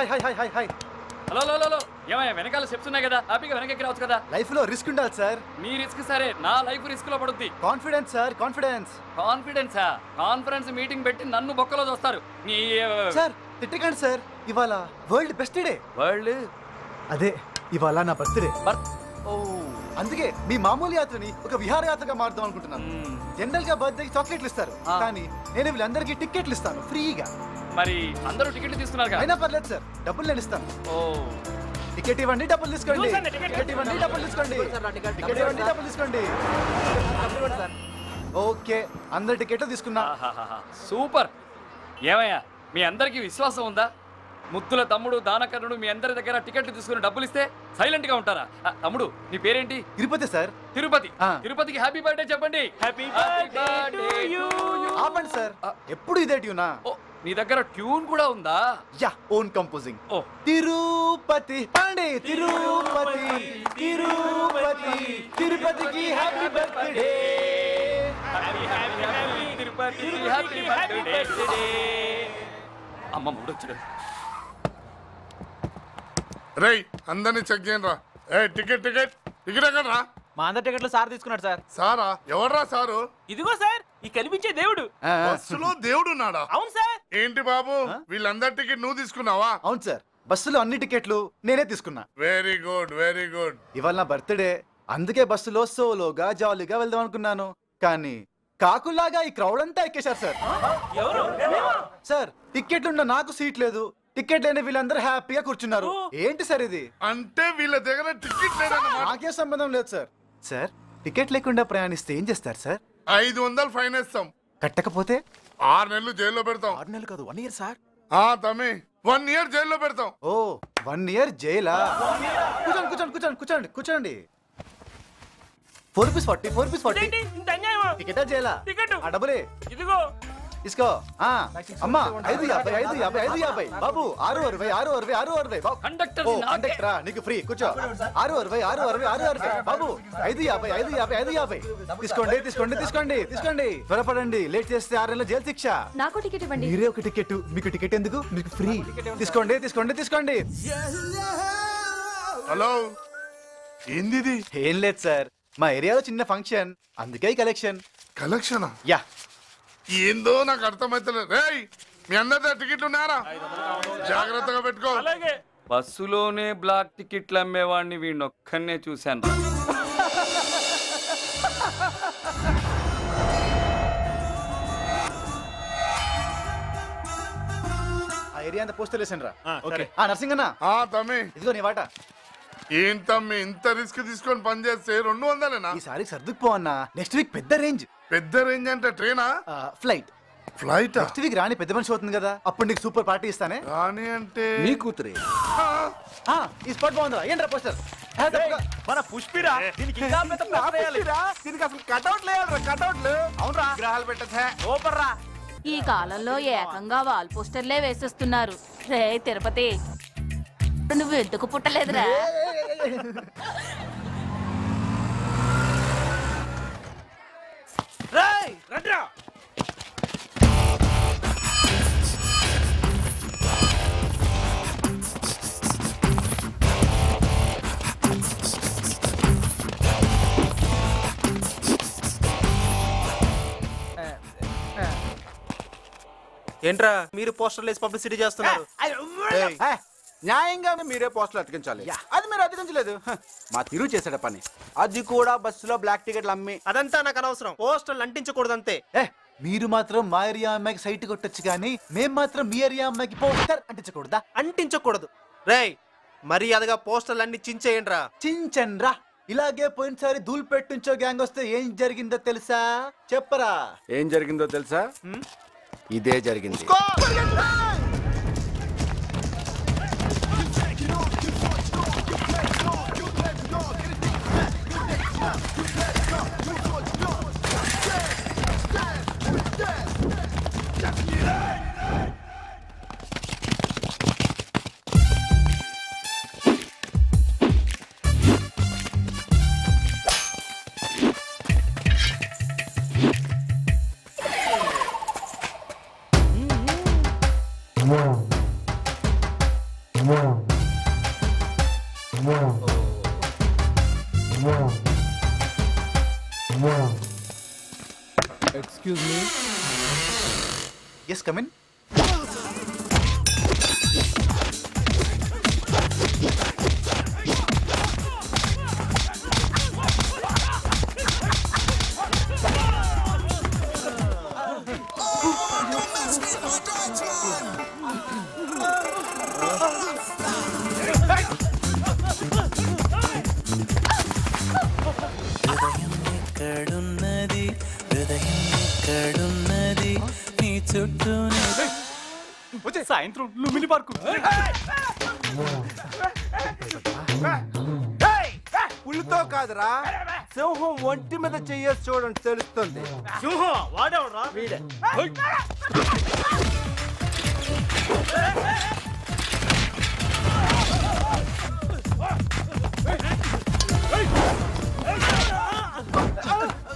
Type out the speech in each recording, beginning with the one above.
Hi hi hi hi hi. Hello hello hello. ఏమయ్యా వెనకాల steps ఉన్నాయి కదా. హ్యాపీగా వెనక్కి రావచ్చు కదా. లైఫ్లో రిస్క్ ఉండాలి సార్. మీ రిస్క్ సరే నా లైఫ్ రిస్క్లో పడుద్ది. Confidence sir confidence. కాన్ఫిడెన్సా? Conference meeting పెట్టి నన్ను బొక్కలో చూస్తారు. నీ సార్ తిట్టకండి సార్. ఇవాళ వరల్డ్ బెస్ట్ డే. వరల్డ్? అదే ఇవాళ నా బర్త్డే. బర్త్ ఓ. అందుకే మీ మామూలు యాత్రని ఒక విహారయాత్రగా మారుదాం అనుకుంటున్నాను. జనరల్గా బర్త్డే చాక్లెట్లు ఇస్తారు. కానీ నేను వీళ్ళందరికీ టికెట్లు ఇస్తాను ఫ్రీగా. మరి అందరూ టికెట్లు తీసుకున్నారు కదా అయినా పర్లేదు సార్. డబ్బులు నేను ఇస్తాను. ఓ. టికెట్ ఇవ్వండి డబ్బులు తీసుకోండి. టికెట్ ఇవ్వండి డబ్బులు తీసుకోండి. టికెట్ ఇవ్వండి డబ్బులు తీసుకోండి. ఓకే అందరు టికెట్లు తీసుకున్నా. సూపర్. ఏమయ్యా మీ అందరికీ విశ్వాసం ఉందా? ముద్దుల తమ్ముడు దానకర్ణుడు మీ అందరి దగ్గర టికెట్లు తీసుకుని డబ్బులు ఇస్తే సైలెంట్గా ఉంటారా తమ్ముడు నీ పేరేంటి? తిరుపతి సార్. తిరుపతి. తిరుపతికి హ్యాపీ బర్త్డే చెప్పండి. హ్యాపీ బర్త్డే ఆపండి సార్. ఎప్పుడు ఇదే ట్యూనా ఓ నీ దగ్గర ట్యూన్ కూడా ఉందా? Yeah own composing. ఓ. తిరుపతి పండి తిరుపతి తిరుపతి తిరుపతికి happy birthday happy happy happy Tirupati happy birthday అమ్మ మూడొచ్చాడు రేయ్ అందరినీ చెక్ చేయండి రా ఏ టికెట్ టికెట్ టికెట్ ఎక్కడ రా మా అందరి టికెట్లు సార్ తీసుకున్నాడు సార్. సారా? ఎవర్రా సారు? ఇదిగో సార్ ఈ కనిపించే దేవుడు. బస్సులో దేవుడు ఉన్నాడా అవును సార్. ఏంటి బాబు? వీళ్ళందరి టికెట్ నువ్వు తీసుకున్నావా? అవును సార్. బస్సులో అన్ని టికెట్లు నేనే తీసుకున్నా. Very good very good. ఇవాళ నా బర్త్డే. అందుకే బస్సులో సోలోగా జాలీగా వెళ్దాం అనుకున్నాను. కానీ కాకులాగా ఈ క్రౌడ్ అంతా ఎక్కేశారు సార్. ఎవరు? సార్ టికెట్లున్న నాకు సీట్ లేదు. టికెట్ లేని వీళ్ళందరూ హ్యాపీగా కూర్చున్నారు. ఏంటి సార్ ఇది? అంటే వీళ్ళ దగ్గర టికెట్ లేదన్నమాట. నాకే సంబంధం లేదు సార్. సార్ టికెట్ లేకుండా ప్రయాణిస్తే ఏం చేస్తారు సార్? ఐదు వందలు ఫైన్ వేస్తాం. కట్టకపోతే? ఆరు నెలలు జైల్లో పెడతాం. ఆరు నెలలు కాదు వన్ ఇయర్ సార్. ఆ తమ్మి వన్ ఇయర్ జైల్లో పెడతాం. ఓ వన్ ఇయర్ జైలా? కూర్చోండి కూర్చోండి కూర్చోండి కూర్చోండి కూర్చోండి. Four rupees forty four rupees forty టికెటా జైలా? టికెట్. ఆ డబ్బులే. ఇదిగో. తీసుకో. ఆ, అమ్మా ఐదు యాభై ఐదు యాభై ఐదు యాభై. బాబు ఆరు అరవై ఆరు అరవై ఆరు అరవై. బాబు కండక్టర్ కండక్టరా నీకు ఫ్రీ. కూర్చో. ఆరు అరవై ఆరు అరవై ఆరు అరవై. బాబు ఐదు యాభై ఐదు యాభై ఐదు యాభై. తీసుకోండి తీసుకోండి తీసుకోండి తీసుకోండి. త్వరపడండి. లేట్ చేస్తే ఆరు నెలల జైలు శిక్ష. నాకు టికెట్ ఇవ్వండి. మీరే ఒక టికెట్ మీకు టికెట్ ఎందుకు? మీకు ఫ్రీ. తీసుకోండి తీసుకోండి తీసుకోండి. హలో. ఏంది ఏం లేదు సార్. మా ఏరియాలో చిన్న ఫంక్షన్. అందుకే కలెక్షన్. కలెక్షనా? యా. ఏందో నాకు అర్థమైతలేదు. రేయ్ మీ అందరి దగ్గర టికెట్ ఉన్నారా జాగ్రత్తగా పెట్టుకో. బస్సులోనే బ్లాక్ టికెట్లు అమ్మేవాడిని వీడిని ఒక్కనే చూశాను ఏరియా అంతా ఓకే. ఆ నర్సింగన్న. ఆ తమ్మి. ఇదిగో నీ వాట. ఏం తమ్మి ఇంత రిస్క్ తీసుకొని పని చేస్తే రెండు వందలేనా? ఈసారి సర్దుకుపో అన్న. నెక్స్ట్ వీక్ పెద్ద రేంజ్. పెద్ద రేంజ్ అంటే ట్రైనా? ఫ్లైట్. ఫ్లైట్? నెక్స్ట్ వీక్ రాని పెద్ద మనిషి అవుతుంది కదా అప్పుడు నీకు సూపర్ పార్టీ ఇస్తానే. రాని అంటే? నీ కూతురే. ఆ, ఈ స్పాట్ బాగుందా ఏంట్రా పోస్టర్? మన పుష్పిరా దీనికి ఇంకా పెద్ద దీనికి అసలు కట్అవుట్ లేదు కట్అవుట్లు అవునరా. విగ్రహాలు పెట్టచ్చా సూపర్ రా ఈ కాలంలో ఏకంగా వాల్ పోస్టర్లే వేసేస్తున్నారు. రే తిరుపతి. నువ్వు ఎందుకు పుట్టలేదురా? రేయ్ ఏంట్రా? మీరు పోస్టర్లు వేసి పబ్లిసిటీ చేస్తున్నారు. ఏయ్, న్యాయంగానే మీరే పోస్టులు అతికించాలి. అది మీరు అతికించలేదు. మా తిరు చేసాడ పని. అది కూడా బస్సులో బ్లాక్ టికెట్లు అమ్మి. అదంతా నాకు అనవసరం. పోస్టర్లు అంటించకూడదు అంతే ఏ మీరు మాత్రం మా ఏరియా అమ్మాయికి సైట్ కొట్టొచ్చు కానీ మేం మాత్రం మీ ఏరియా అమ్మాయికి పోస్టర్ అంటించకూడదా? అంటించకూడదు. రేయ్ మర్యాదగా పోస్టర్లు అన్ని చించేయండి రా చించన్రా ఇలాగే పోయినసారి ధూల్ పెట్టించో గ్యాంగ్ వస్తే ఏం జరిగిందో తెలుసా? చెప్పరా. ఏం జరిగిందో తెలుసా? ఇదే జరిగింది. England! ఎస్ కమిన్ ఎక్కడున్నది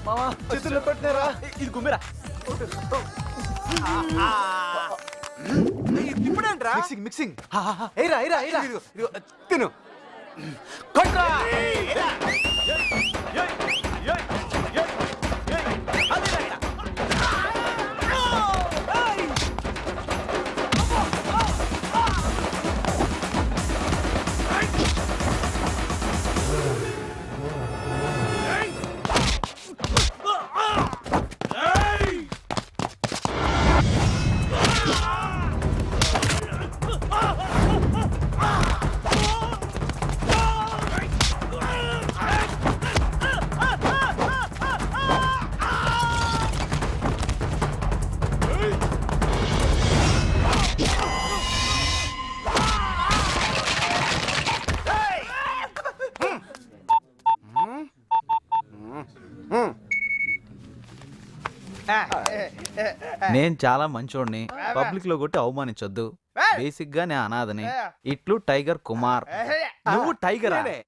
మామా చేతుల్లో పెట్టినారా? ఇది గుమ్మిరా. ఇప్పుడేంట్రా? మిక్సింగ్ మిక్సింగ్ ఏరా ఏరా ఇదిగో, తిను. కొట్రా. నేను చాలా మంచోడిని. పబ్లిక్లో కొట్టి అవమానించొద్దు. బేసిక్గా నేను అనాథని. ఇట్లు టైగర్ కుమార్. నువ్వు టైగర్? నేనే.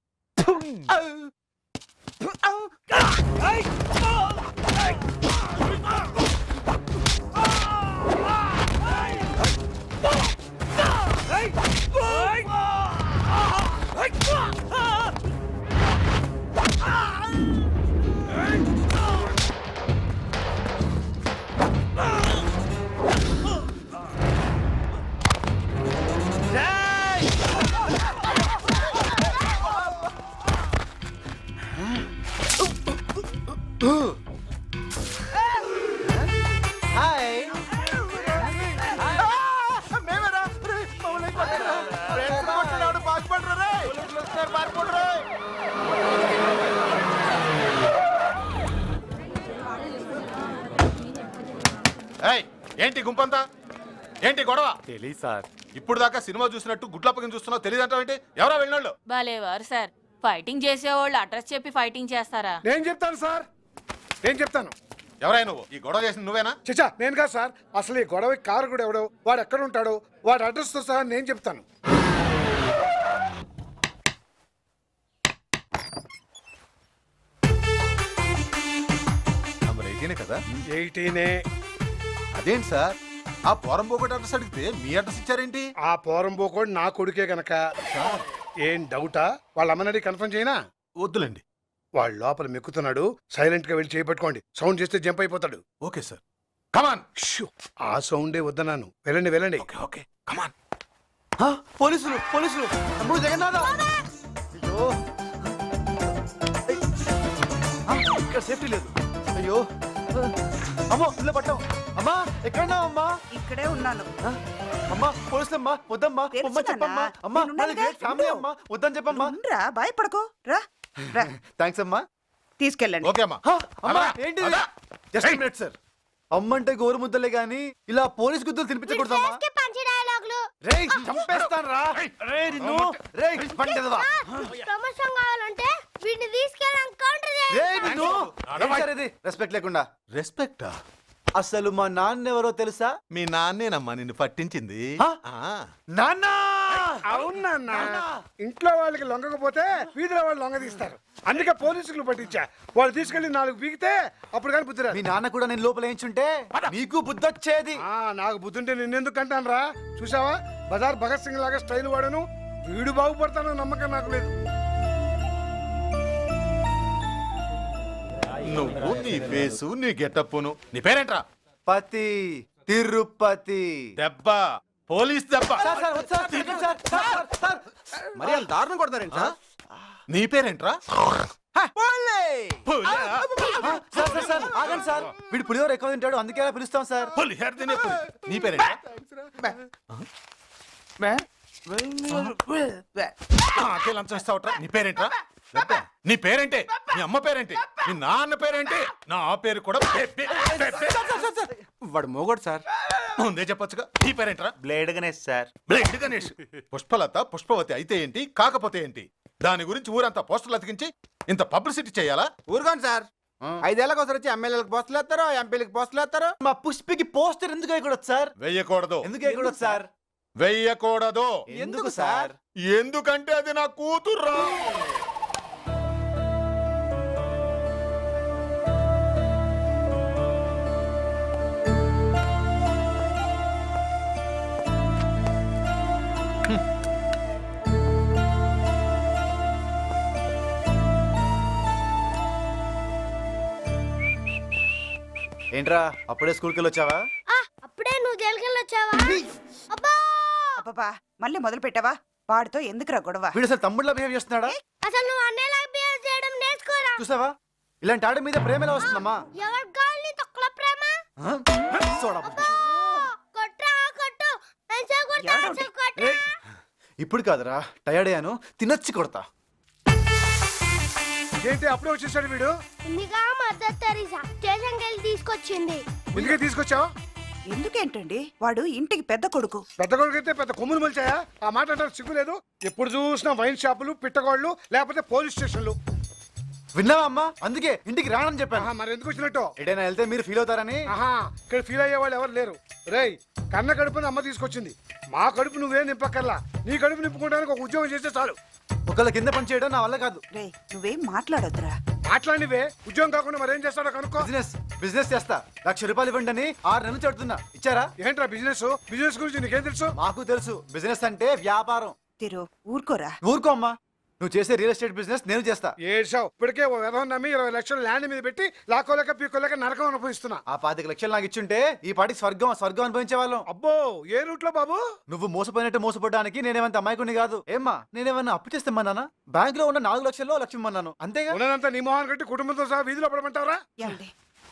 హాయ్ మేమేరా రే, మమ్మల్ని కొట్టరా. ఫ్రెండ్స్ కొట్టినాడు, బాగుపడరా రే. పోలీసులు వస్తున్నారు, పారిపోండి రే. ఏయ్ ఏంటి గుంపంతా ఏంటి గొడవ తెలీదు సార్ ఇప్పుడు దాకా సినిమా చూసినట్టు గుడ్లప్పకం చూస్తున్నావు తెలియదంటావు ఏంటి ఎవరో వెళ్ళినోళ్ళు భలేవారు సార్ ఫైటింగ్ చేసేవాళ్ళు అడ్రస్ చెప్పి ఫైటింగ్ చేస్తారా నేను చెప్తాను సార్ నేను చెప్తాను. ఎవరై నువ్వు? ఈ గొడవ చేసిన నువ్వేనా? చచ్చా నేను కాదు సార్. అసలు ఈ గొడవ కారకుడు ఎవడో వాడు ఎక్కడ ఉంటాడో వాడి అడ్రస్తో సహా నేను చెప్తాను. నంబర్ ఎయిటీనే కదా? ఎయిటీనే. అదేంటి సార్? ఆ పోరం పోగొట్టి అడ్రస్ అడిగితే మీ అడ్రస్ ఇచ్చారేంటి? ఆ పోరం పోకోడు నా కొడుకే గనక. ఏం డౌటా? వాళ్ళ అమ్మనడి కన్ఫర్మ్ చేయనా? వద్దులేండి. వాడు లోపల మెక్కుతున్నాడు. సైలెంట్గా వెళ్ళి చేపట్టుకోండి సౌండ్ చేస్తే జంప్ అయిపోతాడు. Okay sir. Come on shoo, ఆ సౌండే వద్దన్నాను వెళ్ళండి వెళ్ళండి. Okay okay. కమాన్ ఆ, పోలీసులు పోలీసులు! తమ్ముడు జగన్నాథ! అయ్యో! ఇక్కడ సేఫ్టీ లేదు. అయ్యో! అమ్మో ఇల్లు పట్టాం అమ్మా ఎక్కడున్నావు అమ్మా? ఇక్కడే ఉన్నాను. అమ్మా పోలీసులు అమ్మా వద్దమ్మా చెప్పమ్మా. అమ్మా ఫ్యామిలీ. అమ్మా వద్దని చెప్పమ్మా. రా భయపడకు. రా. థ్యాంక్స్ అమ్మా. తీసుకెళ్ళండి. ఓకే అమ్మా. అమ్మా ఏంటి. జస్ట్ మినిట్ సార్ అమ్మంటే గోరు ముద్దలే గాని ఇలా పోలీస్ గుద్దలు తినిపించకూడదమ్మా. రేయ్ చంపేస్తాను రా రేయ్ నిన్ను రేయ్ పండేదవా ప్రమోషన్ కావాలంటే వీడిని తీసుకెళ్ళి కౌంటర్ రేయ్ నిన్ను ఇది? రెస్పెక్ట్ లేకుండా. రెస్పెక్టా అసలు మా నాన్న ఎవరో తెలుసా? మీ నాన్నేనమ్మా నిన్ను పట్టించింది. నాన్న! అవునా ఇంట్లో వాళ్ళకి లొంగకపోతే వీధిలో వాళ్ళు లొంగ తీస్తారు. అందుకే పోలీసులు పట్టించా. వాళ్ళు తీసుకెళ్ళి నాలుగు పీకితే అప్పుడు కానీ బుద్ధి. మీ నాన్న కూడా నేను లోపల వేయించుంటే మీకు బుద్ధొచ్చేది. ఆ నాకు బుద్ధుంటే నిన్నెందుకు అంటాను రా. చూసావా బజార్ భగత్ సింగ్ లాగా స్టైల్ వాడను. వీడు బాగుపడతాను నమ్మకం నాకు లేదు. నువ్వు నీ ఫేసు నీ గెటప్పును. నీ పేరేంట్రా? పతి తిరుపతి. దెబ్బ. పోలీస్ దెబ్బ. మరి అంత దారుణం కొడతారేంటి సార్ నీ పేరేంట్రా సార్, సార్, సార్, ఆగండి సార్ వీడు పులిహోర ఎక్కువ తింటాడు అందుకే అలా పిలుస్తాం సార్ పులిహోర తినే పులి. నీ పేరేంట్రా నాకే లంచం ఇస్తావట్రా నీ పేరేంట్రా నీ పేరేంటే? నీ అమ్మ పేరేంటి? నీ నాన్న పేరేంటి? నా పేరు కూడా పెప్పే, పెప్పే. వాడు మోగోడు సార్. ముందే చెప్పొచ్చుగా. నీ పేరేంట్రా? Blade Ganesh sir. Blade Ganesh. Pushpalatha పుష్పవతి అయితే ఏంటి? కాకపోతే ఏంటి? దాని గురించి ఊరంతా పోస్టర్లు అతికించి ఇంత పబ్లిసిటీ చేయాలా? ఊరుకోండి సార్. ఐదేళ్ళకి ఒకసారి వచ్చి ఎమ్మెల్యేలకు పోస్టులు వేస్తారు ఎంపీలకు పోస్టులు వేస్తారు. మా పుష్పికి పోస్టర్ ఎందుకు వేయకూడదు సార్? వెయ్యకూడదు ఎందుకు వేయకూడదు సార్? వెయ్యకూడదు ఎందుకు సార్? ఎందుకంటే అది నా కూతుర్రా. ఏంట్రా అప్పుడే స్కూల్కి వెళ్ళి వచ్చావా? ఆ, అప్పుడే నువ్వు జైలుకెళ్ళి వచ్చావా? అబ్బా! మళ్ళీ మొదలు పెట్టావా? వాడితో ఎందుకురా గొడవ? వీడు అసలు తమ్ముళ్ళ బిహేవ్ చేస్తున్నాడా? అసలు నువ్వు అన్నయ్యలా బిహేవ్ చేయడం నేర్చుకోరా? చూసావా? ఇలాంటి ఆడ మీద ప్రేమ ఎలా వస్తుందమ్మా? ఎవరి కావాలి తక్కువ ప్రేమ? ఇప్పుడు కాదురా టయర్డ్ అయ్యాను తినొచ్చి కొడతా. ఏంటి అప్పుడే వచ్చేసాడు వీడు? ఇందిగా మదర్ తెరీసా స్టేషన్కి వెళ్ళి తీసుకొచ్చింది. ఎందుకే తీసుకొచ్చావు? ఎందుకేంటండి? వాడు ఇంటికి పెద్ద కొడుకు. పెద్ద కొడుకు అయితే పెద్ద కొమ్ములు మొలిచాయా? ఆ మాట అంటే సిగ్గులేదు ఎప్పుడు చూసినా వైన్ షాపులు పిట్టగోళ్ళు లేకపోతే పోలీస్ స్టేషన్లు. విన్నావా అమ్మా? అందుకే ఇంటికి రానని చెప్పాను. ఆహా, మరి ఎందుకు వచ్చినట్టు? ఎటైనా వెళ్తే మీరు ఫీల్ అవుతారని. ఆహా ఇక్కడ ఫీల్ అయ్యే వాళ్ళు ఎవరు లేరు. రేయ్ కన్న కడుపుని అమ్మ తీసుకొచ్చింది. మా కడుపు నువ్వేం నింపక్కర్లా. నీ కడుపు నింపుకోవడానికి ఒక ఉద్యోగం చేస్తే చాలు. ఒకళ్ళ కింద పని చేయడం నా వల్ల కాదు. రే నువ్వేం మాట్లాడొద్దురా? మాట్లాడినవే. ఉద్యోగం కాకుండా మరేం చేస్తాడో కనుక్కో. బిజినెస్ బిజినెస్ చేస్తా. లక్ష రూపాయలు ఇవ్వండి అని ఆరు నెలలు చెడుతున్నా ఇచ్చారా? ఏంట్రా బిజినెస్ బిజినెస్ గురించి నీకేం తెలుసు? మాకు తెలుసు. బిజినెస్ అంటే వ్యాపారం. తిరు ఊరుకోరా? ఊరుకో అమ్మా. నువ్వు చేసే రియల్ ఎస్టేట్ బిజినెస్ నేను చేస్తా. ఏడ్చావు. ఇప్పటికే ఓ విధం నమ్మి ఇరవై లక్షలు ల్యాండ్ మీద పెట్టి లాక్కోలేక పీక్కోలేక నరకం అనుభవిస్తున్నా. ఆ పాతిక లక్షలు నాకు ఇచ్చుంటే ఈ పాటికి స్వర్గం స్వర్గం అనుభవించే వాళ్ళం. అబ్బో ఏ రూట్లో బాబు? నువ్వు మోసపోయినట్టు మోసపోవడానికి నేనేమంత అమాయకుని కాదు. ఏమ్మా నేనేమన్నా అప్పు చేస్తే మన్నానా బ్యాంక్లో ఉన్న నాలుగు లక్షల్లో లక్ష ఇమ్మన్నాను. అంతేగా? ఉన్నదంతా నీ మొహాన్ని కట్టి కుటుంబంతో సహా వీధిలో పడమంటారా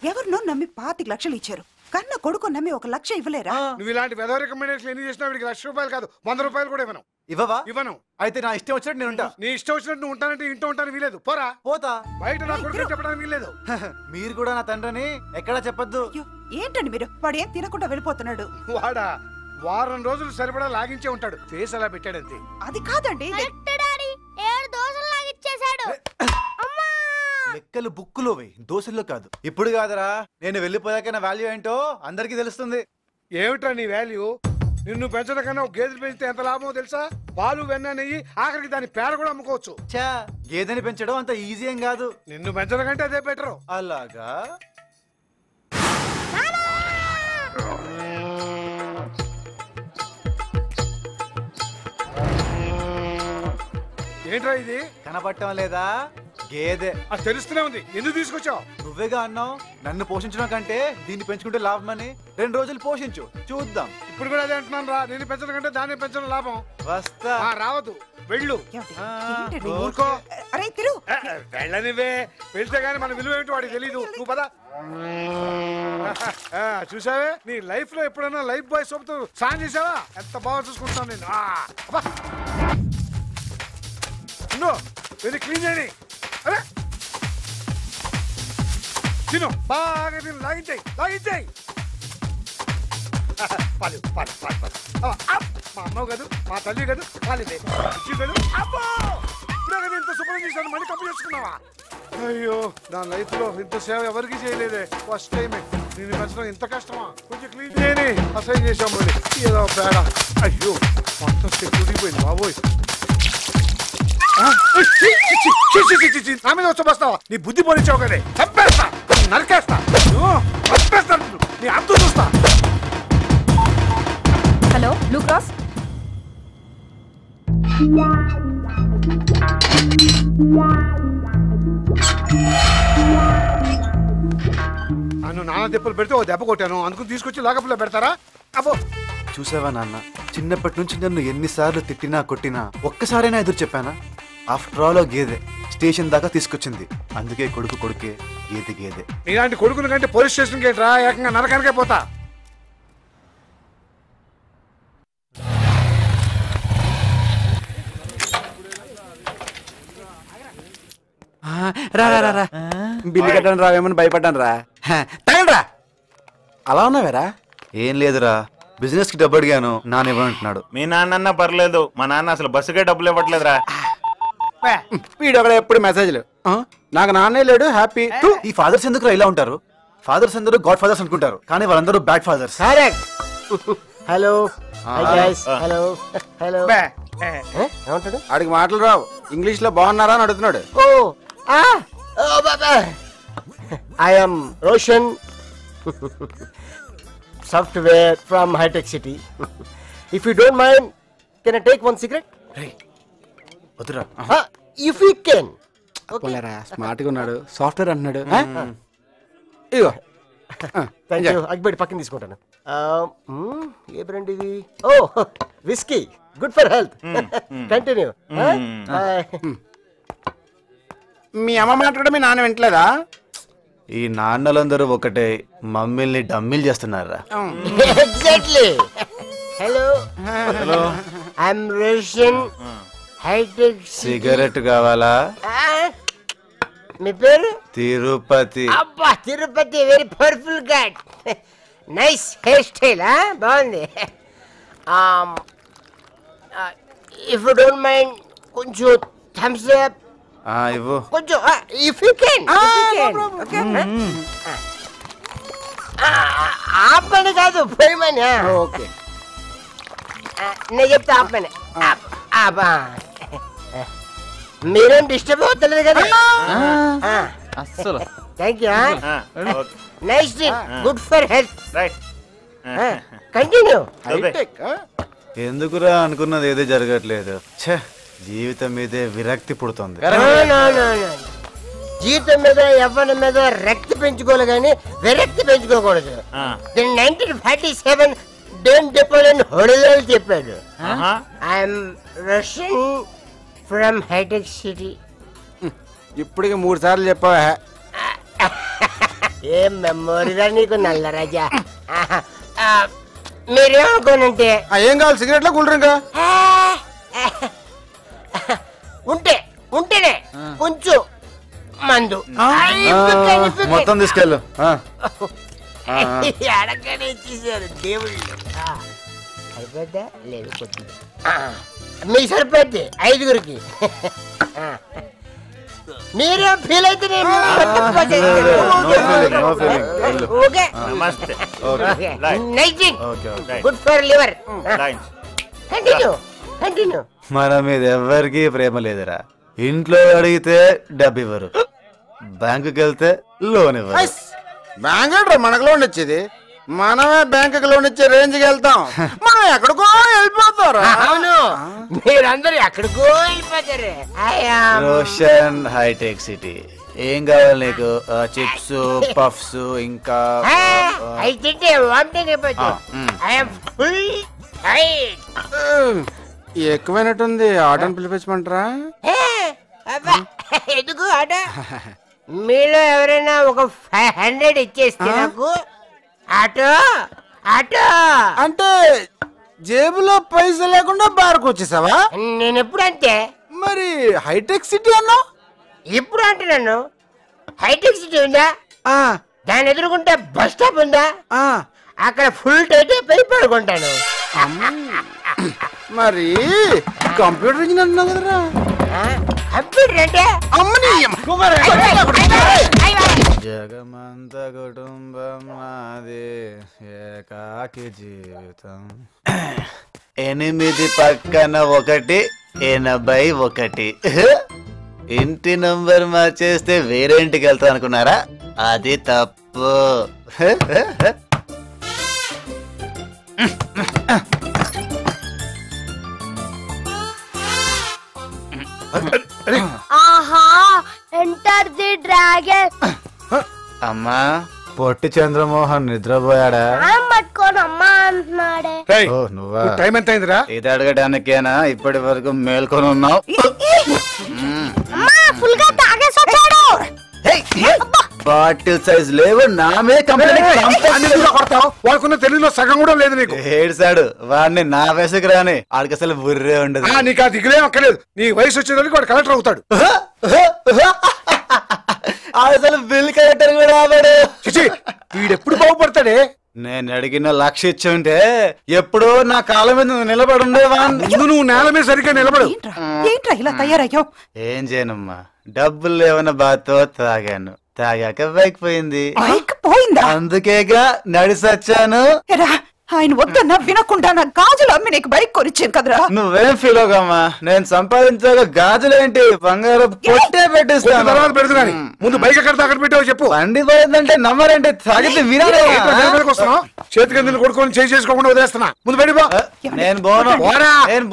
ఎవరినో నమ్మి పాతిక లక్షలు ఇచ్చారు. కన్న కొడుకు నమ్మి ఒక లక్ష ఇవ్వలేరా? నువ్వు ఇలాంటి వెదవ రికమెండేషన్ ఎన్ని చేసినా వీడికి లక్ష రూపాయలు కాదు వంద రూపాయలు కూడా ఇవ్వను. ఇవ్వవా? ఇవ్వను. అయితే నా ఇష్టం వచ్చినట్టు నేను ఉంటా. నీ ఇష్టం వచ్చినట్టు నువ్వు ఉంటానంటే ఇంట్లో ఉంటాను వీలేదు పోరా. పోతా. బయట నా కొడుకు చెప్పడానికి వీలేదు మీరు కూడా నా తండ్రిని ఎక్కడా చెప్పొద్దు. ఏంటండి మీరు? వాడు ఏం తినకుండా వెళ్ళిపోతున్నాడు. వాడా వారం రోజులు సరిపడా లాగించే ఉంటాడు. ఫేస్ అలా పెట్టాడంతే. అది కాదండి ఏడు దోశలు లాగిచ్చేశాడు. లెక్కలు బుక్కులో దోశల్లో కాదు. ఇప్పుడు కాదురా. నేను వెళ్ళిపోయాక నా వాల్యూ ఏంటో అందరికీ తెలుస్తుంది. ఏమిట్రా నీ వాల్యూ నిన్ను పెంచడం కన్నా గేదెలు పెంచితే ఎంత లాభమో తెలుసా? పాలు వెన్న నెయ్యి ఆఖరికి దాని పేర కూడా అమ్ముకోవచ్చు. చా గేదెని పెంచడం అంత ఈజీ ఏం కాదు. నిన్ను పెంచడం కంటే అదే బెటర్ అలాగా? ఏంట్రా ఇది? కనపడటం లేదా? గేదె. అది తెలుస్తూనే ఉంది. ఎందుకు తీసుకొచ్చావు? నువ్వేగా అన్నావు? నన్ను పోషించడం కంటే దీన్ని పెంచుకుంటే లాభమని. రెండు రోజులు పోషించు. చూద్దాం. ఇప్పుడు కూడా అదే అంటున్నాను రా. నిన్ను పెంచడం కంటే దాన్ని పెంచడం లాభం. వస్తా. ఆ, రావద్దు. వెళ్ళు? ఆ? ఊరుకో. అరే తిరు. వెళ్ళనివే. వెళ్తే గానీ మన విలువ ఏంటో వాడికి తెలీదు. నువ్వు పద. ఆ, చూసావే? నీ లైఫ్లో ఎప్పుడైనా లైఫ్ బాయ్ సోపుతో సాన్ చేసావా? ఎంత బాగా చూసుకుంటాను నేను. ఆ, అబ్బా. ఉండు, వెళ్ళి క్లీన్ చేయని అరే! తిను. బాగా తిను లాగించాయి లాగించాయి. పాలు పాలు పాలు పాలు. ఆ, అప్. మా అమ్మ కాదు మా తల్లి కాదు పాలిదే ఇచ్చి కాదు అబ్బో! ఇప్పుడే ఇంత శుభ్రం చేశాను మళ్ళీ కప్పు చేసుకున్నావా? అయ్యో నా లైఫ్లో ఇంత సేవ ఎవరికి చేయలేదే. ఫస్ట్ టైమే నేను పెంచడం ఇంత కష్టమా? కొంచెం క్లీన్ చేయని అసైన్ చేసాం మళ్ళీ. ఏదో పేడ. అయ్యో మొత్తం చెట్టుడిపోయింది బాబోయ్. నా మీద వచ్చి బస్తావా నీ బుద్ధి పోనిచ్చావు కదే చంపేస్తా నరికేస్తా చంపేస్తా నిన్ను. నీ అంతు చూస్తా హలో బ్లూ క్రాస్ నాన్న దెబ్బలు పెడితే ఓ దెబ్బ కొట్టాను. అందుకు తీసుకొచ్చి లాకప్లో పెడతారా? అబ్బో. చూసావా నాన్న చిన్నప్పటి నుంచి నన్ను ఎన్నిసార్లు తిట్టినా కొట్టినా ఒక్కసారైనా ఎదురు చెప్పానా? ఆఫ్టర్ ఆల్ ఓ గేదె స్టేషన్ దాకా తీసుకొచ్చింది. అందుకే కొడుకు కొడుకే గేదె గేదె. నీలాంటి కొడుకుని కంటే పోలీస్ స్టేషన్కి ఏంట్రా? ఏకంగా నరకానికే పోతా. రా రా రా రా. బిల్లు కట్టడం రావేమని భయపడ్డాను రా. తగలరా. రా అలా ఉన్నావేరా? ఏం లేదురా. బిజినెస్కి డబ్బు అడిగాను నాన్న ఇవ్వనంటున్నాడు మీ నాన్న పర్లేదు మా నాన్న అసలు బస్సుకే డబ్బులు ఇవ్వట్లేదురా. వీడు అక్కడ ఎప్పుడు మెసేజ్లు. ఆ, నాకు నాన్నే లేడు హ్యాపీ. ఈ ఫాదర్స్ ఎందుకు ఇలా ఉంటారు? ఫాదర్స్ అందరూ గాడ్ ఫాదర్స్ అనుకుంటారు కానీ వాళ్ళందరూ bad fathers. Correct. Hello. Ah. Hi guys Ah. Hello. Hello. బే. ఏమంటాడు? ఆడికి మాటలు రావు. ఇంగ్లీష్లో బాగున్నారా అని అడుగుతున్నాడు. ఓ ఆ. ఓ బాబా I am Roshan software from Hitech City if you don't mind can I take one cigarette వద్దురా. ఇఫ్ యూ కెన్ పోలేరా స్మార్ట్గా ఉన్నాడు సాఫ్ట్వేర్ అంటున్నాడు. ఆ? ఇదిగో. థ్యాంక్ యూ పక్కన తీసుకుంటాను. ఏ బ్రాండ్ ఇది? ఓ whisky. Good for health continue మీ అమ్మ మాట్లాడే మీ నాన్న వింటలేదా? ఈ నాన్నలందరూ ఒకటే మమ్మల్ని డమ్మిల్ చేస్తున్నారా? Exactly hello hello I'm Roshan Hitech cigarette కావాలా మీ పేరు తిరుపతి అబ్బా Tirupati very powerful god nice hair style బాగుంది ఇఫ్ యూ డోంట్ మైండ్ కొంచెం థమ్స్ అప్ ఆ, ఇవ్వు కొంచెం ఇఫ్ యూ కెన్ ఆపని కాదు పోయమని ఓకే నేను చెప్తా ఆపమని ఆపా మీరేం డిస్టర్బ్ అవుతలేదు కదా? అస్సలు. Thank you nice good for health right continue ఎందుకురా అనుకున్నది ఏది జరగట్లేదు? ఛే జీవితం మీదే విరక్తి పుడుతుంది. జీవితం మీద ఎవరి మీద రక్తి పెంచుకోవాలి కానీ విరక్తి పెంచుకోకూడదు. Nineteen forty seven don't depend హొడలో చెప్పాడు. I'm Russian from Hitech City ఇప్పటికి మూడు సార్లు చెప్పావా? ఏం మెమోరీగా నీకు నల్ల రాజా? మీరేమనుకోనంటే ఏం కావాలి? సిగరెట్లో కూల్ డ్రింక్ ఉంటే ఉంటేనే కొంచెం మందు. మొత్తం తీసుకెళ్ళు. అడగనే ఇచ్చేసారు దేవుళ్ళు. ఆ, సరిపోద్దా లేదు కొద్దిగా. మీకు సరిపోద్ది. ఐదుగురికి. మీరేం ఫీల్ అయితే good for liver. Continue. Continue. మన మీద ఎవ్వరికి ప్రేమ లేదురా. ఇంట్లో అడిగితే డబ్బు ఇవ్వరు. బ్యాంకుకి వెళ్తే లోన్ ఇవ్వరు. బ్యాంక్ మనకు లోన్ ఇచ్చేది మనమే బ్యాంక్ లోన్ ఇచ్చే రేంజ్కి వెళ్తాం. మనం ఎక్కడికో వెళ్ళిపోతారా. అవును. మీరందరూ ఎక్కడికో వెళ్ళిపోతారు. రోషన్ హైటెక్ సిటీ. ఏం కావాలి నీకు? చిప్స్ పఫ్స్ ఇంకా తింటే వామిటింగ్ అయిపోతుంది. ఎక్కువైనట్టుంది. ఆటోని పిలిపించమంటారా? ఎందుకు ఆట? మీలో ఎవరైనా ఒక ఫైవ్ హండ్రెడ్ ఇచ్చేస్తే నాకు ఆటో ఆటో. అంటే జేబులో పైసలు లేకుండా బార్కు వచ్చేసావా? నేను ఎప్పుడు అంతే. మరి హైటెక్ సిటీ అన్నా ఇప్పుడు అంటున్నాను హైటెక్ సిటీ ఉందా? దాని ఎదురుకుంటే బస్ స్టాప్ ఉందా? అక్కడ ఫుల్ టైట్ అయిపోయి పడుకుంటాను. మరి కంప్యూటర్ ఇంజనీర్ అన్నావు కదరా? కంప్యూటర్ అంటే? అమ్మని! జగమంత కుటుంబం నాది ఏకాకి జీవితం. ఎనిమిది పక్కన ఒకటి ఎనభై ఒకటి. ఇంటి నంబర్ మార్చేస్తే వేరే ఇంటికి వెళ్తా అనుకున్నారా? అది తప్పు. ఆహా ఎంటర్ ది డ్రాగన్ అమ్మా పొట్టి చంద్రమోహన్ నిద్రపోయాడా పట్టుకొని అమ్మ అంటున్నాడే ఏయ్, ఓ నువ్వా టైం ఎంత అయిందిరా ఇది అడగడానికేనా ఇప్పటి వరకు మేల్కొని ఉన్నావు అమ్మా ఫుల్గా తాగేసి వచ్చాడు బాటిల్ సైజ్ లేవు నామే వాళ్ళకున్న తెలుగులో సగం కూడా లేదు నీకు ఏడ్చాడు వాడిని నా వయసుకు రాని ఆడికి అసలు బుర్రే ఉండదు ఆ, నీకు ఆ దిగులే అక్కర్లేదు నీ వయసు వచ్చేదానికి వాడు కలెక్టర్ అవుతాడు అసలు బిల్ కలెక్టర్ కూడా ఆవాడు వీడెప్పుడు బాగుపడతాడే? నేను అడిగిన లక్ష ఇచ్చి ఉంటే ఎప్పుడో నా కాళ్ళ మీద నువ్వు నిలబడి ముందు నువ్వు నేల మీద సరిగ్గా నిలబడు ఏంట్రా? ఇలా తయారయ్యావు? ఏం చేయనమ్మా డబ్బులు లేవన్న బాధతో తాగాను. తాగాక బైక్ పోయింది. బైక్ పోయిందా? అందుకేగా నడిసొచ్చాను. ఆయన వద్దన్నా వినకుండా నా గాజులు అమ్మి నీకు బైక్ కొనిచ్చాను కదరా? నువ్వేం ఫీల్ అవగమ్మా నేను సంపాదించాక గాజులేంటి? బంగారం పొట్టే పెట్టిస్తాను. తర్వాత పెడదు కానీ ముందు బైక్ ఎక్కడ తాకట్టు పెట్టావు చెప్పు. బండి పోయిందంటే నమ్మరంటే తాగితే వినాలి. చేతికి ఎందుకు కొడుకొని చేయి చేసుకోకుండా వదిలేస్తున్నా? ముందు బయట పో. నేను పోను. పోరా. నేను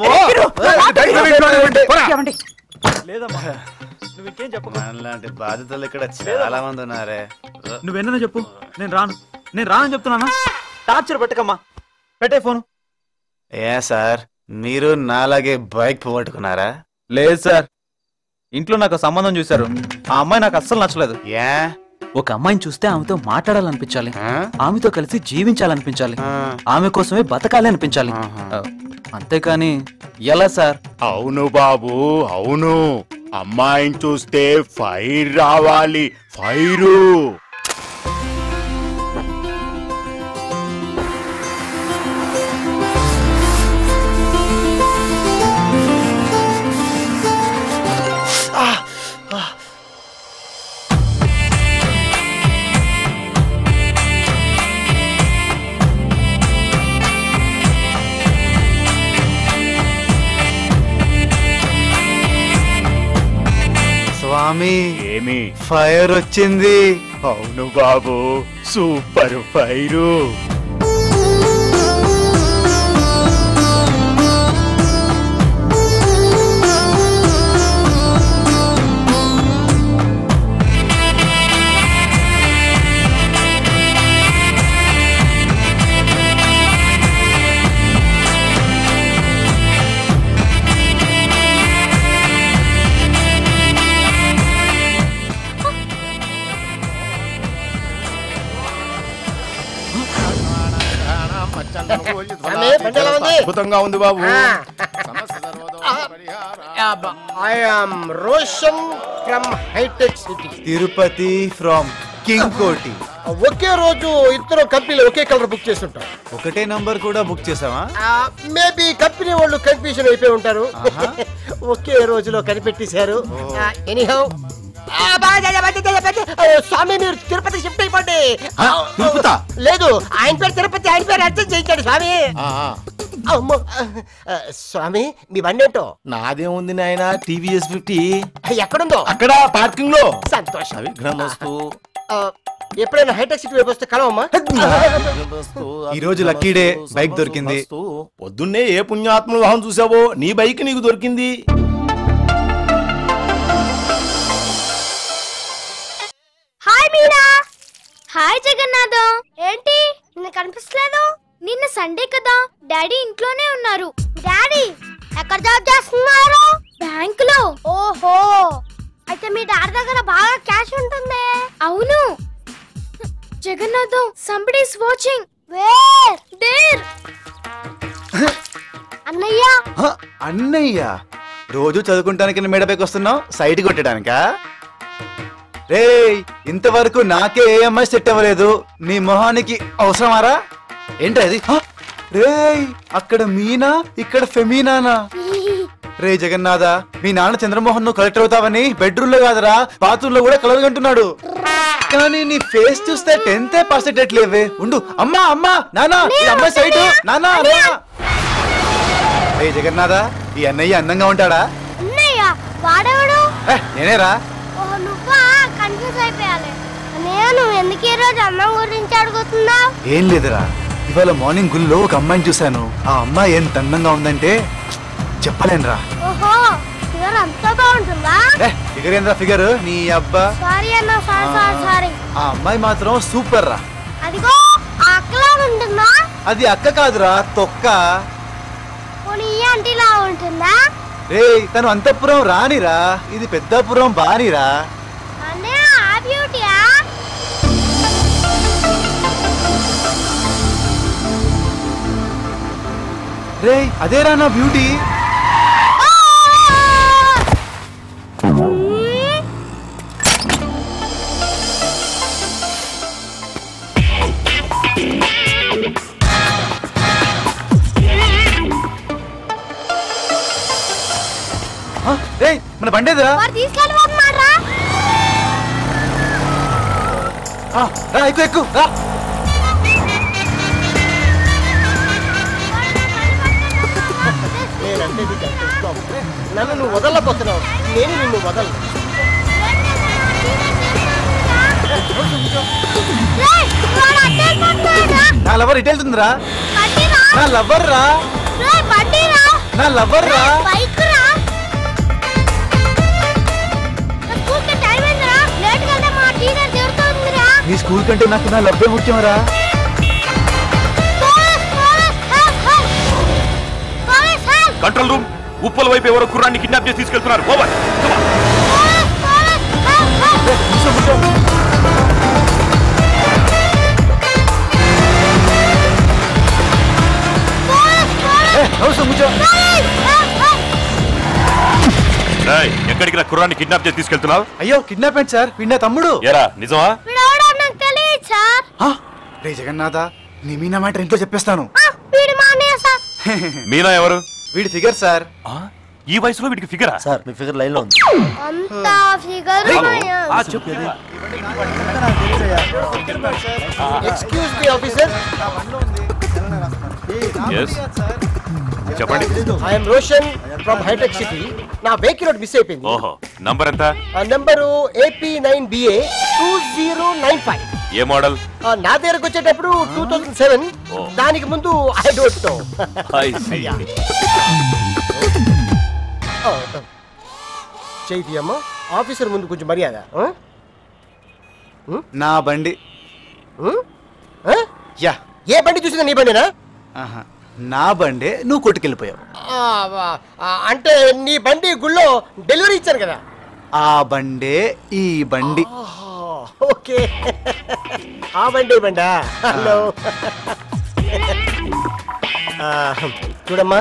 లేదమ్మా. నువ్వు చెప్పు బాధితులు ఇక్కడ చాలా మంది ఉన్నారే. నువ్వెన్న చెప్పు. నేను రాను. నేను రానని చెప్తున్నానా? టార్చర్ పెట్టకమ్మా. పెట్టే ఫోన్. ఏ సార్ మీరు నాలాగే బైక్ పోగొట్టుకున్నారా? లేదు సార్. ఇంట్లో నాకు సంబంధం చూశారు. ఆ అమ్మాయి నాకు అస్సలు నచ్చలేదు. ఏ ఒక అమ్మాయిని చూస్తే ఆమెతో మాట్లాడాలనిపించాలి? ఆమెతో కలిసి జీవించాలనిపించాలి. ఆమె కోసమే బతకాలి అనిపించాలి. అంతేకాని ఎలా సార్? అవును బాబు అవును. అమ్మాయిని చూస్తే ఫైర్ రావాలి. ఫైరు. ఫైర్ వచ్చింది. అవును బాబు సూపర్ ఫైరు. అద్భుతంగా ఉంది బాబు. I am Roshan from Hitech City. Tirupati from King Koti. ఒకే రోజు ఇద్దరు కంపెనీలు ఒకే కలర్ బుక్ చేస్తుంటాం ఒకటే నంబర్ కూడా బుక్ చేసావా? మేబీ కంపెనీ వాళ్ళు కన్ఫ్యూజన్ అయిపోయి ఉంటారు. ఒకే రోజులో కనిపెట్టేశారు. ఎనీహౌ స్వామి మీరు తిరుపతి షిఫ్ట్ అయిపోండి. తిరుపతా? లేదు ఆయన పేరు తిరుపతి ఆయన పేరు అర్థం చేయించాడు స్వామి. స్వామి మీ బండి ఏంటో? నాదేముంది నాయన టీవీఎస్ ఫిఫ్టీ. ఎక్కడుందో? అక్కడ పార్కింగ్లో. సంతోషం. విఘ్నమస్తు ఆ, ఎప్పుడైనా హైటెక్ సిటీ వైపు వస్తే కలవమ్మా? ఈ రోజు లక్కీ డే బైక్ దొరికింది. పొద్దున్నే ఏ పుణ్యాత్మ వాహనం చూసావో నీ బైక్ నీకు దొరికింది. Hi Meera hi Jagannatham. ఏంటి? నిన్న కనిపిస్తలేదు? నిన్న సండే కదా డాడీ ఇంట్లోనే ఉన్నారు. డాడీ ఎక్కడ జాబ్ చేస్తున్నారు? బ్యాంక్లో ఓహో అయితే మీ డాడీ దగ్గర బాగా క్యాష్ ఉంటుంది. అవును. Jagannatham somebody is watching where there అన్నయ్య. అన్నయ్య. రోజు చదువుకుంటానికి మేడపైకి వస్తున్నావు? సైట్ కొట్టడానికా? రే ఇంతవరకు నాకే ఏ అమ్మాయి సెట్ అవ్వలేదు. నీ మొహానికి అవసరమారా? ఏంటి అది రేయ్ అక్కడ మీనా ఇక్కడ ఫెమీనానా? రే జగన్నాథ మీ నాన్న చంద్రమోహన్ నువ్వు కలెక్టర్ అవుతావని బెడ్రూమ్లో కాదురా బాత్రూమ్లో కూడా కలగంటున్నాడు కానీ నీ ఫేస్ చూస్తే టెన్త్ పర్సెంట్ లేవే. ఉండు. అమ్మా అమ్మా నానా అమ్మాయి సైట్. నానా రే జగన్నాథ ఈ అన్నయ్య అందంగా ఉంటాడా? నేనేరా ఓ నువ్వా కన్ఫ్యూజ్ అయిపోయాలి నేను ఎందుకు ఈ రోజు అన్నం గురించి అడుగుతున్నావు? ఏం లేదురా. ఇవాళ మార్నింగ్ గుల్లో ఒక అమ్మాయిని చూశాను. ఆ అమ్మాయి ఎంత అందంగా ఉందంటే చెప్పలేనురా. ఓహో ఫిగర్ అంతా బాగుంటుందా? ఏ ఫిగర్ ఏంద్రా ఫిగర్ నీ అబ్బా. సారీ అన్న సారీ సారీ సారీ ఆ అమ్మాయి మాత్రం సూపర్ రా అదిగో ఆ అక్కలా ఉంటుందా? అది అక్క కాదురా తొక్క. పోనీ ఉంటుందా? రే తను అంతఃపురం రానిరా. ఇది పెద్దాపురం బానిరా. అంటే ఆ బ్యూటీయా రే అదేరా నా బ్యూటీ. మన బండేదిరా. ఎక్కువ ఎక్కువ రా. నేనంటే నీకు ఇష్టం. నన్ను నువ్వు వదలపోతున్నావు నేను నిన్ను వదలను రా. నా లవర్ ఇటు వెళ్తుందిరా రా. నా లవర్ రా రా. నా లవర్ రా రా. నా స్కూల్ కంటే నాకు నా లవ్వే ముఖ్యమరా పోలీస్, కంట్రోల్ రూమ్. ఉప్పల వైపు ఎవరో కుర్రాన్ని కిడ్నాప్ చేసి తీసుకెళ్తున్నారు. ఓవర్. ఎక్కడికి రా కుర్రాన్ని కిడ్నాప్ చేసి తీసుకెళ్తున్నావు? అయ్యో కిడ్నాప్ ఏంటి సార్? వీడి నా తమ్ముడు. ఎరా నిజమా? రే జగన్నాథ నీ మీనా మాట ఇంట్లో చెప్పేస్తాను. ఆ, వీడు మా అన్నయ్య సార్. మీనా ఎవరు? వీడి ఫిగర్ సార్. ఈ వయసులో వీడికి ఫిగరా? సార్ మీ ఫిగర్ లైన్లో ఉంది. అంతా ఫిగర్ చెప్పు. Excuse me officer Yes. చెప్పండి. I'm Roshan from hitech city నా వెహికల్ మిస్ అయిపోయింది. ఓహో నంబర్ ఎంత? ఆ number AP nine BA two zero nine five ఏ మోడల్? నా దగ్గరకు వచ్చేటప్పుడు టూ థౌసండ్ సెవెన్. దానికి ముందు I don't know. I see. చేయి తీయమ్మా ఆఫీసర్ ముందు కొంచెం మర్యాద? నా బండి. ఆ? యా. ఏ బండి చూసినా నీ బండినా? ఆహా. నా బండే నువ్వు కొట్టుకెళ్ళిపోయావు. ఆ, వా- ఆ, అంటే నీ బండి గుళ్ళో డెలివరీ ఇచ్చాను కదా? ఆ బండే ఈ బండి. ఓకే. ఆ బండి ఈ బండా హలో చూడమ్మా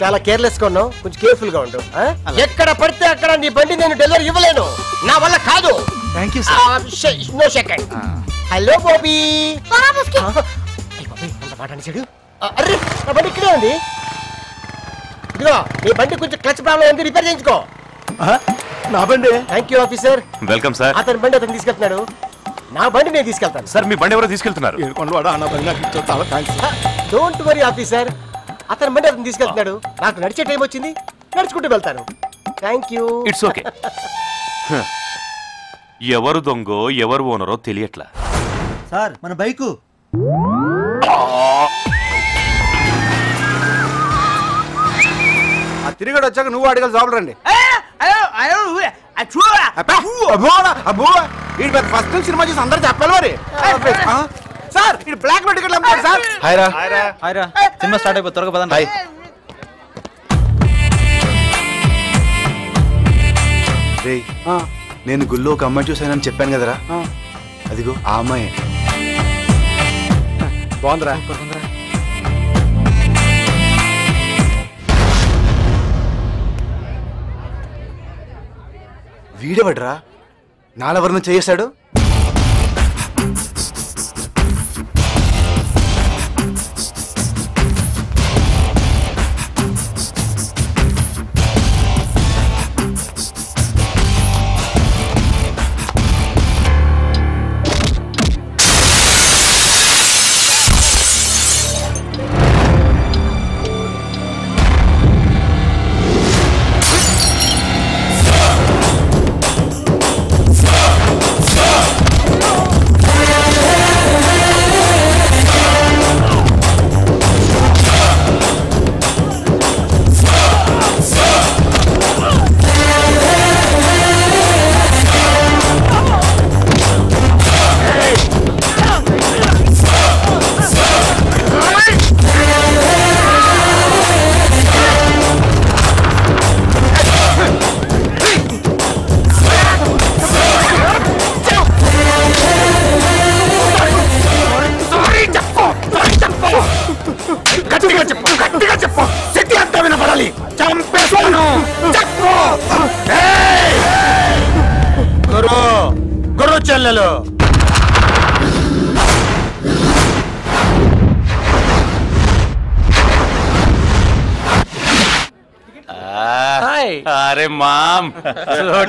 చాలా కేర్లెస్గా ఉన్నావు. కొంచెం కేర్ఫుల్గా ఉండు ఆ? ఎక్కడ పడితే అక్కడ నీ బండి నేను డెలివరీ ఇవ్వలేను. నా వల్ల కాదు. Thank you no second. Hello Bobby. అంత మాట అనేసాడు. ఆ, అర్రే నా బండి ఇక్కడే ఉంది. ఇదిగో నీ బండి కొంచెం క్లచ్ ప్రాబ్లం ఉంది రిపేర్ చేయించుకో. నా బండి. Thank you officer welcome sir అతని బండి అతను తీసుకెళ్తున్నాడు. నా బండి నేను తీసుకెళ్తాను. సార్ మీ బండి ఎవరో తీసుకెళ్తున్నారు? డోంట్ వరీ ఆఫీసర్ అతని బండి అతను తీసుకెళ్తున్నాడు. నాకు నడిచే టైం వచ్చింది. నడుచుకుంటూ వెళ్తాను. థ్యాంక్ యూ ఇట్స్ ఓకే ఎవరు దొంగో ఎవరు ఓనరో తెలియట్లా? సార్ మన బైకు. ఆ తిరిగాడు వచ్చాక నువ్వు అడగలు జాబులు రండి. వీడి పెద్ద ఫస్ట్ సినిమా చూసి అందరూ చెప్పాలి మరి? సార్ ఇది బ్లాక్లో టికెట్లు సార్. సినిమా స్టార్ట్ అయిపోయి త్వరగా పదండి. హాయ్. రే నేను గుళ్ళో ఒక అమ్మాయి చూసానని చెప్పాను కదరా. అదిగో ఆ అమ్మాయి. బాగుందిరా. వీడెవడ్రా? నాలెవరిని చేసాడు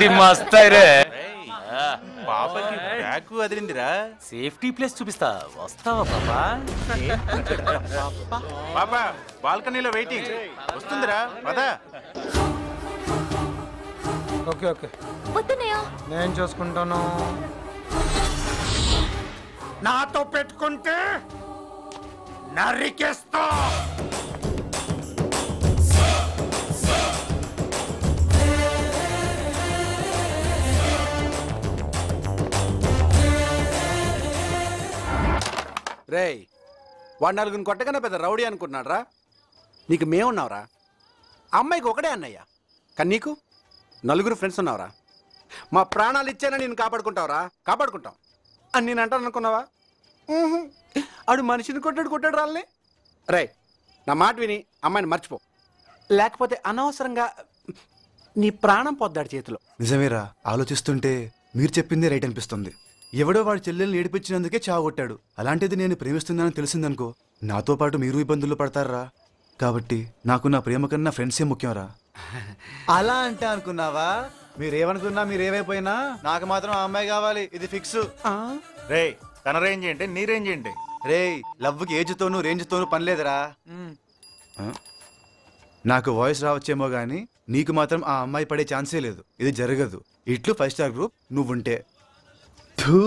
చోటి మస్త్ రే పాపకి బ్యాగ్ వదిలిందిరా సేఫ్టీ ప్లేస్ చూపిస్తా. వస్తావా పాపా? పాపా బాల్కనీలో వెయిటింగ్. వస్తుందిరా పదా. Okay okay. నేను చూసుకుంటాను. నాతో పెట్టుకుంటే నరికేస్తా. రేయ్ వాడు నలుగురిని కొట్టగానే పెద్ద రౌడీ అనుకుంటున్నాడ్రా. నీకు మేమున్నావురా అమ్మాయికి ఒకడే అన్నయ్య. కానీ నీకు? నలుగురు ఫ్రెండ్స్ ఉన్నావురా. మా ప్రాణాలు ఇచ్చానని నేను కాపాడుకుంటావురా. కాపాడుకుంటాం. అని నేను అంటాను అనుకున్నావా? ఆడు మనిషిని కొట్టాడు కొట్టాడు రాళ్ళని. రే నా మాట విని అమ్మాయిని మర్చిపో. లేకపోతే అనవసరంగా నీ ప్రాణం పొద్దాడు చేతిలో. నిజమేరా ఆలోచిస్తుంటే మీరు చెప్పిందే రైట్ అనిపిస్తుంది. ఎవడో వాడి చెల్లెల్ని ఏడిపించినందుకే చావగొట్టాడు. అలాంటిది నేను ప్రేమిస్తున్నానని తెలిసిందనుకో నాతో పాటు మీరు ఇబ్బందులు పడతారా? కాబట్టి నాకు నా ప్రేమ కన్నా ఫ్రెండ్సే ముఖ్యంరా. అలా అంటే అనుకున్నావా? మీరేమనుకున్నా మీరేమైపోయినా నాకు మాత్రం ఆ అమ్మాయి కావాలి ఇది ఫిక్స్. రే తన రేంజ్ ఏంటి? నీ రేంజ్ ఏంటి? రే లవ్కి ఏజ్తోనూ రేంజ్తోనూ పని లేదురా? నాకు వాయిస్ రావచ్చేమో గానీ నీకు మాత్రం ఆ అమ్మాయి పడే ఛాన్సే లేదు. ఇది జరగదు. ఇట్లు ఫైవ్ స్టార్ గ్రూప్ నువ్వుంటే. రే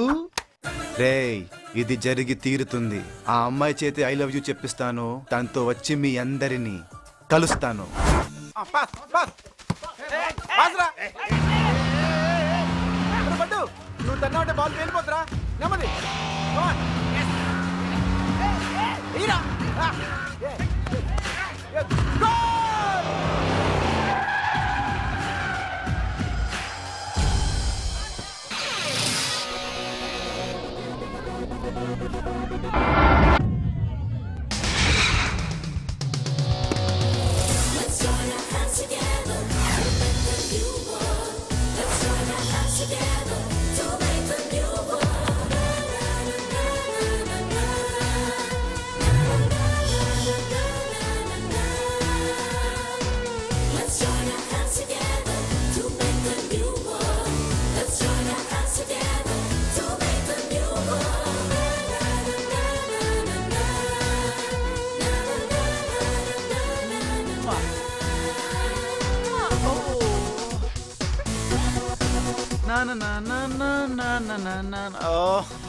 రేయ్ ఇది జరిగి తీరుతుంది ఆ అమ్మాయి చేతి ఐ లవ్ యూ చెప్పిస్తాను తనతో వచ్చి మీ అందరిని కలుస్తాను నువ్వు తన్నావంటే బాల్ నెమ్మది you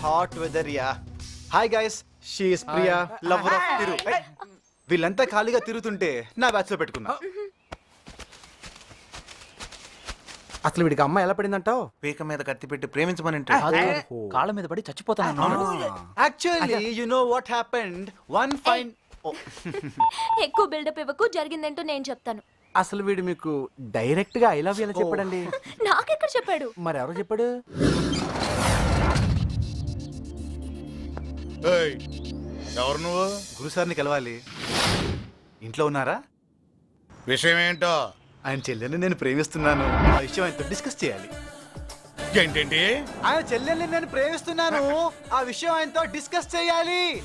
hot weather yeah hi guys she is Priya lover of Tiru ఏయ్, వీళ్ళంతా ఖాళీగా తిరుగుతుంటే నా బ్యాచ్లో పెట్టుకున్నా. అసలు వీడికి అమ్మాయి ఎలా పడిందంటావు? పీక మీద కత్తి పెట్టి ప్రేమించమని కాళ్ళ మీద పడి చచ్చిపోతాను actually you know what happened one fine ఎక్కువ బిల్డప్ ఇవ్వకు జరిగిందేంటో నేను చెప్తాను. అసలు వీడు మీకు డైరెక్ట్గా ఐ లవ్ ఎలా చెప్పాడండి? నాకెక్కడ చెప్పాడు? మరి ఎవరు చెప్పాడు? ఎవరు నువ్వు? గురుసార్ని కలవాలి. ఇంట్లో ఉన్నారా? విషయం ఏంటో ఆయన చెల్లెల్ని నేను ప్రేమిస్తున్నాను. ఆ విషయం ఆయనతో డిస్కస్ చేయాలి. ఏంటేంటి? ఆయన చెల్లెల్ని నేను ప్రేమిస్తున్నాను. ఆ విషయం ఆయనతో డిస్కస్ చేయాలి.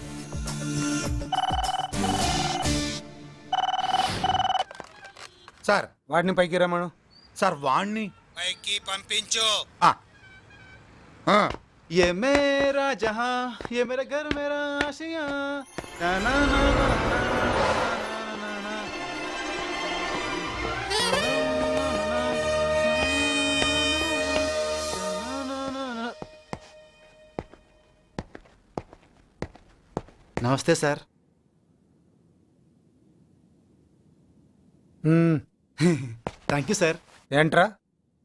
సార్ వాడిని పైకి రమ్మను సార్ వాణ్ణి పైకి పంపించు ये मेरा जहां ये मेरा घर मेरा आशियां ना ना ना ना ना ना ना నమస్తే సార్ థ్యాంక్ యూ సార్. ఏంట్రా?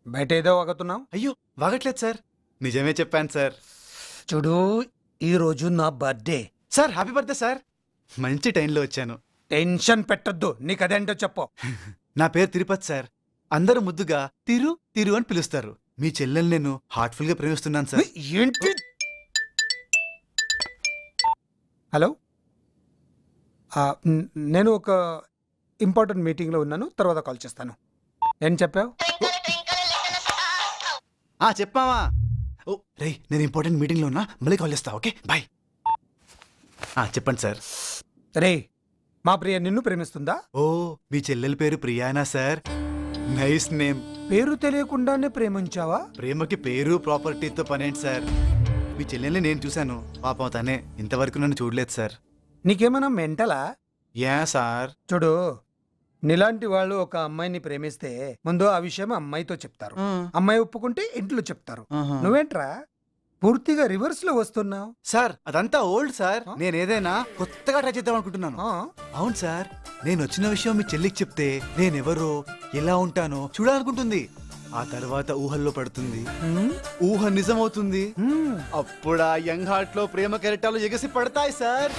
బయట ఏదో వాగుతున్నావు? అయ్యో వాగట్లేదు సార్. నిజమే చెప్పాను సార్. చూడు ఈ రోజు నా birthday. Sir happy birthday sir. మంచి టైంలో వచ్చాను. టెన్షన్ పెట్టొద్దు నీకు అదేంటో చెప్పు. నా పేరు తిరుపతి సార్. అందరూ ముద్దుగా తిరు తిరు అని పిలుస్తారు. మీ చెల్లెల్ని నేను హార్ట్ఫుల్గా ప్రేమిస్తున్నాను సార్. ఏంటి? హలో? నేను ఒక ఇంపార్టెంట్ మీటింగ్లో ఉన్నాను తర్వాత కాల్ చేస్తాను. ఏం చెప్పావు? ఆ చెప్పావా? ఓ రే నేను ఇంపార్టెంట్ మీటింగ్లో ఉన్నా మళ్ళీ కాల్ చేస్తా ఓకే? బాయ్. చెప్పండి సార్. రే మా ప్రియ నిన్ను ప్రేమిస్తుందా? ఓ మీ చెల్లెల పేరు ప్రియానా సార్? Nice name. పేరు తెలియకుండానే ప్రేమించావా? ప్రేమకి పేరు ప్రాపర్టీతో పనేంటి సార్? మీ చెల్లెల్ని నేను చూశాను. పాపం తనే ఇంతవరకు నన్ను చూడలేదు సార్. నీకేమైనా మెంటలా? Yeah sir. చూడు నీలాంటి వాళ్ళు ఒక అమ్మాయిని ప్రేమిస్తే ముందు ఆ విషయం అమ్మాయితో చెప్తారు. అమ్మాయి ఒప్పుకుంటే ఇంట్లో చెప్తారు. నువ్వేంట్రా? పూర్తిగా రివర్స్లో వస్తున్నావు. సార్ అదంతా ఓల్డ్ సార్. నేను ఏదైనా కొత్తగా ట్రై చేద్దాం అనుకుంటున్నాను. అవును సార్ నేను వచ్చిన విషయం మీ చెల్లికి చెప్తే నేనెవరో ఎలా ఉంటానో చూడాలనుకుంటుంది. ఆ తర్వాత ఊహల్లో పడుతుంది. ఊహ నిజమవుతుంది. అప్పుడు ఆ యంగ్ హార్ట్లో ప్రేమ కెరటాలు ఎగసి పడతాయి సార్.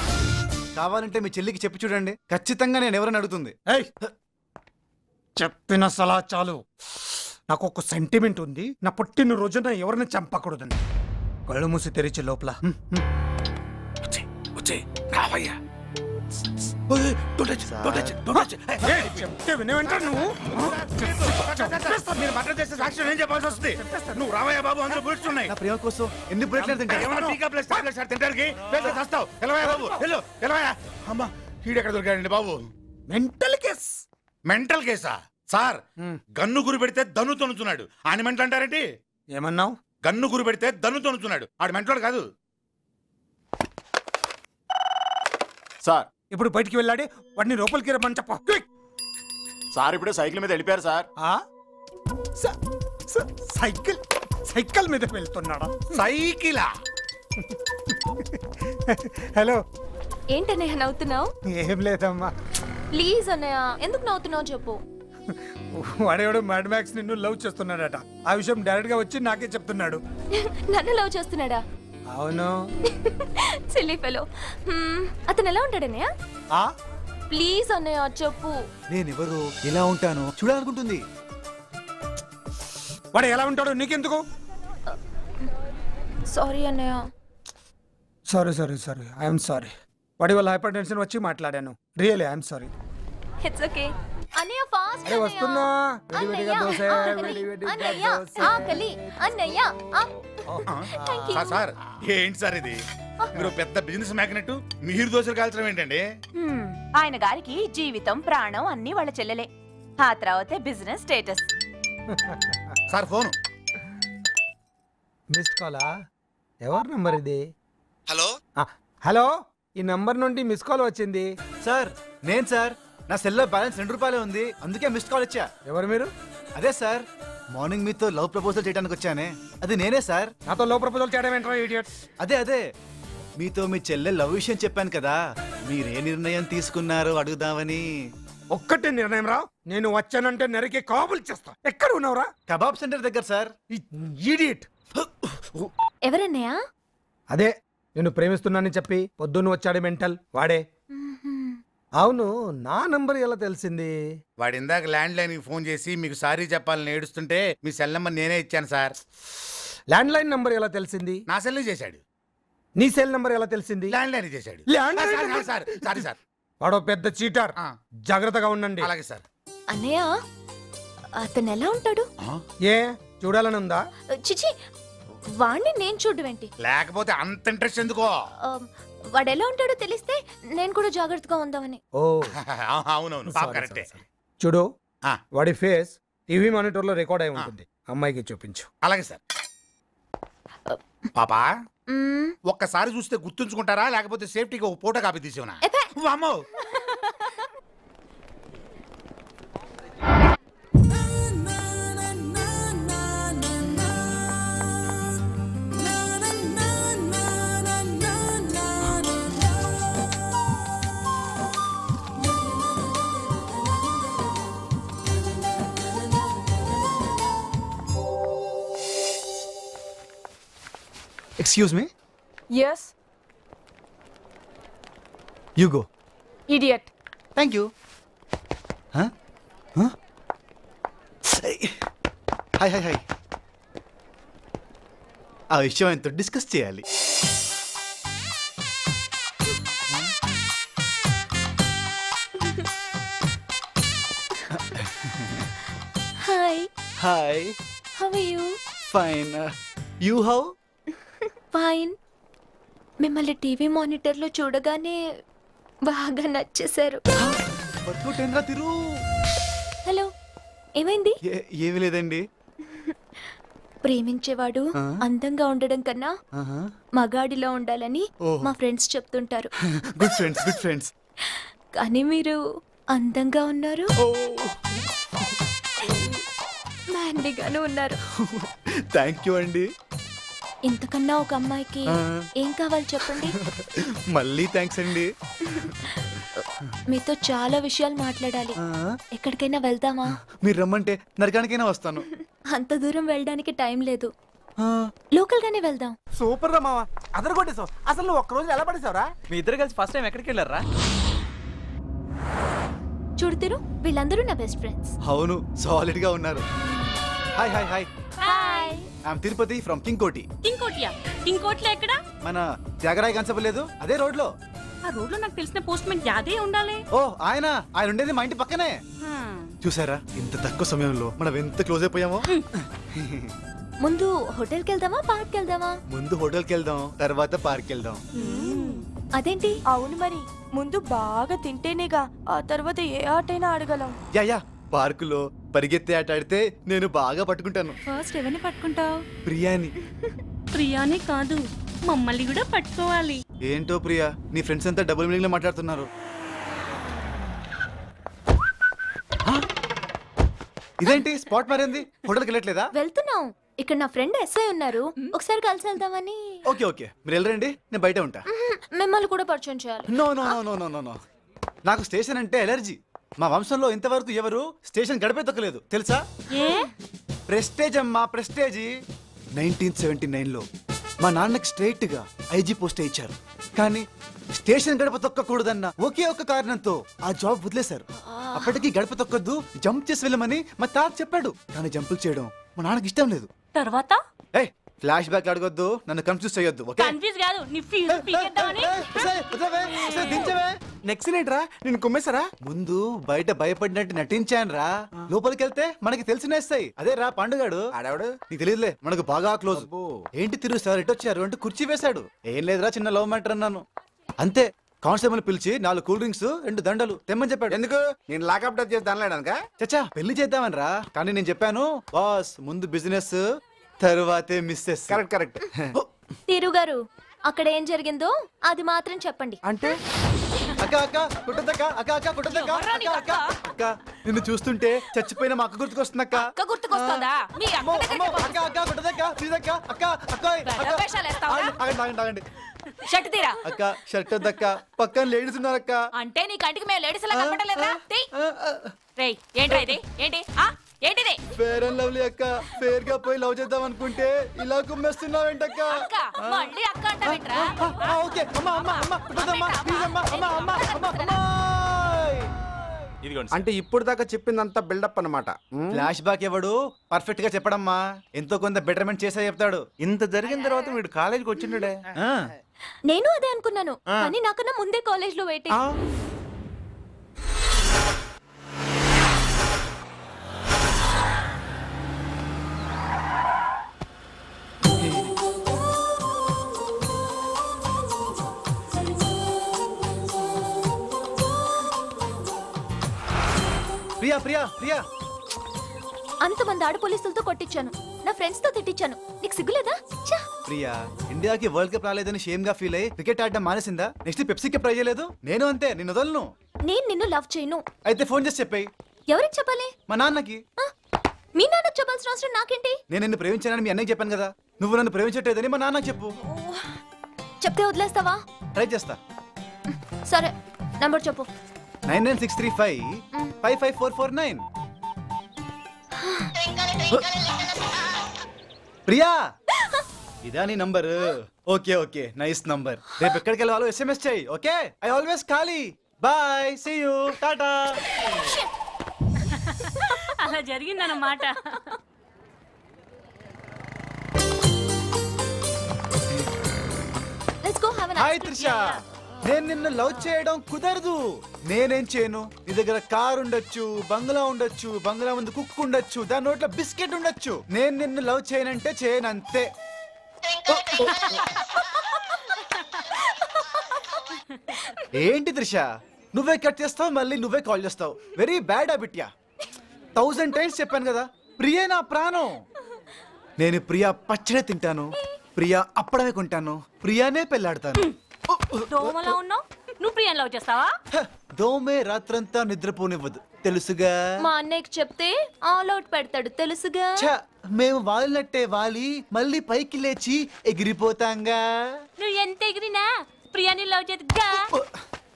కావాలంటే మీ చెల్లికి చెప్పి చూడండి. ఖచ్చితంగా నేను ఎవరని అడుగుతుంది. చెప్పిన సలా చాలు. నాకు ఒక సెంటిమెంట్ ఉంది. నా పుట్టిన రోజున ఎవరిని చంపకూడదని. కళ్ళు మూసి తెరిచే లోపల. ఏయ్, చెప్తే నువ్వు? మీరు మర్డర్ చేసే సాక్ష్యం ఏం చెప్పాల్సి వస్తుంది? నువ్వు రావయ్య బాబు అందులో బుల్లెట్స్ ఉన్నాయి. నా ప్రేమ కోసం ఎన్ని బుల్లెట్లు తింటారు ఏమన్నా టీకా ప్లస్ టాబ్లెట్స్ సార్ తింటానికి? వెళ్తే చస్తావు. వెళ్ళవయ్య బాబు వెళ్ళు వెళ్ళవయ్య. అమ్మా ఈడెక్కడ దొరికాడండి బాబు? మెంటల్ కేస్ మెంటల్ కేసా సార్ గన్ను గురి పెడితే దన్ను తొనుచున్నాడు. ఆయన మెంటల్ అంటారేంటి ఏమన్నావు? గన్ను గురి పెడితే దన్ను తొనుచున్నాడు. ఆడు మెంటల్ కాదు. సార్ ఇప్పుడు బయటికి వెళ్ళాడి? వాడిని లోపలికి రమ్మని చెప్ప. సార్ ఇప్పుడే సైకిల్ మీద వెళ్ళిపోయారు సార్. సైకిల్ సైకిల్ మీద వెళ్తున్నాడా? సైకిలా? హలో. ఏంటన్నయ్య నవ్వుతున్నావు? ఏం లేదమ్మా. ప్లీజ్ అన్నయ్య ఎందుకు నవ్వుతున్నావు చెప్పు. వాడేవాడు మ్యాడ్ మ్యాక్స్ నిన్ను లవ్ చేస్తున్నాడట. ఆ విషయం డైరెక్ట్గా వచ్చి నాకే చెప్తున్నాడు. నన్ను లవ్ చేస్తున్నాడా? అవును. సిల్లీ ఫెలో అతను ఎలా ఉంటాడన్నయ్య ఆ? ప్లీజ్ అన్నయ్య చెప్పు. నేనెవరో? ఎలా ఉంటానో? చూడాలనుకుంటుంది. వాడు ఎలా ఉంటాడో? నీకెందుకు? సారీ అన్నయ్య. Sorry sorry sorry I'm sorry వాడి వల్ల హైపర్ టెన్షన్ వచ్చి మాట్లాడాను. Really I'm sorry it's okay అన్నయ్య ఫాస్ట్ అరే వస్తున్నా. వేడి వేడిగా దోశ వేడి వేడిగా అన్నయ్య దోశ. ఆకలి. అన్నయ్య. సార్ సార్ ఏంటి సార్ ఇది? మీరు పెద్ద బిజినెస్ మ్యాగ్నెట్ మీరు దోశలు కాల్చడం ఏంటండి? ఆయన గారికి జీవితం ప్రాణం అన్ని వాళ్ళ చెల్లెలే. ఆ తర్వాతే business status sir phone. Missed కాలా? ఎవరి నంబర్ ఇది? హలో? హలో? ఈ నంబర్ నుండి మిస్ కాల్ వచ్చింది. సార్ నేను సార్. నా సెల్లో బ్యాలెన్స్ రెండు రూపాయలే ఉంది. అందుకే మిస్డ్ కాల్ ఇచ్చా. ఎవరు మీరు? అదే సార్. మార్నింగ్ మీతో లవ్ ప్రపోజల్ చేయడానికి వచ్చానే. అది నేనే సార్. నాతో లవ్ ప్రపోజల్ చేయడం ఏంట్రా ఇడియట్ అదే అదే. మీతో మీ చెల్లె లవ్ విషయం చెప్పాను కదా. మీరే నిర్ణయం తీసుకున్నారో అడుగుదామని. ఒక్కటే నిర్ణయం రా. నేను వచ్చానంటే నరికి కాబుల్ చేస్తా. ఎక్కడ ఉన్నావురా? కబాబ్ సెంటర్ దగ్గర సార్. ఈడియట్ ఎవరన్నయ్య? అదే నేను ప్రేమిస్తున్నానని చెప్పి పొద్దున్న వచ్చాడు మెంటల్. వాడే. అవును నా నంబర్ ఎలా తెలిసింది? వాడు ఇందాక ల్యాండ్ లైన్ ఫోన్ చేసి మీకు సారీ చెప్పాలని ఏడుస్తుంటే మీ సెల్ నెంబర్ నేనే ఇచ్చాను సార్. ల్యాండ్ లైన్ నంబర్ ఎలా తెలిసింది? నా సెల్ చేశాడు. నీ సెల్ నంబర్ ఎలా తెలిసింది? ల్యాండ్ లైన్ చేశాడు land sir, line sir, sir వాడో పెద్ద చీటర్. జాగ్రత్తగా ఉండండి. అలాగే సార్. అన్నయ్య అతను ఎలా ఉంటాడు? ఏ? చూడాలని ఉందా? చిచి వాణ్ణి నేను చూడడం ఏంటి లేకపోతే అంత ఇంట్రెస్ట్ ఎందుకో? వాడు ఎలా ఉంటాడో తెలిస్తే నేను కూడా జాగ్రత్తగా ఉందామని. ఓ. అవునవును. పాప కరెక్టే. చూడు వాడి ఫేస్ టీవీ మానిటర్లో రికార్డ్ అయి ఉంటుంది. అమ్మాయికి చూపించు. అలాగే సార్. పాపా మ్మ్. ఒక్కసారి చూస్తే గుర్తుంచుకుంటారా? లేకపోతే సేఫ్టీకి ఒక ఫోటో కాపీ తీసేవనా? ఎపే. అమ్మో excuse me yes you go idiot thank you hi hi hi ఆ విషయం ఆయనతో డిస్కస్ చేయాలి. Hi hi how are you fine you how fine. మిమ్మల్ని టీవీ మానిటర్లో చూడగానే బాగా నచ్చేశారు. హలో ఏమైంది? ఏమీ లేదండి. ప్రేమించేవాడు? అందంగా ఉండడం కన్నా. మగాడిలో ఉండాలని. మా ఫ్రెండ్స్ చెప్తుంటారు. Good friends good friends. కానీ మీరు అందంగా ఉన్నారు. మ్యాండీగాను ఉన్నారు. థ్యాంక్ యూ అండి. ఇంతకన్నా ఒక అమ్మాయికి. ఏం కావాలి చెప్పండి? మళ్ళీ థ్యాంక్స్ అండి. మీతో చాలా విషయాలు మాట్లాడాలి. ఎక్కడికైనా వెళ్దామా? మీరు రమ్మంటే నరకానికైనా వస్తాను. అంత దూరం వెళ్ళడానికి టైం లేదు. లోకల్ గానే వెళ్దాం. సూపర్ రా మావా. అదర కొట్టేసావు అసలు నువ్వు ఒక్క రోజు ఎలా పడేసావురా మీ ఇద్దరు కలిసి ఫస్ట్ టైం ఎక్కడికి వెళ్ళారా? చూడుతిరు వీళ్ళందరూ నా బెస్ట్ ఫ్రెండ్స్ అవును సాలిడ్గా ఉన్నారు. Hi hi hi hi I'm Tirupati from Kingkoti ఇంకోటియా ఇంకోట్లో ఎక్కడ? మన త్యాగరాయ కన్సబ్ లేదు అదే రోడ్లో ఆ రోడ్లో నాకు తెలిసిన పోస్ట్ మ్యాన్ యాదే ఉండాలి. ఓ ఆయన ఆయన ఉండేది మా ఇంటి పక్కనే. చూసారా ఇంత తక్కువ సమయంలో మనం ఎంత క్లోజ్ అయిపోయామో. ముందు హోటల్కి వెళ్దామా పార్క్ వెళ్దామా? ముందు హోటల్కి వెళ్దాం తర్వాత పార్క్ వెళ్దాం. అదేంటి? అవును మరి ముందు బాగా తింటేనేగా ఆ తర్వాత ఏ ఆటైనా ఆడగలం. Yeah yeah. పార్కులో పరిగెత్తే ఆట ఆడితే నేను బాగా పట్టుకుంటాను. ఫస్ట్ ఎవరిని పట్టుకుంటావు? ప్రియాని. ప్రియానే కాదు మమ్మల్ని కూడా పట్టుకోవాలి. ఏంటో ప్రియా నీ ఫ్రెండ్స్ అంతా డబుల్ మీనింగ్లో మాట్లాడుతున్నారు? ఇదేంటి? స్పాట్ మారింది? హోటల్కి వెళ్ళట్లేదా? వెళ్తున్నాం. ఇక్కడ నా ఫ్రెండ్ ఎస్ఐ ఉన్నారు. ఒకసారి కలిసి వెళ్దామని. Okay okay. మీరు వెళ్ళరండి నేను బయట ఉంటా. మ్మ్, మిమ్మల్ని కూడా పరిచయం చేయాలి. No no no no no no no. నాకు స్టేషన్ అంటే ఎలర్జీ. మా వంశంలో ఇంతవరకు ఎవరు స్టేషన్ గడిపే తొక్కలేదు తెలుసా? ప్రెస్టేజ్ అమ్మా ప్రెస్టేజ్. నైన్టీన్ సెవెంటీ నైన్లో మా నాన్నకి స్ట్రైట్గా ఐజీ పోస్ట్ ఇచ్చారు. కానీ స్టేషన్ గడప తొక్కకూడదన్న ఒకే ఒక్క కారణంతో ఆ జాబ్ వదిలేశారు. అప్పటికి గడప తొక్కద్దు జంప్ చేసి వెళ్ళమని మా తాత చెప్పాడు. కానీ జంపులు చేయడం మా నాన్నకి ఇష్టం లేదు. తర్వాత? ఫ్లాష్ బ్యాక్ అడగొద్దు నన్ను కన్ఫ్యూజ్ చేయొద్దు ఓకే కన్ఫ్యూజ్ కాదు నీ ఫీజు పీకేద్దామని నెక్స్ట్ ఏంట్రా నేను కుమ్మేశారా? ముందు బయట భయపడినట్టు నటించాను రా. లోపలికి వెళ్తే మనకి తెలిసినేస్తాయి అదే రా పండుగాడు. ఆడవాడు? నీకు తెలియదులే మనకు బాగా క్లోజ్ ఏంటి తిరుగు సార్ ఎటు వచ్చారు అంటే కుర్చీ వేశాడు. ఏం లేదురా చిన్న లవ్ మ్యాటర్ అన్నాను. అంతే కానిస్టేబుల్ పిలిచి నాలుగు కూల్ డ్రింక్స్ రెండు దండలు తెమ్మని చెప్పాడు. ఎందుకు? నేను లాకప్ చేసి దానిలేడానుక చచ్చా పెళ్ళి చేద్దామని రా. కానీ నేను చెప్పాను బాస్ ముందు బిజినెస్ తరువాతే మిస్సెస్ కరెక్ట్ కరెక్ట్. తీరు గారు అక్కడ ఏం జరిగిందో అది మాత్రం చెప్పండి. అంటే? అక్క అక్క కుట్టదక్క అక్క అక్క కుట్టదక్క అక్క అక్క అక్క? నిన్ను చూస్తుంటే చచ్చిపోయిన మా అక్క గుర్తుకొస్తుంది అక్క. అక్క గుర్తుకొస్తుందా? మీ అక్క అమ్మో, దగ్గరికి అమ్మో, అక్క అక్క కుట్టదక్క ప్లీజ్ అక్క అక్క అక్క. పెద్ద వేషాలు వేస్తావా? ఆగండి, ఆగండి ఆగండి ఆగండి. షర్ట్ తీరా? అక్క షర్ట్ వద్దక్క. పక్కన లేడీస్ ఉన్నారక్క అంటే నీ కంటికి మేము లేడీస్ లా కనపడలేదా రేయ్ ఏంట్రా ఇది? ఏంటి? ఆ? ఏంటిది? ఫేర్ అండ్ లవ్లీ అక్క. ఫేర్గా పోయి లవ్ చేద్దాం అనుకుంటే ఇలా కుమ్మేస్తున్నావేంటక్క అక్క మళ్ళీ అక్క అంటావేంట్రా? ఓకే. అమ్మా అమ్మా అమ్మా అమ్మా అమ్మా అమ్మా అమ్మా అమ్మా అంటే ఇప్పుడు దాకా చెప్పిందంతా బిల్డప్ అన్నమాట. ఫ్లాష్ బ్యాక్ ఎవడు? పర్ఫెక్ట్గా చెప్పడమ్మా. ఎంతో కొంత బెటర్మెంట్ చేసే చెప్తాడు. ఇంత జరిగిన తర్వాత వీడు కాలేజీకి వచ్చిండే నేను అదే అనుకున్నాను. కానీ నాకన్నా ముందే కాలేజ్లో వెయిటింగ్ ప్రియా ప్రియా ప్రియా. అంతమంది ఆడ పోలీసులతో కొట్టించాను. నా ఫ్రెండ్స్తో తిట్టించాను. నీకు సిగ్గులేదా! ప్రియా ఇండియాకి వరల్డ్ కప్ రాలేదని షేమ్గా ఫీల్ అయ్యి క్రికెట్ ఆడడం మానేసిందా? నెక్స్ట్ పెప్సీకి ట్రై చేయలేదు? నేను అంతే నిన్ను వదలను. నేను నిన్ను లవ్ చేయను. అయితే ఫోన్ చేసి చెప్పాయి. ఎవరికి చెప్పాలి? మా నాన్నకి. మీ నాన్నకు చెప్పాల్సిన అవసరం నాకేంటి? నేను నిన్ను ప్రేమించానని మీ అన్నయ్య చెప్పాను కదా. నువ్వు నన్ను ప్రేమించట్లేదని మా నాన్నకి చెప్పు. చెప్తే వదిలేస్తావా? ట్రై చేస్తా. సరే నంబర్ చెప్పు. Nine nine six three five five five four four nine. Priya! ఇదా నీ number. Okay okay. Nice number. రేపు ఎక్కడికి వెళ్ళాలో ఎస్ఎంఎస్ చేయి ఓకే? ఐ ఆల్వేస్ ఖాళీ. Bye see you. టాటా. అలా జరిగిందన్నమాట. Let's go have hi Trisha నేను నిన్ను లవ్ చేయడం కుదరదు. నేనేం చేయను? నీ దగ్గర కార్ ఉండొచ్చు బంగ్లా ఉండొచ్చు బంగ్లా ముందు కుక్ ఉండొచ్చు దాని నోట్లో బిస్కెట్ ఉండొచ్చు. నేను నిన్ను లవ్ చేయనంటే చేయను అంతే ఏంటి త్రిష? నువ్వే కట్ చేస్తావు మళ్ళీ నువ్వే కాల్ చేస్తావు. వెరీ బ్యాడ్ అబిట్యా థౌజండ్ టైమ్స్ చెప్పాను కదా ప్రియే నా ప్రాణం. నేను ప్రియా పచ్చడే తింటాను ప్రియా అప్పడమే కొంటాను ప్రియానే పెళ్ళాడతాను. దోమలా ఉన్నావు? నువ్వు ప్రియాని లవ్ చేస్తావా దోమే రాత్రంతా నిద్రపోనివ్వదు. తెలుసుగా? మా అన్నయ్యకి చెప్తే ఆల్ అవుట్ పెడతాడు. తెలుసుగా? మేము వాలినట్టే వాలి మళ్ళీ పైకి లేచి ఎగిరిపోతాంగా. నువ్వు ఎంత ఎగిరినా ప్రియాని లవ్ చేద్దా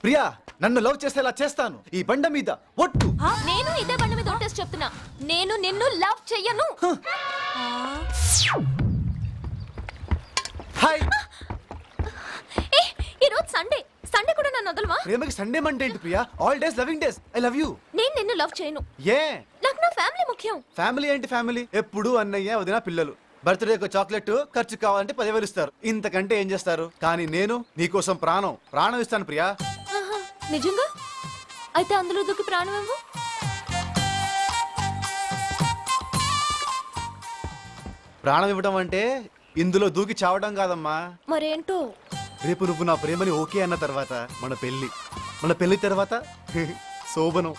ప్రియా నన్ను లవ్ చేసేలా చేస్తాను. ఈ బండ మీద ఒట్టు. నేను ఇదే బండి మీద ఒట్టేసి చెప్తున్నా. నేను నిన్ను లవ్ చెయ్యను. హాయ్. ఏ, ఈ రోజు సండే. సండే కూడా నన్ను వదలవా? ప్రేమకి సండే మండే ఏంటి Priya? All days loving days I love you నేను నిన్ను లవ్ చేయను. ఏ? నాకు నా ఫ్యామిలీ ముఖ్యం. ఫ్యామిలీ ఏంటి ఫ్యామిలీ ఎప్పుడు అన్నయ్య వదిన పిల్లలు. బర్త్డేకి చాక్లెట్ ఖర్చు కావాలంటే పదివేలు ఇస్తారు. ఇంతకంటే ఏం చేస్తారు? కానీ నేను నీకోసం ప్రాణం ప్రాణం ఇస్తాను ప్రియా. నిజంగా? అయితే అందులో దూకి ప్రాణం ఇవ్వు ప్రాణం ఇవ్వడం అంటే ఇందులో దూకి చావడం కాదమ్మా. మరేంటో? రేపు నువ్వు నా ప్రేమని ఓకే అన్న తర్వాత మన పెళ్ళి మన పెళ్ళి తర్వాత శోభనం.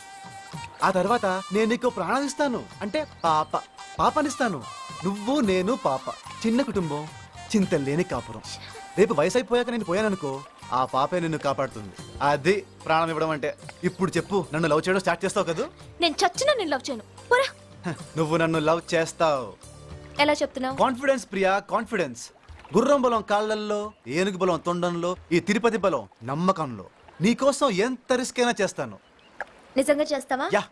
ఆ తర్వాత నేను నీకు ప్రాణం ఇస్తాను. అంటే పాప. పాపనిస్తాను నువ్వు నేను పాప. చిన్న కుటుంబం చింతలేని కాపురం. రేపు వయసు అయిపోయాక నేను పోయాననుకో ఆ పాపే నిన్ను కాపాడుతుంది. అది ప్రాణం ఇవ్వడం అంటే. ఇప్పుడు చెప్పు నన్ను లవ్ చేయడం స్టార్ట్ చేస్తావు కదూ? నేను చచ్చిన నేను లవ్ చేయను. నువ్వు నన్ను లవ్ చేస్తావు. ఎలా చెప్తున్నావు? Confidence Priya confidence. గుర్రం బలం కాళ్ళల్లో ఏనుగు బలం తొండంలో ఈ తిరుపతి బలం నమ్మకంలో. నీకోసం ఎంత రిస్క్ అయినా చేస్తాను. నిజంగా చేస్తావా? యా.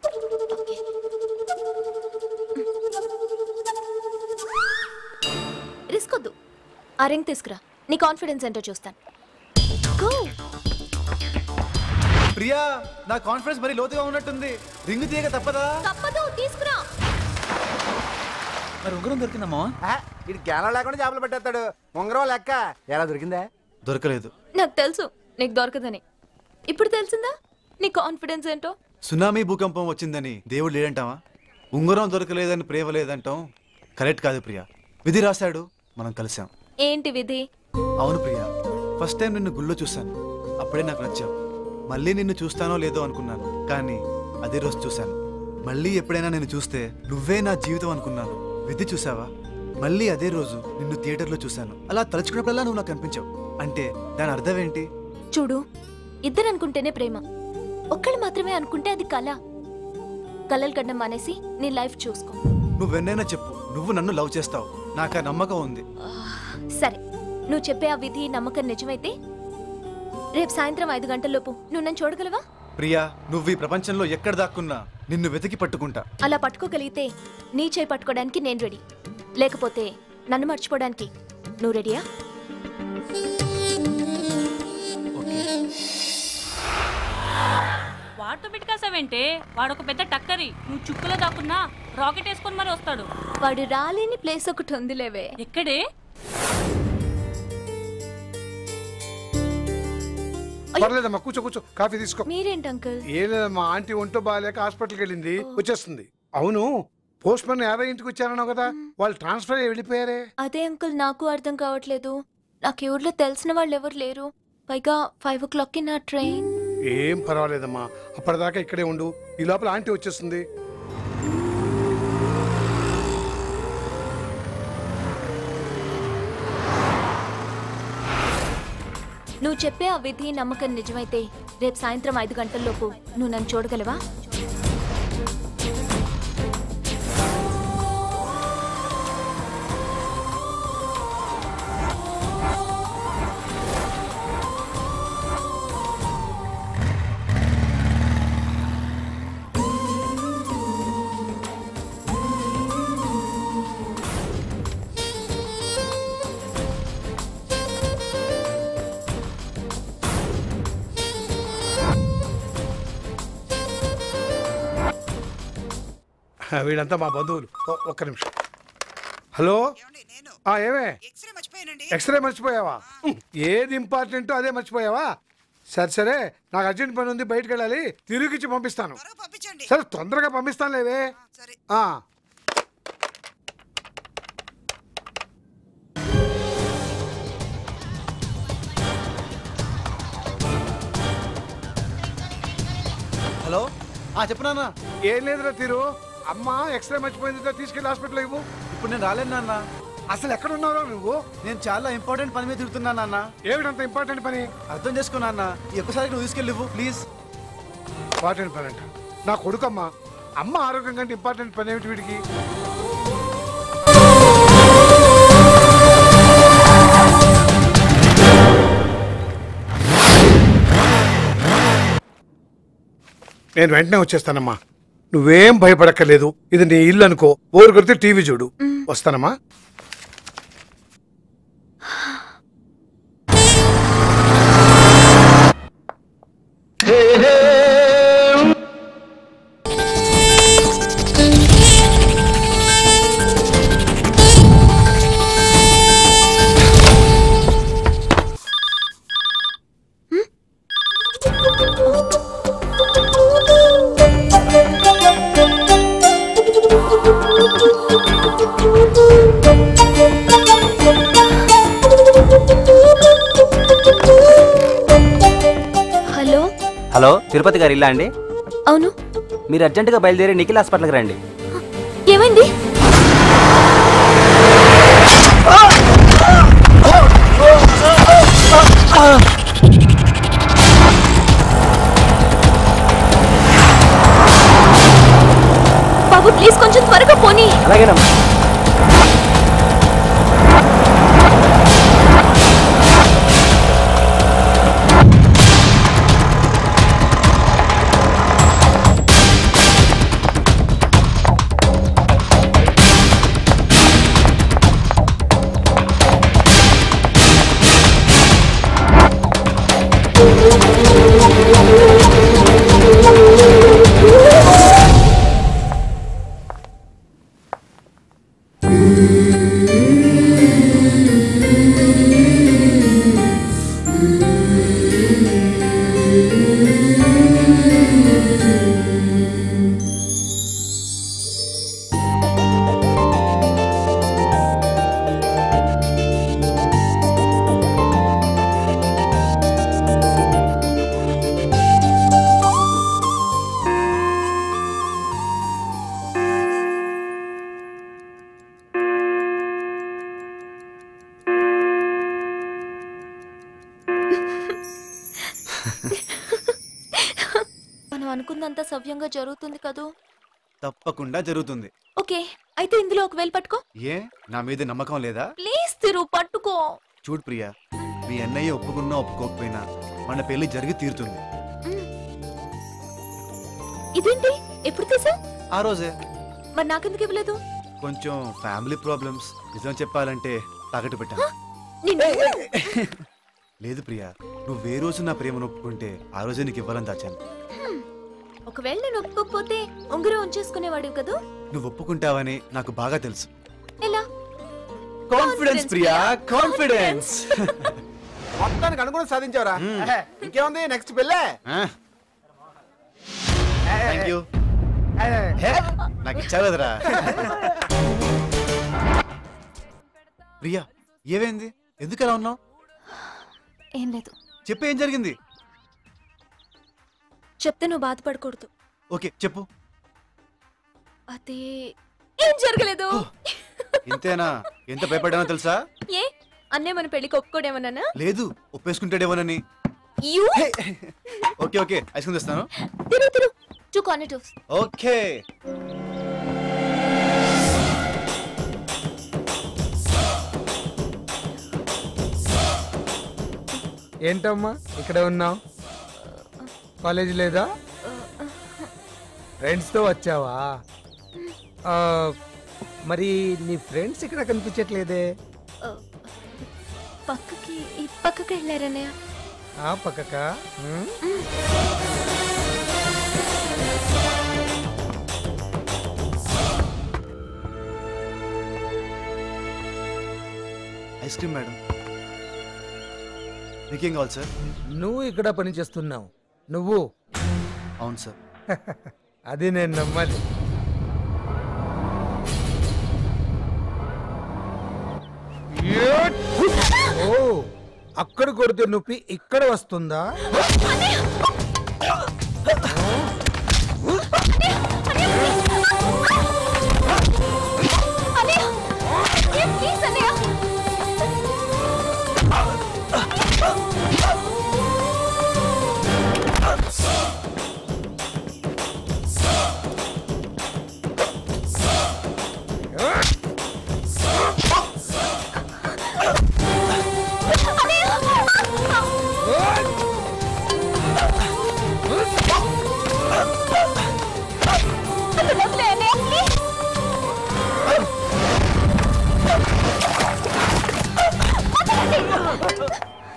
రిస్క్ వద్దు. ఆ రింగ్ తీసుకురా. నీ కాన్ఫిడెన్స్ ఏంటో చూస్తాను. ప్రియా నా కాన్ఫిడెన్స్ మరి లోతుగా ఉన్నట్టుంది. రింగ్ తీయక తప్పదా? తప్పదు తీసుకురా. మరి ఉంగరం దొరికిందమ్మా. ఇది జ్ఞానం లేకుండా చేపలు పెట్టేస్తాడు. ఉంగరం లెక్క. ఎలా దొరికిందా? దొరకలేదు. నాకు తెలుసు. నీకు దొరకదని. ఇప్పుడు తెలిసిందా? నీ కాన్ఫిడెన్స్ ఏంటో? సునామీ భూకంపం వచ్చిందని దేవుడు లేడంటావా? ఉంగరం దొరకలేదని ప్రేమ లేదంటాం. కరెక్ట్ కాదు ప్రియా. విధి రాశాడు. మనం కలిసాం ఏంటి విధి? అవును ప్రియా. ఫస్ట్ టైం నిన్ను గుళ్ళో చూశాను. అప్పుడే నాకు నచ్చావు. మళ్ళీ నిన్ను చూస్తానో లేదో అనుకున్నాను. కానీ అదే రోజు చూశాను. మళ్ళీ ఎప్పుడైనా నేను చూస్తే నువ్వే నా జీవితం అనుకున్నాను. విధి చూసావా మళ్ళీ అదే రోజు నిన్ను థియేటర్లో చూశాను. అలా తలుచుకున్నప్పుడల్లా నువ్వు నాకు కనిపించావు. అంటే దాని అర్థం ఏంటి చూడు ఇద్దరు అనుకుంటేనే ప్రేమ. ఒక్కళ్ళు మాత్రమే అనుకుంటే అది కళ కలలు కట్టడం మానేసి నీ లైఫ్ చూసుకో. నువ్వెన్నైనా చెప్పు. నువ్వు నన్ను లవ్ చేస్తావు. నాకు ఆ నమ్మకం ఉంది. సరే. నువ్వు చెప్పే ఆ విధి నమ్మకం నిజమైతే రేపు సాయంత్రం ఐదు గంటలలోపు నువ్వు నన్ను చూడగలవా? ప్రియా నువ్వు ఈ ప్రపంచంలో ఎక్కడ దాక్కున్నా నిన్ను వెతికి పట్టుకుంటా. అలా పట్టుకోగలిగితే నీ చేయి పట్టుకోవడానికి నేను రెడీ. లేకపోతే నన్ను మర్చిపోవడానికి నువ్వు రెడీయా? వాడితో పెట్టుకాసావేంటే వాడు ఒక పెద్ద టక్కరి. నువ్వు చుక్కులో దాక్కున్నా రాకెట్ వేసుకొని మరి వస్తాడు. వాడు రాలేని ప్లేస్ ఒకటి ఉందిలేవే. ఎక్కడే? పర్లేదమ్మా కూర్చో కూర్చో. కాఫీ తీసుకో. మీరేంటి అంకుల్? ఏం లేదమ్మా ఆంటీ ఒంటో బాగాలేక హాస్పిటల్కి వెళ్ళింది వచ్చేస్తుంది. అవును పోస్ట్ మ్యాన్ యాభై ఇంటికి వచ్చారన్నావు కదా వాళ్ళు ట్రాన్స్ఫర్ అయ్యి వెళ్ళిపోయారే. అదే అంకుల్ నాకు అర్థం కావట్లేదు. నాకు ఊర్లో తెలిసిన వాళ్ళు ఎవరు లేరు. పైగా ఫైవ్ ఓ క్లాక్కి నా ట్రైన్. ఏం పర్వాలేదమ్మా అప్పటిదాకా ఇక్కడే ఉండు. ఈ లోపల ఆంటీ వచ్చేస్తుంది. నువ్వు చెప్పే ఆ విధి నమ్మకం నిజమైతే రేపు సాయంత్రం ఐదు గంటల్లోపు నువ్వు నన్ను చూడగలవా? వీళ్ళంతా మా బంధువులు. ఒక్క నిమిషం. హలో? ఏమే? ఎక్స్రే మర్చిపోయావా? ఏది ఇంపార్టెంట్ అదే మర్చిపోయావా? సరే సరే. నాకు అర్జెంట్ పని ఉంది బయటకు వెళ్ళాలి. తిరిగిచ్చి పంపిస్తాను. సరే తొందరగా పంపిస్తాను లేవే. హలో? చెప్పనా ఏం లేదురా తీరు. అమ్మ ఎక్స్రే మర్చిపోయింది తీసుకెళ్ళి హాస్పిటల్ ఇవ్వు. ఇప్పుడు నేను రాలేను నాన్న. అసలు ఎక్కడ ఉన్నారో నువ్వు? నేను చాలా ఇంపార్టెంట్ పని మీద తిరుగుతున్నా నాన్న. ఏమిటంత ఇంపార్టెంట్ పని? అర్థం చేసుకో నాన్న. ఈ ఒక్కసారి నువ్వు తీసుకెళ్ళివ్వు ప్లీజ్ ఇంపార్టెంట్ పని అంట. నా కొడుకమ్మ అమ్మ ఆరోగ్యం కంటే ఇంపార్టెంట్ పని ఏమిటి వీడికి? నేను వెంటనే వచ్చేస్తానమ్మా. నువ్వేం భయపడక్కర్లేదు. ఇది నీ ఇల్లు అనుకో. ఓరు కొడితే టీవీ చూడు. వస్తానమ్మా. తిరుపతి గారు ఇల్లా అండి? అవును. మీరు అర్జెంటుగా బయలుదేరి నిఖిల్ హాస్పిటల్కి రండి. ఏమైంది? బాబు ప్లీజ్ కొంచెం త్వరగా పోనీ. అలాగేనమ్మా. తప్పకుండా జరుగుతుంది. ఓకే అయితే ఇందులో ఒక వేలు పట్టుకో. ఏ? నా మీద నమ్మకం లేదా? ప్లీజ్ తిరు పట్టుకో. చూడు ప్రియా మీ అన్నయ్య ఒప్పుకున్నా ఒప్పుకోకపోయినా మన పెళ్ళి జరిగి తీరుతుంది. ఇదేంటి? ఎప్పుడు తీసా ఆ రోజే. మరి నాకెందుకు ఇవ్వలేదు? కొంచెం ఫ్యామిలీ ప్రాబ్లమ్స్ నిజం చెప్పాలంటే పెట్టాను. నిన్ను? లేదు ప్రియా నువ్వు ఏ రోజు నా ప్రేమను ఒప్పుకుంటే ఆ రోజే నీకు ఇవ్వాలని దాచాను. ఒకవేళ నేను ఒప్పుకోకపోతే ఉంగరం ఉంచేసుకునేవాడివి కదూ? నువ్వు ఒప్పుకుంటావని నాకు బాగా తెలుసు. ఎలా? కాన్ఫిడెన్స్ ప్రియా. కాన్ఫిడెన్స్ మొత్తానికి అనుకుని సాధించావరా. ఇంకేముంది? నెక్స్ట్ పెళ్ళే. థ్యాంక్ యూ నాకు ఇచ్చావు కదరా ప్రియా ఏమైంది? ఎందుకు అలా ఉన్నావు? ఏం లేదు. చెప్పు ఏం జరిగింది? చెప్తే నువ్వు బాధపడకూడదు. ఓకే చెప్పు. అదే ఏం జరగలేదు. ఇంతేనా? ఎంత భయపడ్డానో తెలుసా? ఏ అన్నే మన పెళ్ళికి ఒప్పుకోడేమన్నా లేదు ఒప్పేసుకుంటాడేమోనని. You? Okay okay ice cream తెస్తాను. తిరు తిరు టూ కానిటివ్స్ ఓకే. ఏంటమ్మా ఇక్కడే ఉన్నావు? కాలేజ్ లేదా? ఫ్రెండ్స్తో వచ్చావా? మరి నీ ఫ్రెండ్స్ ఇక్కడ కనిపించట్లేదే? పక్కకి ఈ పక్కకి వెళ్ళారన్నయ్య ఆ పక్కక? Ice cream madam. మీకేం కావాలి సార్? నువ్వు ఇక్కడ పని చేస్తున్నావు. నువ్వు? అవును సార్. అది నేను నమ్మాలి ఓ అక్కడ కొడితే నొప్పి ఇక్కడ వస్తుందా?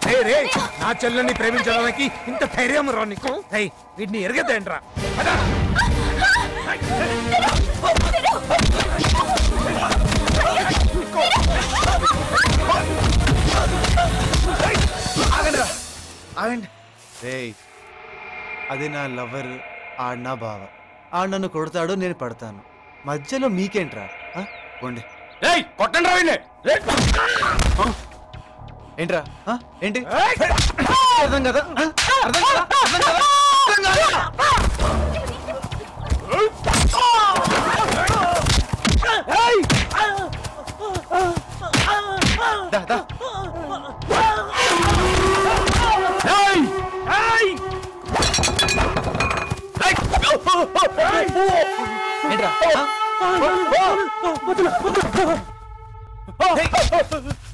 రే రే నా చెల్లెల్ని ప్రేమించడానికి ఇంత ధైర్యం రా నీకు. వీటిని ఎరగదేంట్రా. ఆగండి. అది నా లవర్ ఆడు నా బావ. ఆడు నన్ను కొడతాడు నేను పడతాను. మధ్యలో మీకేంట్రా? పోండి. కొట్టండి రా? ఏంట్రా? ఏంటి? అర్థం కదా? అర్థం కదా? అర్థం కదా? అర్థం కదా. ఏంట్రా!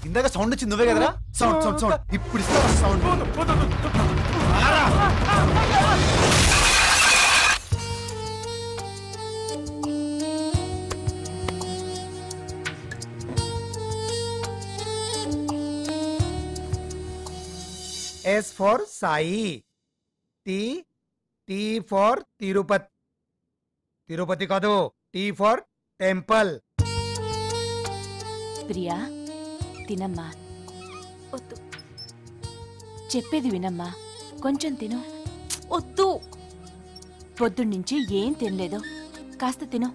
ఇందాక సౌండ్ వచ్చింది నువ్వే కదరా? సౌండ్ సౌండ్ సౌండ్ ఇప్పుడు ఇస్తా sound S for Sai. T T for Tirupati. Tirupati కాదు. టీ ఫర్ టెంపుల్ ప్రియా తినమ్మా. వద్దు. చెప్పేది వినమ్మా. కొంచెం తిను. వద్దు. పొద్దున్నుంచి ఏం తినలేదు. కాస్త తిను.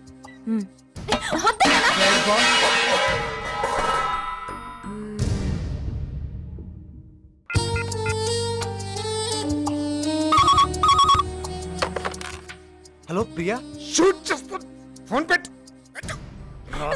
హలో ప్రియా షూట్ చేస్తా ఫోన్ పెట్టు. ప్రియా?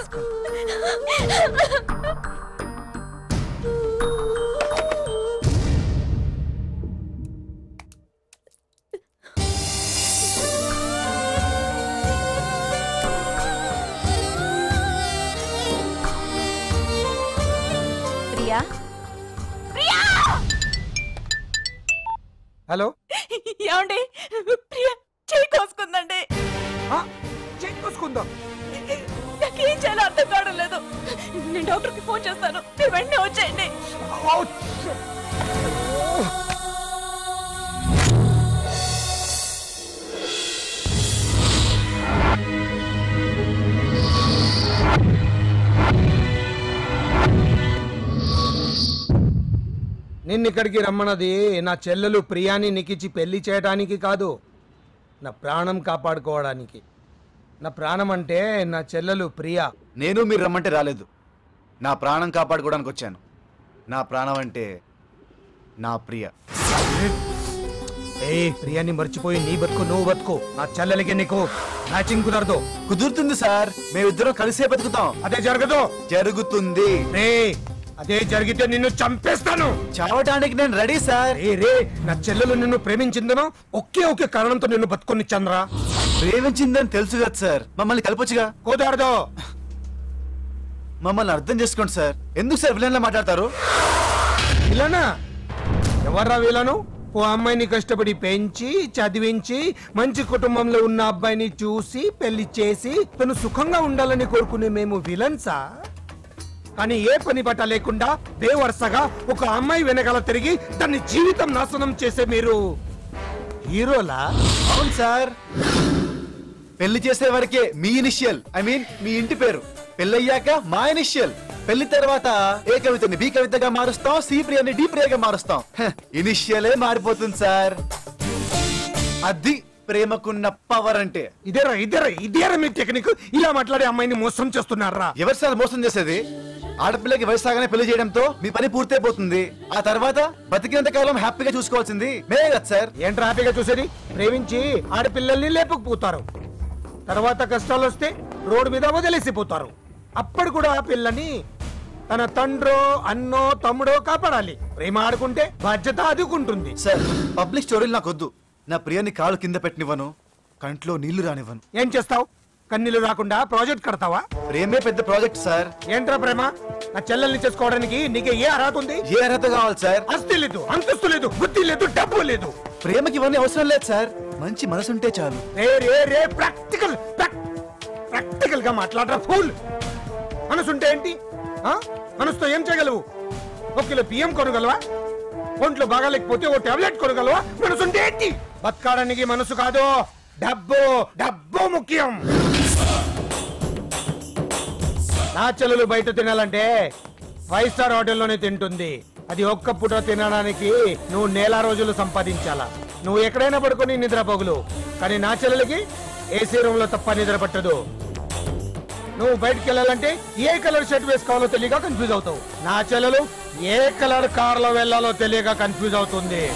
హలో? ఏమండి? ప్రియ చేయి కోసుకుందండి. చెక్ కోసుకుందాం. నాకేం చేయాలో అర్థం కావడం లేదు. నేను డాక్టర్కి ఫోన్ చేస్తాను. మీరు వెంటనే వచ్చేయండి. నిన్నిక్కడికి రమ్మన్నది నా చెల్లెలు ప్రియాని నికిచ్చి పెళ్ళి చేయడానికి కాదు నా ప్రాణం కాపాడుకోవడానికి. నా ప్రాణం అంటే నా చెల్లెలు ప్రియా. నేను మీరు రమ్మంటే రాలేదు. నా ప్రాణం కాపాడుకోవడానికి వచ్చాను. నా ప్రాణం అంటే నా ప్రియ. ఏ ప్రియాని మర్చిపోయి నీ బతుకు నువ్వు బతుకు. నా చెల్లెలకి నీకు మ్యాచింగ్ కుదరదు. కుదురుతుంది సార్. మేమిద్దరం కలిసే బతుకుతాం. అదే జరగదు జరుగుతుంది. రే అదే జరిగితే నిన్ను చంపేస్తాను. చావటానికి నేను రెడీ సార్. రే రే నా చెల్లెలు నిన్ను ప్రేమించిందనో ఒకే ఒకే కారణంతో నిన్ను బతుకొని చంద్రా. ప్రేమించిందని తెలుసు కదా సార్. మమ్మల్ని కలపొచ్చుగా. కుదరదు మమ్మల్ని అర్థం చేసుకోండి సార్. ఎందుకు సార్ విలన్లా మాట్లాడతారు? ఇలానా ఎవర్రా వీళ్ళను ఓ అమ్మాయిని కష్టపడి పెంచి చదివించి మంచి కుటుంబంలో ఉన్న అబ్బాయిని చూసి పెళ్ళి చేసి తను సుఖంగా ఉండాలని కోరుకునే మేము విలన్సా కానీ ఏ పని బట్ట లేకుండా బేవరసగా ఒక అమ్మాయి వెనకాల తిరిగి తన జీవితం నాశనం చేసే మీరు. హీరోలా? అవును సార్. పెళ్ళి చేసే వరకే మీ ఇనిషియల్ ఐ మీన్ మీ ఇంటి పేరు. పెళ్ళయ్యాక మా ఇనిషియల్. పెళ్ళి తర్వాత ఏ కవితని బి కవితగా మారుస్తాం సి ప్రియని డి ప్రియగా మారుస్తాం. ఇనిషియలే మారిపోతుంది సార్. అది ప్రేమకున్న పవర్ అంటే. ఇదేరా ఇదేరా ఇదేరా మీ టెక్నిక్ ఇలా మాట్లాడే అమ్మాయిని మోసం చేస్తున్నారా? ఎవరు సార్ మోసం చేసేది? ఆడపిల్లకి వయసు రాగానే పెళ్ళి చేయడంతో మీ పని పూర్తయిపోతుంది ఆ తర్వాత బతికినంత కాలం హ్యాపీగా చూసుకోవాల్సింది మేమే కదా సార్. ఏంట్రా హ్యాపీగా చూసేది? ప్రేమించి ఆడపిల్లల్ని లేపుకుపోతారు. తర్వాత కష్టాలు వస్తే రోడ్డు మీద వదిలేసిపోతారు. అప్పుడు కూడా ఆ పిల్లని తన తండ్రో అన్నో తమ్ముడో కాపాడాలి. ప్రేమ ఆడుకుంటే బాధ్యత అదుకుంటుంది సార్ పబ్లిక్ స్టోరీలు నాకొద్దు నా ప్రియాని కాలు కింద పెట్టినివ్వను కంట్లో నీళ్ళు రానివ్వను. ఏం చేస్తావు? కన్నీళ్ళు రాకుండా ప్రాజెక్ట్ కడతావా? ప్రేమే పెద్ద ప్రాజెక్ట్ సార్. ఏంట్రా ప్రేమ? నా చెల్లెల్ని చేసుకోవడానికి నీకు ఏ అర్హత ఉంది? ఏ అర్హత కావాలి సార్? ఆస్తి లేదు అంతస్తు లేదు బుద్ధి లేదు డబ్బు లేదు. ప్రేమకి ఇవన్నీ అవసరం లేదు సార్. మంచి మనసుంటే చాలు. రే రే రే ప్రాక్టికల్ ప్రాక్టికల్గా మాట్లాడరా ఫూల్ మనసుంటే ఏంటి? ఆ? మనసుతో ఏం చేయగలవు? ఒక కిలో బియ్యం కొనగలవా? ఒంట్లో బాగాలేకపోతే ఓ టాబ్లెట్ కొనగలవా? మనసుంటే ఏంటి? బతకాడానికి మనసు కాదు? డబ్బు డబ్బు ముఖ్యం. నా చెల్లెలు బయట తినాలంటే ఫైవ్ స్టార్ హోటల్లోనే తింటుంది. అది ఒక్క పూట తినడానికి నువ్వు నెల రోజులు సంపాదించాలా? నువ్వు ఎక్కడైనా పడుకొని నిద్రపోగులు కానీ నా చెల్లెలకి ఏసీ రూమ్లో తప్ప నిద్ర పట్టదు. నువ్వు బయటకు వెళ్ళాలంటే ఏ కలర్ షర్ట్ వేసుకోవాలో తెలియక కన్ఫ్యూజ్ అవుతావు. నా చెల్లెలు ఏ కలర్ కార్లో వెళ్ళాలో తెలియక కన్ఫ్యూజ్ అవుతుంది.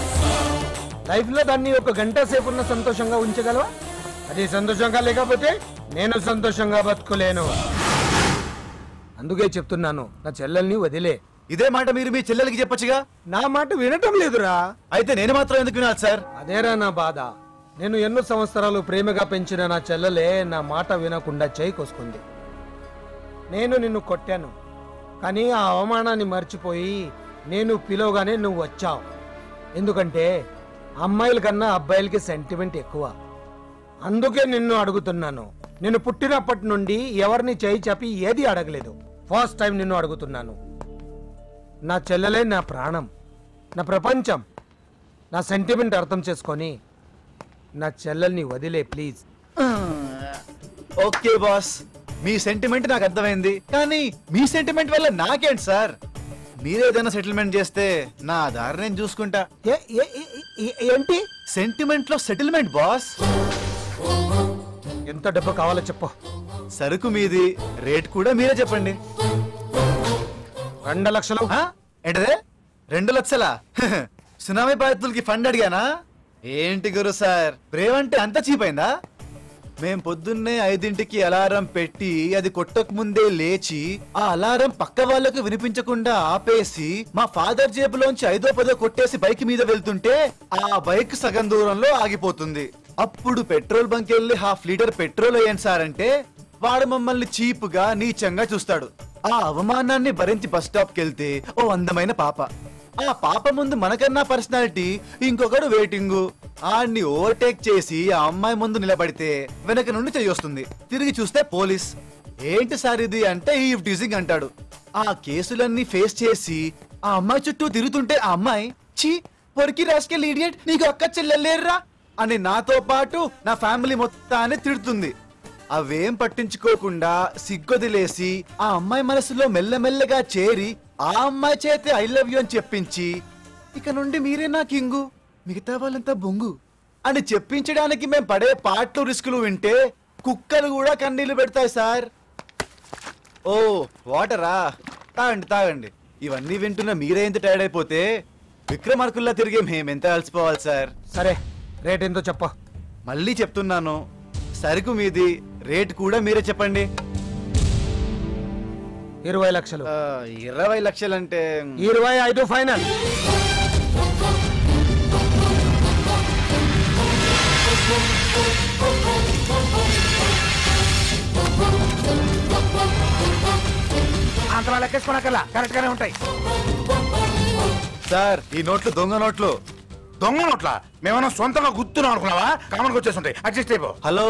లైఫ్లో దాన్ని ఒక గంట సేపు ఉన్న సంతోషంగా ఉంచగలవా? అది సంతోషంగా లేకపోతే నేను సంతోషంగా బతుకోలేను. అందుకే చెప్తున్నాను నా చెల్లెల్ని వదిలే. ఇదే మాట మీరు మీ చెల్లెలకి చెప్పొచ్చుగా? నా మాట వినటం లేదురా. అయితే నేను మాత్రం ఎందుకు వినాలి సార్? అదేరా నా బాధ. నేను ఎన్నో సంవత్సరాలు ప్రేమగా పెంచిన నా చెల్లెలే నా మాట వినకుండా చేయి కోసుకుంది. నేను నిన్ను కొట్టాను. కానీ ఆ అవమానాన్ని మర్చిపోయి నేను పిలవగానే నువ్వు వచ్చావు. ఎందుకంటే అమ్మాయిల కన్నా అబ్బాయిలకి సెంటిమెంట్ ఎక్కువ. అందుకే నిన్ను అడుగుతున్నాను. నేను పుట్టినప్పటి నుండి ఎవరిని చేయి చెప్పి ఏది అడగలేదు. ఫస్ట్ టైం నిన్ను అడుగుతున్నాను. నా చెల్లెలే నా ప్రాణం. నా ప్రపంచం. నా సెంటిమెంట్ అర్థం చేసుకొని నా చెల్లెల్ని వదిలే ప్లీజ్ ఓకే బాస్. మీ సెంటిమెంట్ నాకు అర్థమైంది. కానీ మీ సెంటిమెంట్ వల్ల నాకేంటి సార్? మీరేదైనా సెటిల్మెంట్ చేస్తే నా దారి నేను చూసుకుంటా. ఏంటి? సెంటిమెంట్లో సెటిల్మెంట్ బాస్ ఎంత డబ్బు కావాలో చెప్పు. సరుకు మీది రేట్ కూడా మీరే చెప్పండి. రెండు లక్షలు. ఏంటదే? రెండు లక్షలా? సునామీ బాధితులకి ఫండ్ అడిగానా? ఏంటి గురు సార్? ప్రేమ అంటే అంత చీప్ అయిందా? మేం పొద్దున్నే ఐదింటికి అలారం పెట్టి అది కొట్టక ముందే లేచి ఆ అలారం పక్క వాళ్ళకు వినిపించకుండా ఆపేసి మా ఫాదర్ జేబులోంచి ఐదో పదో కొట్టేసి బైక్ మీద వెళ్తుంటే ఆ బైక్ సగం దూరంలో ఆగిపోతుంది. అప్పుడు పెట్రోల్ బంక్ వెళ్ళి హాఫ్ లీటర్ పెట్రోల్ వేయండి సార్ అంటే వాడు మమ్మల్ని చీప్గా నీచంగా చూస్తాడు. ఆ అవమానాన్ని భరించి బస్ స్టాప్ కెళ్తే ఓ అందమైన పాప. ఆ పాప ముందు మనకన్నా పర్సనాలిటీ ఇంకొకడు వెయిటింగు. ఆడిని ఓవర్టేక్ చేసి ఆ అమ్మాయి ముందు నిలబడితే వెనక నుండి చేయొస్తుంది తిరిగి చూస్తే పోలీస్. ఏంటి సార్ ఇది అంటే ఈ టీజింగ్ అంటాడు. ఆ కేసులన్నీ ఫేస్ చేసి ఆ అమ్మాయి చుట్టూ తిరుగుతుంటే ఆ అమ్మాయి ఛీ పొరికి రాసుకెళ్ళి ఇడియట్ నీకు అక్క చెల్లెలేర్రా అని నాతో పాటు నా ఫ్యామిలీ మొత్తాన్ని తిడుతుంది. అవేం పట్టించుకోకుండా సిగ్గొదిలేసి ఆ అమ్మాయి మనసులో మెల్లమెల్లగా చేరి ఆ అమ్మాయి చేతే ఐ లవ్ యూ అని చెప్పించి ఇక నుండి మీరే నా కింగు. మిగతా వాళ్ళంతా బొంగు. అని చెప్పించడానికి మేం పడే పాటలు రిస్కులు వింటే కుక్కలు కూడా కన్నీళ్ళు పెడతాయి సార్. ఓ వాటరా? తాగండి తాగండి. ఇవన్నీ వింటున్న మీరే ఎంత టైర్డ్ అయిపోతే విక్రమార్కుల్లా తిరిగే మేమెంత అలసిపోవాలి సార్. సరే రేట్ ఎంతో చెప్ప. మళ్ళీ చెప్తున్నాను. సరుకు మీది రేట్ కూడా మీరే చెప్పండి. ఇరవై లక్షలు. ఇరవై లక్షలంటే ఇరవై ఐదు ఫైనల్. అంతలా లెక్కేసుకోనక్కర్లా. కరెక్ట్ గానే ఉంటాయి. సార్ ఈ నోట్లు దొంగ నోట్లు. దొంగ నోట్ల? మేమన్నా సొంతంగా గుర్తున్నాం అనుకున్నావా? కామన్ వచ్చేస్తుంటాయి. అడ్జస్ట్ అయిపో. హలో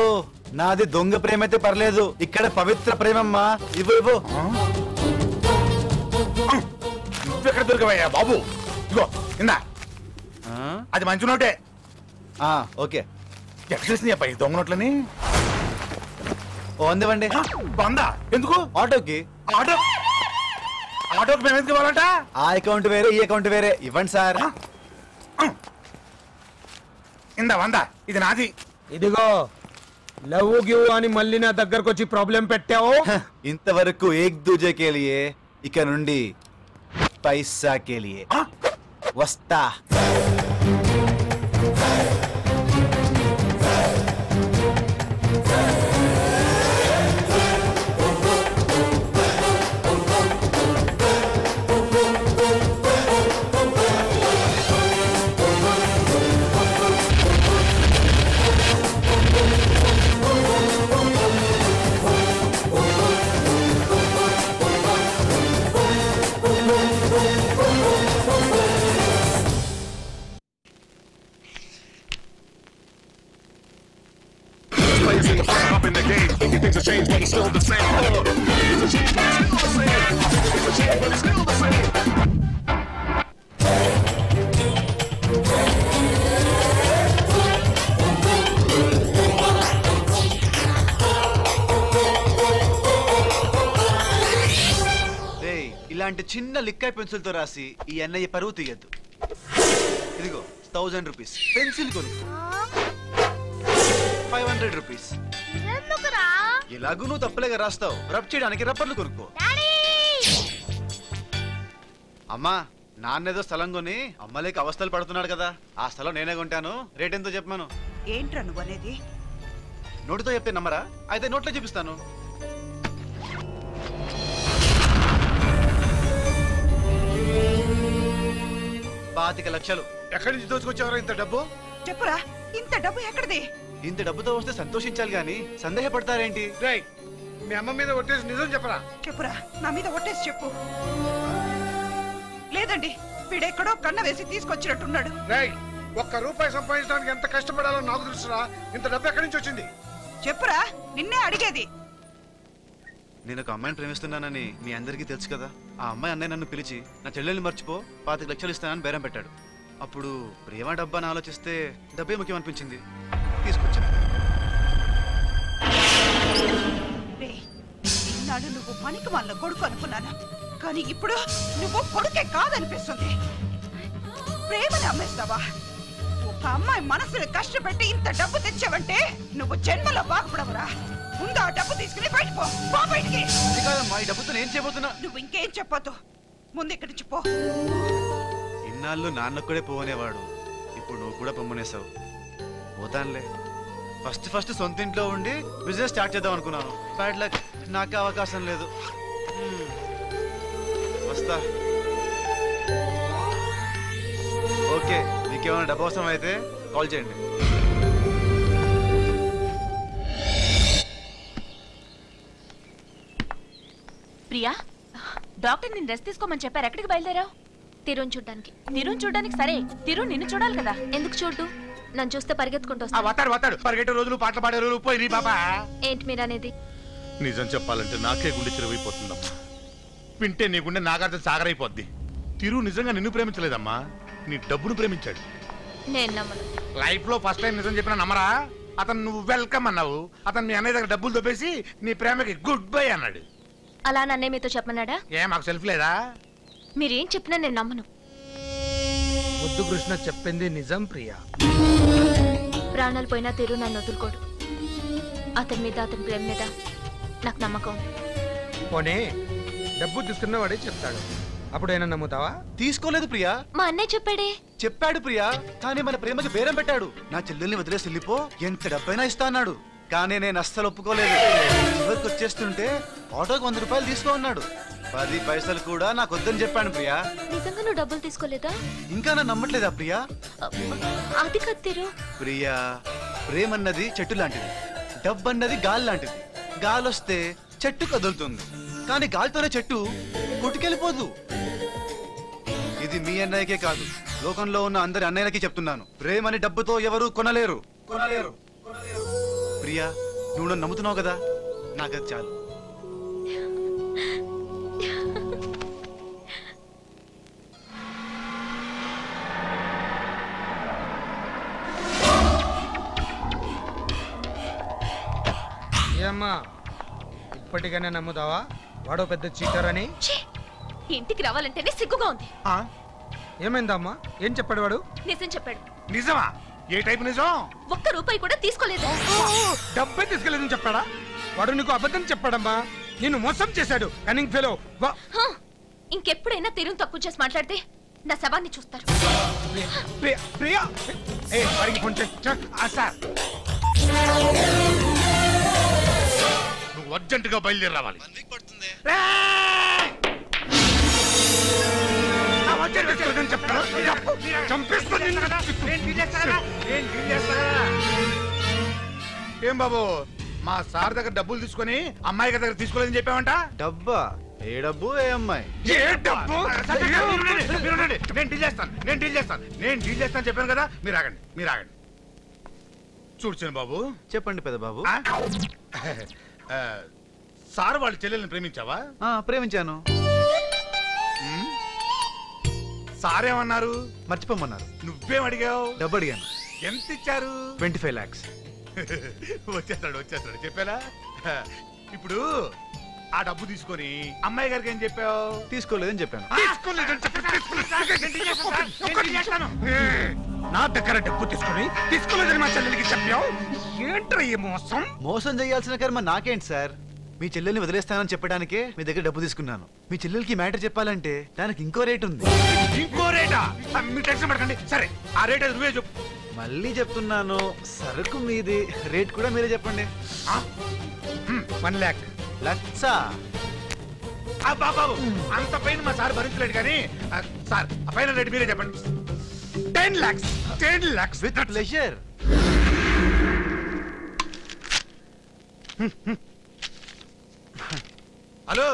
నాది దొంగ ప్రేమ అయితే పర్లేదు. ఇక్కడ పవిత్ర ప్రేమమ్మా. ఇవ్వు ఇవ్వు. నువ్వెక్కడ దొరికవయ్యా బాబు? ఇగో ఇందా. అది మంచి నోటే. ఓకే. ఎక్కడ తెలిసింది అబ్బాయి దొంగ నోట్లని ఓ వందివ్వండి వంద. ఎందుకు? ఆటోకి. ఆటో? ఆటోకి మేము ఎందుకు ఇవ్వాలంట? ఆ అకౌంట్ వేరే ఈ అకౌంట్ వేరే. ఇవ్వండి సార్. ఇందా వంద. ఇది నాది. ఇదిగో లవ్ గివ్ అని మళ్ళీ నా దగ్గరకు వచ్చి ప్రాబ్లం పెట్టావు ఇంతవరకు ఏక్ దూజే కేలియే ఇక నుండి పైసా కేలియే వస్తా. Change, but it's still the same. It's a change, but it's still the same. It's a change, but it's still the same. ఇలాంటి చిన్న లిక్కాయ్ పెన్సిల్తో రాసి ఈ అన్నయ్య పరువు తీయద్దు ఇదిగో థౌజండ్ రూపీస్ పెన్సిల్ కొను ఫైవ్ హండ్రెడ్ రూపీస్ ఎలాగూ నువ్వు తప్పలేగా రాస్తావు. రబ్ చేయడానికి రబ్బర్లు కొనుక్కో. అమ్మా నాన్నేదో స్థలం కొని అమ్మలేక అవస్థలు పడుతున్నాడు కదా. ఆ స్థలం నేనే కొంటాను. రేట్ ఎంతో చెప్పమాను. ఏంట్రా నువ్వు అనేది? నోటితో చెప్తే నమ్మరా? అయితే నోట్లో చూపిస్తాను. పాతిక లక్షలు. ఎక్కడి నుంచి దోచుకొచ్చావరా ఇంత డబ్బు? చెప్పురా ఇంత డబ్బు ఎక్కడిది? ఇంత డబ్బుతో వస్తే సంతోషించాలి గాని సందేహపడతారేంటి? రేయ్ మీ అమ్మ మీద ఒట్టేసి నిజం చెప్పరా? చెప్పురా నా మీద ఒట్టేసి చెప్పు. లేదండి వీడెక్కడో కన్న వేసి తీసుకొచ్చినట్టున్నాడు. రేయ్ ఒక్క రూపాయి సంపాదించడానికి ఎంత కష్టపడాలో నాకు తెలుసురా. ఇంత డబ్బు ఎక్కడి నుంచి వచ్చింది? చెప్పురా నిన్నే అడిగేది. నేను ఒక అమ్మాయిని ప్రేమిస్తున్నానని మీ అందరికీ తెలుసు కదా. ఆ అమ్మాయి అన్నయ్య నన్ను పిలిచి నా చెల్లెల్ని మర్చిపో పాతిక లక్షలు ఇస్తానని బేరం పెట్టాడు. అప్పుడు ప్రేమ డబ్బా అని ఆలోచిస్తే డబ్బే ముఖ్యం అనిపించింది. తీసుకొచ్చాను. ఈనాడు నువ్వు పనికి వాళ్ళ కొడుకు అనుకున్నాను? కానీ ఇప్పుడు నువ్వు కొడుకే కాదనిపిస్తుంది. ప్రేమని అమ్మేస్తావా? ఒక అమ్మాయి మనసుని కష్టపెట్టి ఇంత డబ్బు తెచ్చావంటే నువ్వు జన్మలో బాగుపడవురా? ముందు ఆ డబ్బు తీసుకుని బయట పో. బయటికి. డబ్బుతో నేను చేయబోతున్నా. నువ్వు ఇంకేం చెప్పొద్దు. ముందు ఇక్కడి నుంచి పో. ఇన్నాళ్ళు నాన్నక్కడే పోనేవాడు. ఇప్పుడు నువ్వు కూడా పొమ్మనేసావు. పోతానులే. ఫస్ట్ ఫస్ట్ సొంత ఇంట్లో ఉండి బిజినెస్ స్టార్ట్ చేద్దాం అనుకున్నాను. Bad luck. నాకు అవకాశం లేదు. వస్తా. ఓకే మీకేమైనా డబ్బు అవసరం అయితే కాల్ చేయండి. ప్రియా డాక్టర్ నిన్ను రెస్ట్ తీసుకోమని చెప్పారు. ఎక్కడికి బయలుదేరావు? తిరుని చూడడానికి. తిరుని చూడడానికి సరే తిరు నిన్ను చూడాలి కదా. ఎందుకు చూడు నన్ను చూస్తే పరిగెత్తుకుంటూ పరిగెట్టే రోజులు పాటలు పాడే రోజులు పోయి నీ బాబా ఏంటి మీరు అనేది నిజం చెప్పాలంటే నాకే గుండె చెరువైపోతుందమ్మా. వింటే నీ గుండె నాగార్జున సాగరైపోద్ది. తిరు నిజంగా నిన్ను ప్రేమించలేదమ్మా. నీ డబ్బును ప్రేమించాడు. నేను నమ్మను. లైఫ్లో ఫస్ట్ టైం నిజం చెప్పిన నమ్మరా? అతను నువ్వు వెల్కమ్ అన్నావు. అతను మీ అన్నయ్య దగ్గర డబ్బులు దొబ్బేసి నీ ప్రేమకి గుడ్ బై అన్నాడు. అలా నన్నే మీతో చెప్పమన్నాడా? ఏ మాకు సెల్ఫ్ లేదా? మీరేం చెప్పినా నేను నమ్మను. ముద్దు కృష్ణ చెప్పింది నిజం ప్రియా. ప్రాణాలు పోయినా తిరు నన్ను వదులుకోడు. అతని మీద అతని ప్రేమ మీద నాకు నమ్మకం. పోనీ డబ్బు తీసుకున్నవాడే చెప్తాడు. అప్పుడైనా నమ్ముతావా? తీసుకోలేదు ప్రియా. మా అన్నయ్య చెప్పాడే. చెప్పాడు ప్రియా కానీ మన ప్రేమకి బేరం పెట్టాడు. నా చెల్లెల్ని వదిలేసి వెళ్ళిపో ఎంత డబ్బైనా ఇస్తా అన్నాడు. కానీ నేను అస్సలు ఒప్పుకోలేదు. చివరికి వచ్చేస్తుంటే ఆటోకి వంద రూపాయలు తీసుకో అన్నాడు. పది పైసలు కూడా నాకు వద్దని చెప్పాను ప్రియా. నిజంగా నువ్వు డబ్బులు తీసుకోలేదా? ఇంకా నా నమ్మట్లేదా ప్రియా? అది కాదు తిరు. ప్రియా ప్రేమన్నది చెట్టు లాంటిది డబ్బన్నది గాలి లాంటిది గాలొస్తే చెట్టు కదులుతుంది. కానీ గాలితోనే చెట్టు కొట్టుకెళ్ళిపోదు. ఇది మీ అన్నయ్యకే కాదు లోకంలో ఉన్న అందరి అన్నయ్యలకి చెప్తున్నాను. ప్రేమని డబ్బుతో ఎవరు కొనలేరు. కొనలేరు. ప్రియా నువ్వు నమ్ముతున్నావు కదా? నాకు చాలు. ఏమ్మా ఇప్పటికైనా నమ్ముతావా? వాడో పెద్ద చీటర్ అని ఇంటికి రావాలంటేనే సిగ్గుగా ఉంది. ఏమైందమ్మా? ఏం చెప్పాడు వాడు? నిజం చెప్పాడు. నిజమా? ఏ టైప్ నిజం? ఒక్క రూపాయి కూడా తీసుకోలేదు. డబ్బే తీసుకెళ్ళదని చెప్పాడా? వాడు నీకు అబద్ధం చెప్పాడమ్మా. నిన్ను మోసం చేశాడు కనింగ్ ఫెలో హ! ఇంకెప్పుడైనా తిరుగు తక్కువ చేసి మాట్లాడితే నా శవాన్ని చూస్తారు. ప్రియా ప్రియా! ఏ వాడికి ఫోన్ చేయి. చ. సార్. నువ్వు అర్జెంట్గా బయలుదేరి రావాలి ఏం బాబు? మా సార్ దగ్గర డబ్బులు తీసుకొని అమ్మాయి గారి దగ్గర తీసుకోలేదని చెప్పావంట? డబ్బా? ఏ డబ్బు ఏ అమ్మాయి? ఏ డబ్బు. నేను డీల్ చేస్తాను. నేను డీల్ చేస్తాను. నేను డీల్ చేస్తాను చెప్పాను కదా మీరు ఆగండి. మీరు ఆగండి. చూడ్చాను బాబు. చెప్పండి పెద్ద బాబు. ఆ, సార్ వాళ్ళ చెల్లెల్ని ప్రేమించావా? ఆ, ప్రేమించాను. ఉమ్. సారేమన్నారు? మర్చిపోమన్నారు. నువ్వేం అడిగావు? డబ్బు అడిగాను ఎంత ఇచ్చారు? ట్వంటీ ఫైవ్ ల్యాక్స్ వచ్చేస్తాడు వచ్చేస్తాడు. చెప్పానా? ఇప్పుడు ఆ డబ్బు తీసుకొని అమ్మాయి గారికి ఏం చెప్పావు? తీసుకోలేదని చెప్పాను. తీసుకోలేదని చెప్పి. నా దగ్గర డబ్బు తీసుకొని తీసుకోలేదని మా చెల్లెలికి చెప్పావు? ఏంట్రా ఈ మోసం? మోసం చేయాల్సిన కర్మ నాకేంటి సార్? మీ చెల్లెల్ని వదిలేస్తానని చెప్పడానికే మీ దగ్గర డబ్బు తీసుకున్నాను. మీ చెల్లెలకి మ్యాటర్ చెప్పాలంటే దానికి ఇంకో రేట్ ఉంది. ఇంకో రేటా? మీరు టెన్షన్ పడకండి. సరే ఆ రేట్ అది నువ్వే చెప్పు. మళ్ళీ చెప్తున్నాను సరుకు మీది. రేట్ కూడా మీరే చెప్పండి. వన్ ల్యాక్. లక్ష ఆ బాబాబు అంత పైన మా సార్ భరించలేడు కానీ సార్ ఆ పైన రేట్ మీరే చెప్పండి. Ten lakhs ten lakhs with pleasure hello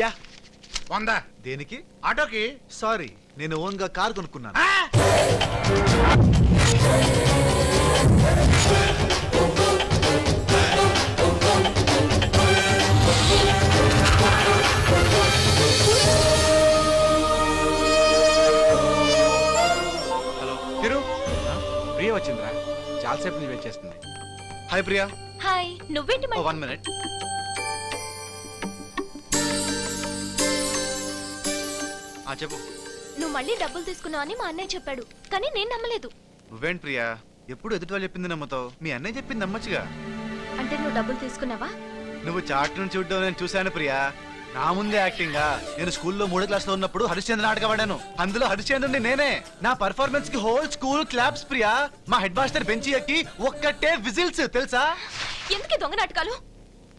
yeah. వందా. దేనికి? ఆటోకి? సారీ నేను ఓన్గా కార్ కొనుక్కున్నాను. చాలాసేపు నుంచి వెయిట్ చేస్తుంది హాయ్ ప్రియా. హాయ్ నువ్వేంటి మళ్ళీ వన్ మినిట్. ఆ చెప్పు. నువ్వు మళ్ళీ డబ్బులు తీసుకున్నావు అని మా అన్నయ్య చెప్పాడు కానీ నేను నమ్మలేదు. నువ్వేంటి ప్రియా? ఎప్పుడు ఎదుటి వాళ్ళు చెప్పింది నమ్ముతావు? మీ అన్నయ్య చెప్పింది నమ్మచ్చుగా. అంటే నువ్వు డబ్బులు తీసుకున్నావా? నువ్వు చాట్ నుంచి చూడడం నేను చూశాను ప్రియా. నా ముందే యాక్టింగ్? నేను స్కూల్లో మూడో క్లాస్లో ఉన్నప్పుడు హరిశ్చంద్ర నాటకం ఆడాను అందులో హరిశ్చంద్రుని నేనే. నా పర్ఫార్మెన్స్కి హోల్ స్కూల్ క్లాప్స్ ప్రియా. మా హెడ్ మాస్టర్ బెంచి ఎక్కి ఒక్కటే విజిల్స్ తెలుసా? ఎందుకు దొంగ నాటకాలు?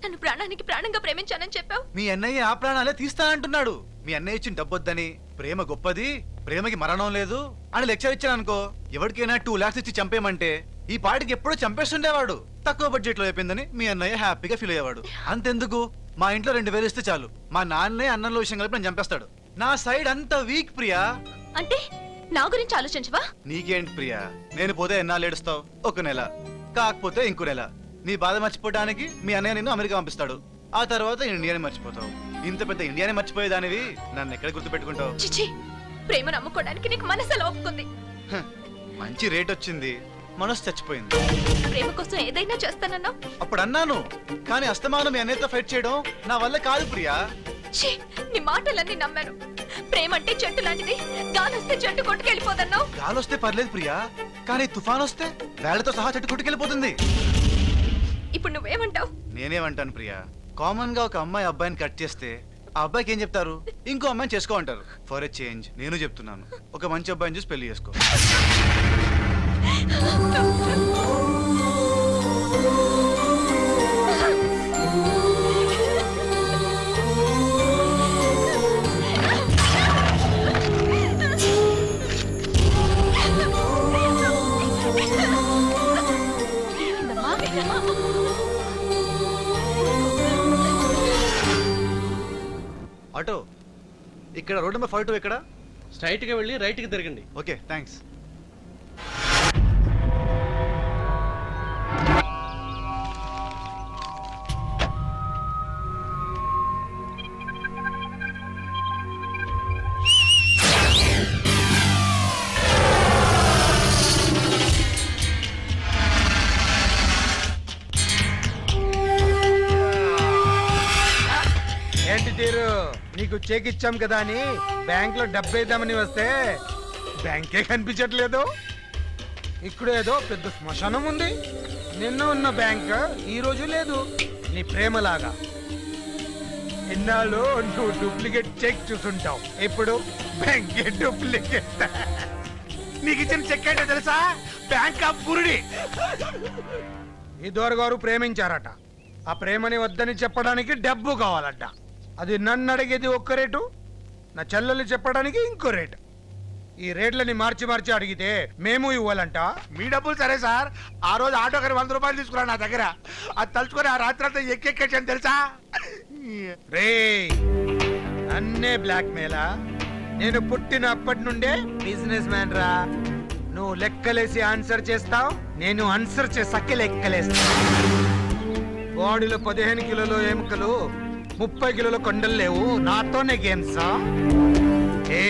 నన్ను ప్రాణానికి ప్రాణంగా ప్రేమించానని చెప్పావు? మీ అన్నయ్య ఆ ప్రాణాలే తీస్తానంటున్నాడు మీ అన్నయ్య ఇచ్చిన డబ్బొద్దని ప్రేమ గొప్పది ప్రేమకి మరణం లేదు అని లెక్చర్ ఇచ్చాను అనుకో ఎవరికైనా టూ లాక్స్ ఇచ్చి చంపేయమంటే ఈ పాటికి ఎప్పుడో చంపేస్తుండేవాడు. తక్కువ బడ్జెట్లో అయిపోయిందని మీ అన్నయ్య హ్యాపీగా ఫీల్ అయ్యేవాడు. అంతెందుకు? మా ఇంట్లో రెండు వేలు ఇస్తే చాలు. మా నాన్నే అన్నంలో విషయం కలిపి నన్ను చంపేస్తాడు. నా సైడ్ అంత వీక్ ప్రియా. అంటే నా గురించి ఆలోచించవా? నీకేంటి ప్రియా? నేను పోతే ఎన్నాళ్ళు ఏడుస్తావు? ఒక నెల. కాకపోతే ఇంకో నెల. నీ బాధ మర్చిపోవడానికి మీ అన్నయ్య నిన్ను అమెరికా పంపిస్తాడు. ఆ తర్వాత ఇండియాని మర్చిపోతావు. ఇంత పెద్ద ఇండియాని మర్చిపోయేదానివి నన్ను ఎక్కడ గుర్తుపెట్టుకుంటావు? చిచి ప్రేమ నమ్ముకోవడానికి నీకు మనసు ఒప్పుకుంది. హ, మంచి రేట్ వచ్చింది. మనసు చచ్చిపోయింది. ప్రేమ కోసం ఏదైనా చేస్తానన్నావు అప్పుడు అన్నాను కానీ అస్తమానం మీ అన్నయ్యతో ఫైట్ చేయడం నా వల్ల కాదు ప్రియా. ఛీ, నీ మాటలన్నీ నమ్మాను. ప్రేమ అంటే చెట్టు లాంటిది. గాలొస్తే చెట్టు కొట్టుకెళ్ళిపోదన్నావు గాలొస్తే పర్లేదు ప్రియా. కానీ తుఫాన్ వస్తే వేళ్ళతో సహా చెట్టు కొట్టుకెళ్ళిపోతుంది. ఇప్పుడు నువ్వేమంటావు? నేనేమంటాను ప్రియా. కామన్గా ఒక అమ్మాయి అబ్బాయిని కట్ చేస్తే ఆ అబ్బాయికి ఏం చెప్తారు? ఇంకో అమ్మాయిని చేసుకో అంటారు. For a change. నేను చెప్తున్నాను. ఒక మంచి అబ్బాయిని చూసి పెళ్ళి చేసుకో. ఆటో. ఇక్కడ రోడ్ నెంబర్ ఫైవ్ టూ ఎక్కడ? స్ట్రైట్గా వెళ్ళి రైట్కి తిరగండి. ఓకే థ్యాంక్స్ తీరు. నీకు చెక్ ఇచ్చాం కదా అని బ్యాంక్లో డబ్బేద్దామని వస్తే బ్యాంకే కనిపించట్లేదు. ఇక్కడ ఏదో పెద్ద శ్మశానం ఉంది. నిన్న ఉన్న బ్యాంక్ ఈ రోజు లేదు. నీ ప్రేమలాగా. ఇన్నాళ్ళు నువ్వు డూప్లికేట్ చెక్ చూసుంటావు. ఇప్పుడు బ్యాంకే డూప్లికేట్. నీకు ఇచ్చిన చెక్ ఏంటో తెలుసా? బ్యాంక్ ఆఫ్ బురుడి. ఈ దోరగారు ప్రేమించారట. ఆ ప్రేమని వద్దని చెప్పడానికి డబ్బు కావాలట. అది నన్ను అడిగేది ఒక్క రేటు? నా చెల్లెలు చెప్పడానికి ఇంకో రేటు. ఈ రేట్లని మార్చి మార్చి అడిగితే మేము ఇవ్వాలంట. మీ డబ్బులు సరే సార్. ఆ రోజు ఆటో గారి వంద రూపాయలు తీసుకురా నా దగ్గర. అది తలుచుకొని ఆ రాత్రి అంతా ఎక్కెక్కేసాను తెలుసా? రే అన్నే బ్లాక్ మేలా నేను పుట్టినప్పటి నుండే బిజినెస్ మ్యాన్ రా. నువ్వు లెక్కలేసి ఆన్సర్ చేస్తావు నేను ఆన్సర్ చేసాకే లెక్కలేస్తా. బాడీలో పదిహేను కిలోలు ఎముకలు ముప్పై కిలోల కొండలు లేవు. నాతోనే గేమ్సా ఏ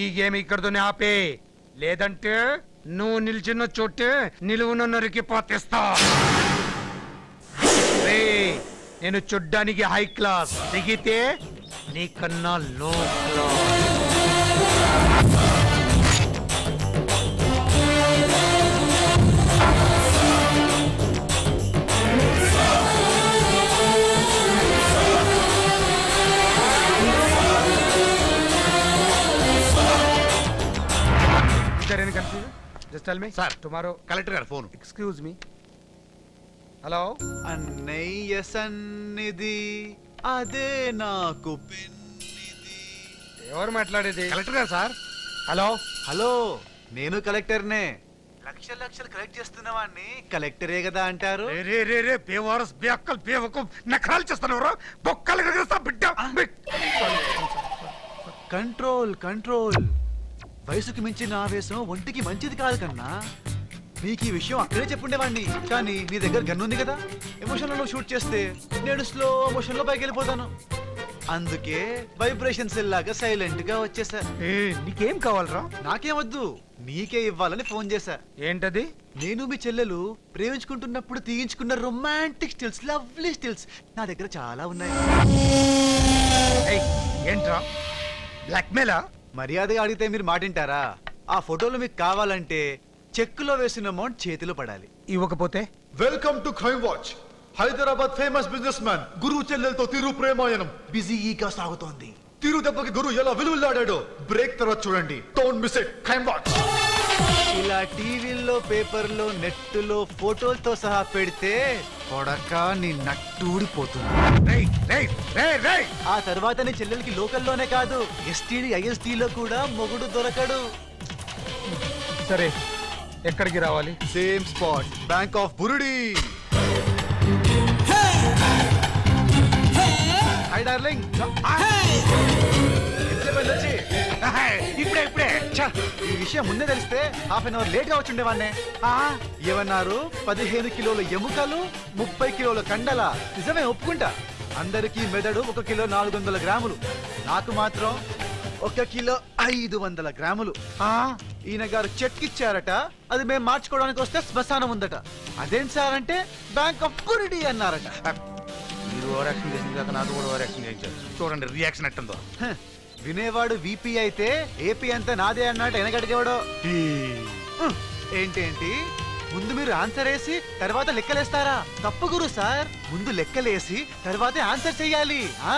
ఈ గేమ్ ఇక్కడతోనే ఆపే. లేదంటే నువ్వు నిల్చున్న చోటే నిలువున నరికి పాతేస్తా రే నేను చూడ్డానికి హై క్లాస్ దిగితే నీకన్నా low class tell me. Sir, tomorrow. Collector గారు ఫోన్. Excuse me. హలో. అన్నయ్య సన్నిధి అదే నాకు ఎవరు మాట్లాడేది? కలెక్టర్ గారు సార్. హలో. హలో నేను కలెక్టర్నే. లక్షలు లక్షలు కలెక్ట్ చేస్తున్నవాడిని కలెక్టరే కదా అంటారు. రే రే రే బేవారస్ బేక్కలు బేవకు నఖరాలు చేస్తున్నావు బొక్కలు బిడ్డ. Control control. వయసుకు మించిన ఆవేశం ఒంటికి మంచిది కాదు కన్నా. నీకు ఈ విషయం అక్కడే చెప్పుండేవాడిని. కానీ నీ దగ్గర గన్ ఉంది కదా. ఎమోషన్లో షూట్ చేస్తే నేను స్లో మోషన్లో పైకి వెళ్ళిపోతాను. అందుకే వైబ్రేషన్ సెల్ లాగా సైలెంట్గా వచ్చేసా నీకేం కావాలరా? నాకేమొద్దు నీకే ఇవ్వాలని ఫోన్ చేశా. ఏంటది? నేను మీ చెల్లెలు ప్రేమించుకుంటున్నప్పుడు తీయించుకున్న రొమాంటిక్ స్టిల్స్ లవ్లీ స్టిల్స్ నా దగ్గర చాలా ఉన్నాయి. ఏంట్రా? బ్లాక్మెయిలా? మర్యాదగా అడిగితే మీరు మాటింటారా? ఆ ఫోటోలు మీకు కావాలంటే చెక్కులో వేసిన అమౌంట్ చేతిలో పడాలి. ఇవ్వకపోతే? Welcome to crime watch Hyderabad famous businessman Guru చెల్లెలతో Tiru ప్రేమాయణం. బిజీగా సాగుతోంది తిరు దెబ్బకి గురు ఎలా విలువలాడాడో? బ్రేక్ తర్వాత చూడండి. Don't miss it crime watch ఇలా టీవీల్లో పేపర్లో నెట్టులో ఫోటోలతో సహా పెడితే కొడక నీ నట్టూడిపోతుంది ఆ తర్వాత నీ చెల్లెలకి లోకల్లోనే కాదు ఎస్టీడీ ఐఎస్టీలో కూడా మొగుడు దొరకడు. సరే ఎక్కడికి రావాలి? సేమ్ స్పాట్ బ్యాంక్ ఆఫ్ బురుడి హాయ్ డార్లింగ్ ఇప్పుడే ఇప్పుడే. ఈ విషయం ముందే తెలిస్తే హాఫ్ అన్ అవర్ లేట్గా వచ్చుండేవాన్నే ఏమన్నారు? పదిహేను కిలోల ఎముకలు ముప్పై కిలోల కండల. నిజమే ఒప్పుకుంటా. అందరికీ మెదడు ఒక కిలో నాలుగు వందల గ్రాములు. నాకు మాత్రం ఒక కిలో ఐదు వందల గ్రాములు. ఈయన గారు చెక్ ఇచ్చారట. అది మేము మార్చుకోవడానికి వస్తే శ్మశానం ఉందట. అదేం సార్ అంటే బ్యాంక్ ఆఫ్ పురిడి అన్నారట. మీరు ఓవర్ యాక్షన్ చేసిన నాకు కూడా ఓవర్ యాక్షన్ చేయించారు. చూడండి రియాక్షన్ ఎట్టుందో. వినేవాడు విపి అయితే ఏపీ అంతా నాదే అన్నట్టు వెనకడిగేవాడు ఏంటేంటి ముందు మీరు ఆన్సర్ వేసి తర్వాత లెక్కలేస్తారా? తప్పు గురు సార్. ముందు లెక్కలేసి తర్వాతే ఆన్సర్ చెయ్యాలి. ఆ.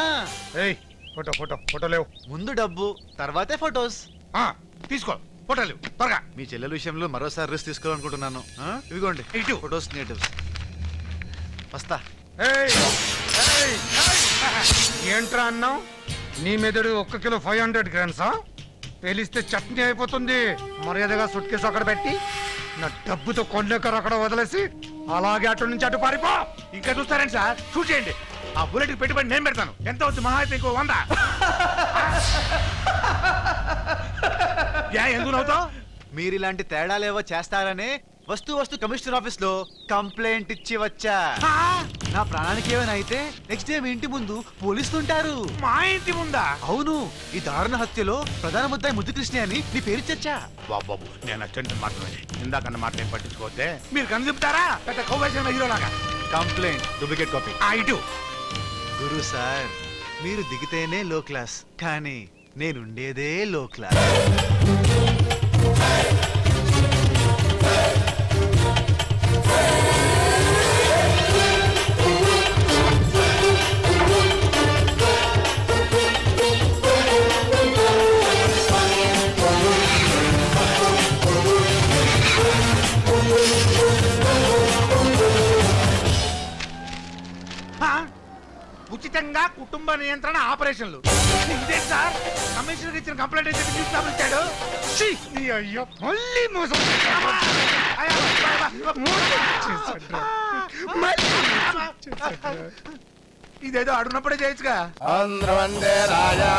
ఫోటో ఫోటో ఫోటో లేవు. ముందు డబ్బు తర్వాతే ఫొటోస్. తీసుకో ఫోటోలు త్వరగా. మీ చెల్లెల విషయంలో మరోసారి రిస్క్ తీసుకోవాలనుకుంటున్నాను. ఇదిగోండి ఇటు ఫొటోస్ నేటివ్స్. వస్తా. ఏంట్రా అన్నావు నీ మెదడు ఒక్క కిలో ఫైవ్ హండ్రెడ్ గ్రామ్సా పేలిస్తే చట్నీ అయిపోతుంది. మర్యాదగా సుట్ కేసు అక్కడ పెట్టి నా డబ్బుతో కొల్లెక్కర అక్కడ వదిలేసి అలాగే అటు నుంచి అటు పారిపో. ఇంకా చూస్తారండి సార్? షూట్ చేయండి. ఆ బుల్లెట్ పెట్టుబడి నేను పెడతాను. ఎంత అవుతుంది? మహా అయితే ఇంకో వంద. యా, ఎందుకు నవ్వుతావు? మీరు ఇలాంటి తేడాలేవో చేస్తారనే వస్తు వస్తు కమిషనర్ ఆఫీస్లో కంప్లైంట్ ఇచ్చి వచ్చా. నా ప్రాణానికి ఏమైనా అయితే నెక్స్ట్ డే మీ ఇంటి ముందు పోలీసులు ఉంటారు. మా ఇంటి ముందా? అవును ఈ దారుణ హత్యలో ప్రధాన ముద్దాయి ముద్దు కృష్ణ అని నీ పేరు చచ్చా. బాబు నేను అచ్చంటి మాట్లాడి ఇందాకన్న మాట ఏం పట్టించుకోతే మీరు కనిపిస్తారా పెద్ద కౌవేసిన హీరోలాగా. Complaint duplicate copy. ఆ ఇటు. గురు సార్ మీరు దిగితేనే లో క్లాస్ కానీ నేనుండేదే లో క్లాస్ ఉచితంగా కుటుంబ నియంత్రణ ఆపరేషన్లు. ఇదే సార్ కమిషనర్ ఇచ్చిన కంప్లైంట్ అయితే న్యూస్ పేపర్ ఇచ్చాడు అయ్యో మళ్ళీ మోసం. ఇదేదో అడున్నప్పుడే చేయొచ్చుగా. ఆంధ్రవందే రాజా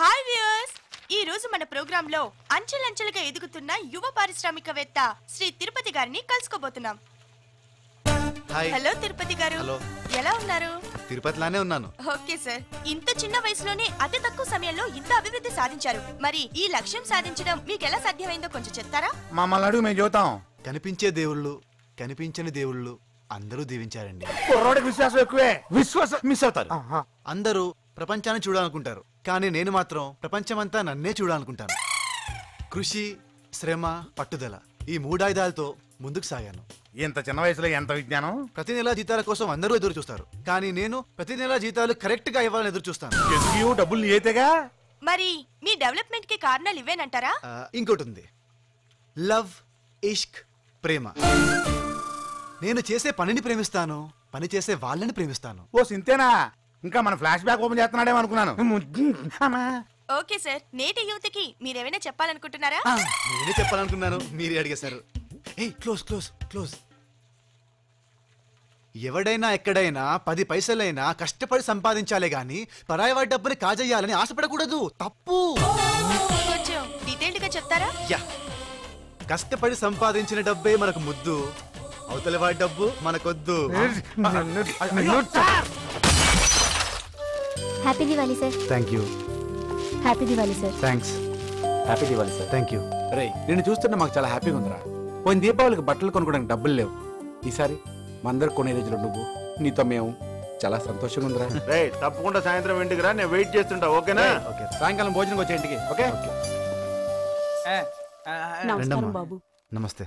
హాయ్ వ్యూయర్స్ ఈ రోజు మన ప్రోగ్రామ్లో అంచెలంచెలుగా ఎదుగుతున్న యువ పారిశ్రామికవేత్త శ్రీ తిరుపతి గారిని కలుసుకోబోతున్నాం. హాయ్ హలో తిరుపతి గారు. హలో. ఎలా ఉన్నారు? తిరుపతిలానే ఉన్నాను. ఓకే సార్ ఇంత చిన్న వయసులోనే అతి తక్కువ సమయంలో ఇంత అభివృద్ధి సాధించారు. మరి ఈ లక్ష్యం సాధించడం మీకు ఎలా సాధ్యమైందో కొంచెం చెప్తారా? మమ్మల్ని అడుగు మేము చూద్దాం కనిపించే దేవుళ్ళు కనిపించని దేవుళ్ళు అందరూ దీవించారండి. కుర్రోడికి విశ్వాసం ఎక్కువే. విశ్వాసం మిస్ అవుతారు. అందరూ ప్రపంచాన్ని చూడాలనుకుంటారు. కానీ నేను మాత్రం ప్రపంచమంతా నన్నే చూడాలనుకుంటాను. కృషి శ్రమ పట్టుదల ఈ మూడాయుధాలతో ముందుకు సాగాను. ఇంత చిన్న వయసులో ఎంత విజ్ఞానం? ప్రతి నెల జీతాల కోసం అందరూ ఎదురు చూస్తారు. కానీ నేను ప్రతి నెల జీతాలు కరెక్ట్గా ఇవ్వాలని ఎదురు చూస్తాను. డబ్బులు నీతేగా మరి మీ డెవలప్మెంట్కి కారణాలు ఇవేనంటారా? ఇంకోటి ఉంది లవ్ ఇష్క్ ప్రేమ. నేను చేసే పనిని ప్రేమిస్తాను పని చేసే వాళ్ళని ప్రేమిస్తాను. ఓ సింతేనా? ఇంకా మన ఫ్లాష్ బ్యాక్ ఓపెన్ చేస్తున్నాడేమో అనుకున్నాను. ఓకే సార్ నేటి యువతకి మీరేమైనా చెప్పాలనుకుంటున్నారా? నేనే చెప్పాలనుకున్నాను మీరే అడిగేశారు. ఏ క్లోజ్ క్లోజ్ క్లోజ్. ఎవడైనా ఎక్కడైనా పది పైసలైనా కష్టపడి సంపాదించాలే గాని పరాయి వాడి డబ్బుని కాజేయాలని ఆశపడకూడదు. తప్పు. కొంచెం డీటెయిల్డ్గా చెప్తారా? యా. కష్టపడి సంపాదించిన డబ్బే మనకు ముద్దు. అవతలి వాడి డబ్బు మనకొద్దు. Happy Diwali sir. Thank you happy Diwali sir. Thanks happy Diwali sir thank you రే నిన్ను చూస్తుంటే మాకు చాలా హ్యాపీగా ఉందిరా. పోయిన దీపావళికి బట్టలు కొనుక్కోడానికి డబ్బులు లేవు. ఈసారి మందరు కొనే రోజులు నువ్వు నీతో మేము చాలా సంతోషంగా ఉందిరా. రే తప్పకుండా సాయంత్రం ఇంటికి రా నేను వెయిట్ చేస్తుంటా ఓకేనా? ఓకే. సాయంకాలం భోజనం వచ్చే ఇంటికి ఓకే? నమస్కారం. బాబు. నమస్తే.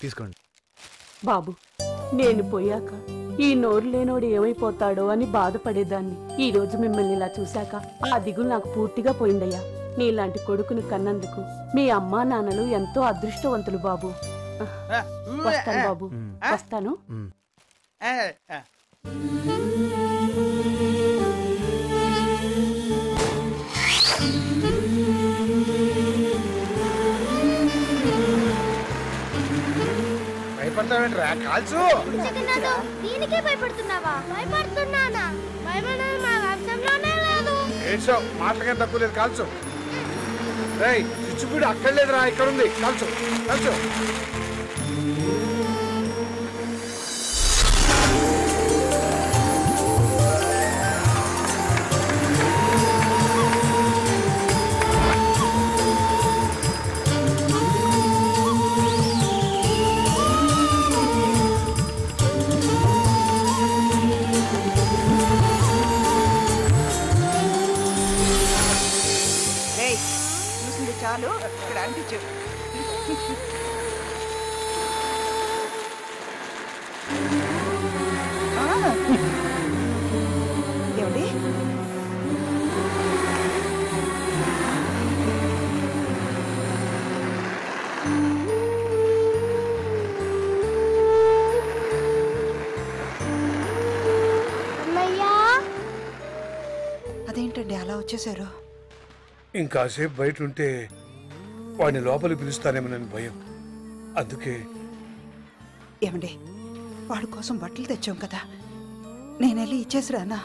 తీసుకోండి. బాబు నేను పోయాక ఈ నోరు లేనోడు ఏమైపోతాడో అని బాధపడేదాన్ని. ఈ రోజు మిమ్మల్ని ఇలా చూశాక ఆ దిగులు నాకు పూర్తిగా పోయిందయ్యా. నీలాంటి కొడుకుని కన్నందుకు మీ అమ్మా నాన్నలు ఎంతో అదృష్టవంతులు బాబు. వస్తాను బాబు. వస్తాను. భయపడతావేంట్రా? కాల్చు. జగన్నాథం దీనికే భయపడుతున్నావా? భయపడుతున్నానా? భయపడడం మా వంశంలోనే లేదు. ఏడ్చావు. మాటలకేం తక్కువ లేదు. కాల్చు. రేయ్ చిచ్చుపీడి అక్కడ లేదురా ఇక్కడ ఉంది కాల్చు కాల్చు ఆ. ఏమండి? అన్నయ్యా అదేంటండి అలా వచ్చేసారు? ఇంకాసేపు బయట ఉంటే వాడిని లోపలికి పిలుస్తానేమోనని భయం. అందుకే ఏమండి వాడి కోసం బట్టలు తెచ్చాం కదా. నేను వెళ్ళి ఇచ్చేసిరానా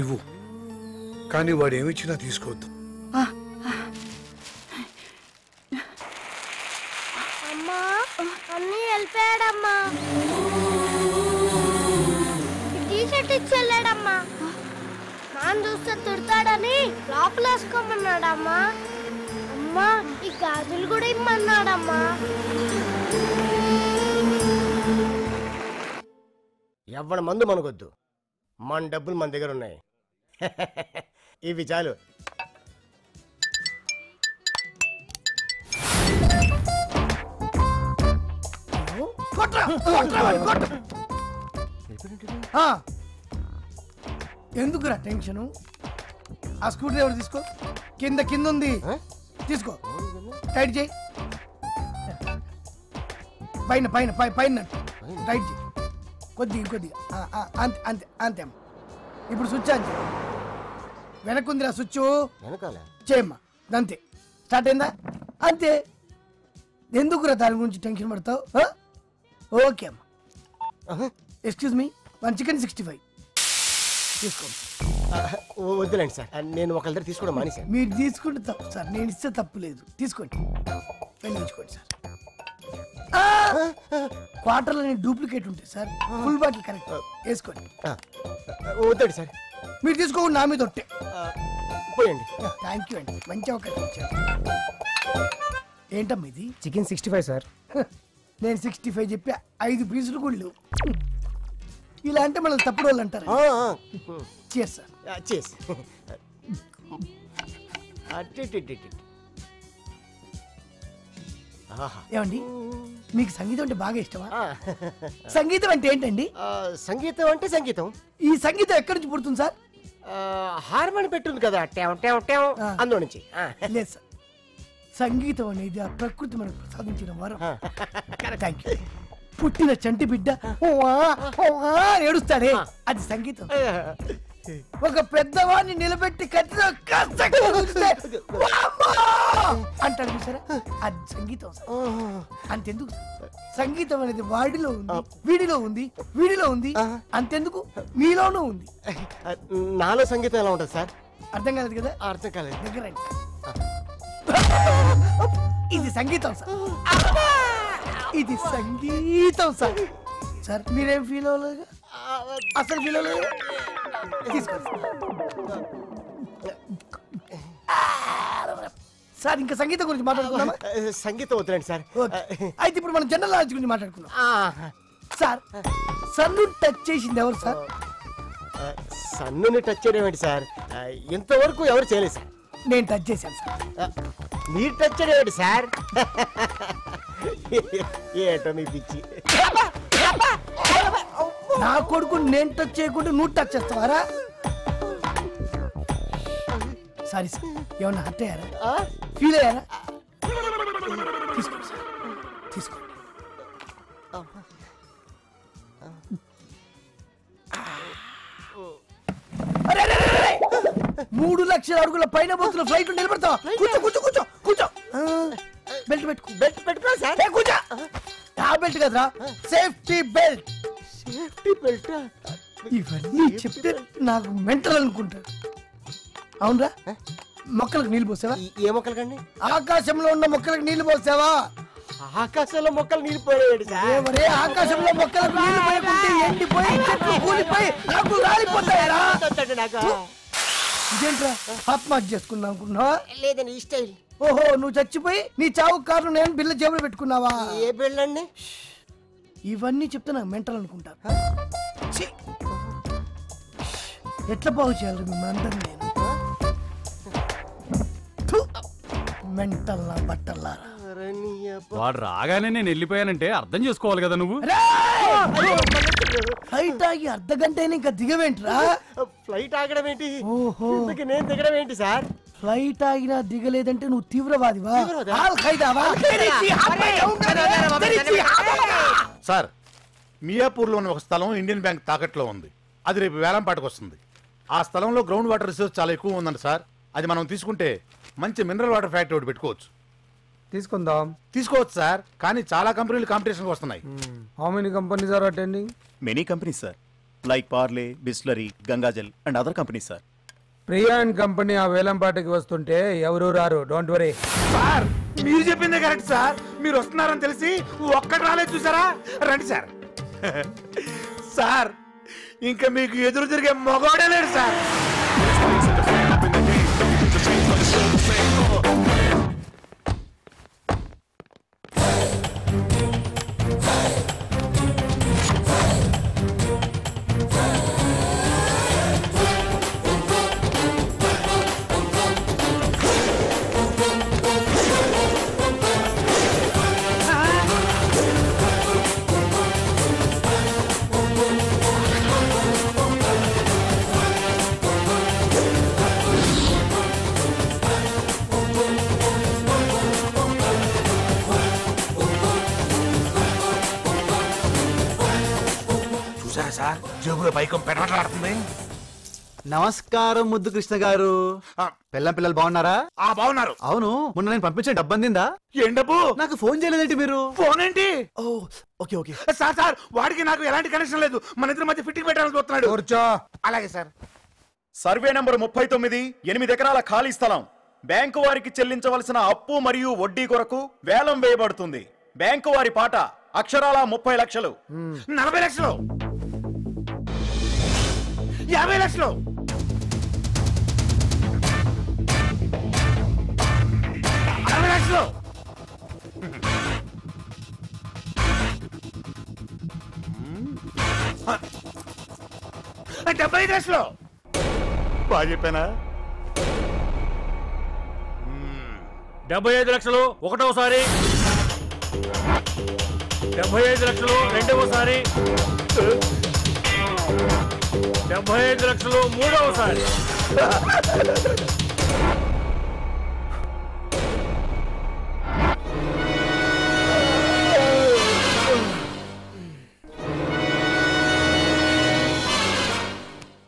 ఇవ్వు. కానీ వాడు ఏమిచ్చినా తీసుకోవద్దు అమ్మా అన్నీ వెళ్ళిపోయాడమ్మా. టీ షర్ట్ ఇచ్చి వెళ్ళాడమ్మా నాన్న చూస్తే తిడతాడని లోపల వేసుకోమన్నాడమ్మా అమ్మా ఈ గాజులు కూడా ఇమ్మన్నాడమ్మా. ఎవరి మందు మనకొద్దు. మన డబ్బులు మన దగ్గర ఉన్నాయి. ఇవి చాలు. ఎందుకురా టెన్షను? ఆ స్కూటీ డ్రైవర్ తీసుకో. కింద కింద ఉంది తీసుకో. టైట్ చేయి. పైన పైన పై పైన. టైట్ చేయి. కొద్దిగా కొద్దిగా. అంతే అంతే అంతే అమ్మ. ఇప్పుడు స్విచ్ ఆన్ చేయి. వెనక్కుందిరా స్విచ్ చేయమ్మా అంతే. స్టార్ట్ అయిందా? అంతే. ఎందుకురా దాని గురించి టెన్షన్ పడతావు? ఓకే అమ్మా. Excuse me one chicken sixty five తీసుకో. వద్దులేండి సార్. నేను దగ్గర తీసుకోవడం మానేశాను. మీరు తీసుకుంటే తప్పు సార్. నేను ఇస్తే తప్పు లేదు. తీసుకోండి. వెళ్ళి ఉంచుకోండి సార్. క్వార్టర్లో నేను డూప్లికేట్ ఉంటాయి సార్ ఫుల్ బాటిల్ కరెక్ట్. వేసుకోండి. వద్దండి సార్. మీరు తీసుకోకుండా నా మీద ఒట్టే. పోయండి. థ్యాంక్ యూ అండి. మంచి అవకాశం ఇచ్చారు. ఏంటమ్మా ఇది? చికెన్ సిక్స్టీ ఫైవ్ సార్ నేను సిక్స్టీ ఫైవ్ చెప్పి ఐదు పీసులు కూడా లేవు. ఇలా అంటే మనం తప్పుడు వాళ్ళు అంటారు? చేస్ సార్ చేసి. ఏమండి? మీకు సంగీతం అంటే బాగా ఇష్టమా? సంగీతం అంటే ఏంటండి? సంగీతం అంటే సంగీతం. ఈ సంగీతం ఎక్కడి నుంచి పుడుతుంది సార్? హార్మోని పెట్టుంది కదా అందులో నుంచి. లేదు సార్. సంగీతం అనేది ఆ ప్రకృతి మనకు ప్రసాదించిన వరం. థ్యాంక్ యూ పుట్టిన చంటి బిడ్డ ఏడుస్తాడే అది సంగీతం. ఒక పెద్దవాడిని నిలబెట్టి కట్టిన! అంటాడు చూసారా? అది సంగీతం. అంతెందుకు? సంగీతం అనేది వాడిలో ఉంది వీడిలో ఉంది వీడిలో ఉంది అంతెందుకు? మీలోనూ ఉంది. నాలో సంగీతం ఎలా ఉంటుంది సార్? అర్థం కాలేదు కదా? అర్థం కాలేదు. దగ్గర. ఇది సంగీతం సార్. ఇది సంగీతం సార్. సార్ మీరేం ఫీల్ అవ్వలేదు అసలు తీసుకోండి. సార్ ఇంకా సంగీతం గురించి మాట్లాడుకుందామా? సంగీతం వద్దులేండి సార్. అయితే ఇప్పుడు మనం జనరల్ నాలెడ్జ్ గురించి మాట్లాడుకుందాం. సార్ సన్ను టచ్ చేసింది ఎవరు సార్? సన్నుని టచ్ చేయడం ఏంటి సార్? ఇంతవరకు ఎవరు చేయలేదు సార్. నేను టచ్ చేశాను సార్. మీరు టచ్ చేయడం ఏంటి సార్? ఏటో మీ పిచ్చి. నా కొడుకు నేను టచ్ చేయకుండా నువ్వు టచ్ చేస్తావారా? సారీ సార్ ఏమన్నా హర్ట్ అయ్యారా? ఫీల్ అయ్యారా? తీసుకోండి సార్ తీసుకోండి! మూడు లక్షల అడుగుల పైన పోతున్న ఫ్లైట్ నిలబడతావా? కూర్చో కూర్చో కూర్చో కూర్చో. బెల్ట్ పెట్టుకో. బెల్ట్ పెట్టుకో సార్? కూర్చో. ఆ బెల్ట్ కదరా. Safety belt. Safety belt? ఇవన్నీ చెప్తే నాకు మెంటల్ అనుకుంటారు అవునరా? మొక్కలకు నీళ్ళు పోసావా? ఏ మొక్కలు కండి ఆకాశంలో ఉన్న మొక్కలకు నీళ్ళు పోసావా? ఆకాశంలో మొక్కలు నీళ్ళు పోయాడు సార్. ఆకాశంలో మొక్కలకు నీళ్ళు పోయకుంటే ఎండిపోయి చెట్లు కూలిపోయి నాకు రాలిపోతాయరా? ఇదేంట్రా? ఆత్మహత్య చేసుకున్నావు అనుకున్నావా లేదండి ఈ స్టైల్. ఓహో నువ్వు చచ్చిపోయి నీ చావు కారణం నేను బిల్ల జేబులు పెట్టుకున్నావా? ఏ బిళ్ళండి? ఇవన్నీ చెప్తే నాకు మెంటల్ అనుకుంటారు ఛీ! ఎట్లా బాగు చేయాలి మిమ్మల్ని అందరినీ నేను? థు! మెంటల్ నా బట్టల్లారా వాడు రాగానే నేను వెళ్ళిపోయానంటే అర్థం చేసుకోవాలి కదా నువ్వు? ఫ్లైట్ ఆగి అర్ధ గంట అయినా ఇంకా దిగవేంట్రా? ఫ్లైట్ ఆగడం ఏంటి నేను దిగడం ఏంటి సార్? ఫ్లైట్ ఆగినా దిగలేదంటే నువ్వు తీవ్రవాదివా. సార్ మియాపూర్లో ఉన్న ఒక స్థలం ఇండియన్ బ్యాంక్ తాకట్లో ఉంది. అది రేపు వేలం పాటకు వస్తుంది. ఆ స్థలంలో గ్రౌండ్ వాటర్ రిసోర్స్ చాలా ఎక్కువ ఉందండి సార్. అది మనం తీసుకుంటే మంచి మినరల్ వాటర్ ఫ్యాక్టరీ ఒకటి పెట్టుకోవచ్చు. తీసుకుందాం. తీసుకోవచ్చు సార్ కానీ చాలా కంపెనీలు కాంపిటీషన్కి వస్తున్నాయి. How many companies are attending many companies sir like Parle Bisleri Gangajal and other companies sir Priya and company ఆ వేలంపాటికి వస్తుంటే ఎవరు రారు? డోంట్ వరీ సార్ మీరు చెప్పిందే కరెక్ట్ సార్. మీరు వస్తున్నారని తెలిసి ఒక్కటి రాలేదు చూసారా? రండి సార్. సార్ ఇంకా మీకు ఎదురు తిరిగే మగవాడే లేడు సార్. జేబులో పైకం నమస్కారం ముద్దు కృష్ణ గారు. పిల్లం పిల్లలు బాగున్నారా? ఆ బాగున్నారు. అవును మొన్న నేను పంపించిన డబ్బు అందిందా? ఏం డబ్బు? నాకు ఫోన్ చేయలేదేంటి మీరు? ఫోన్ ఏంటి oh okay okay. Sir sir వాడికి నాకు ఎలాంటి కనెక్షన్ లేదు. మన ఇద్దరి మధ్య ఫిట్టింగ్ పెట్టాలని చూస్తున్నాడు. కూర్చో. అలాగే సార్. సర్వే నంబర్ ముప్పై తొమ్మిది ఎనిమిది ఎకరాల ఖాళీ స్థలం. బ్యాంకు వారికి చెల్లించవలసిన అప్పు మరియు వడ్డీ కొరకు వేలం వేయబడుతుంది. బ్యాంకు వారి పాట అక్షరాల ముప్పై లక్షలు. నలభై లక్షలు. యాభై లక్షలు. అరవై లక్షలు. డెబ్బై ఐదు లక్షలు. బాగా చెప్పానా? డెబ్బై ఐదు లక్షలు ఒకటోసారి. డెబ్బై ఐదు లక్షలు రెండవసారి. డెబ్బై ఐదు లక్షలు మూడవసారి.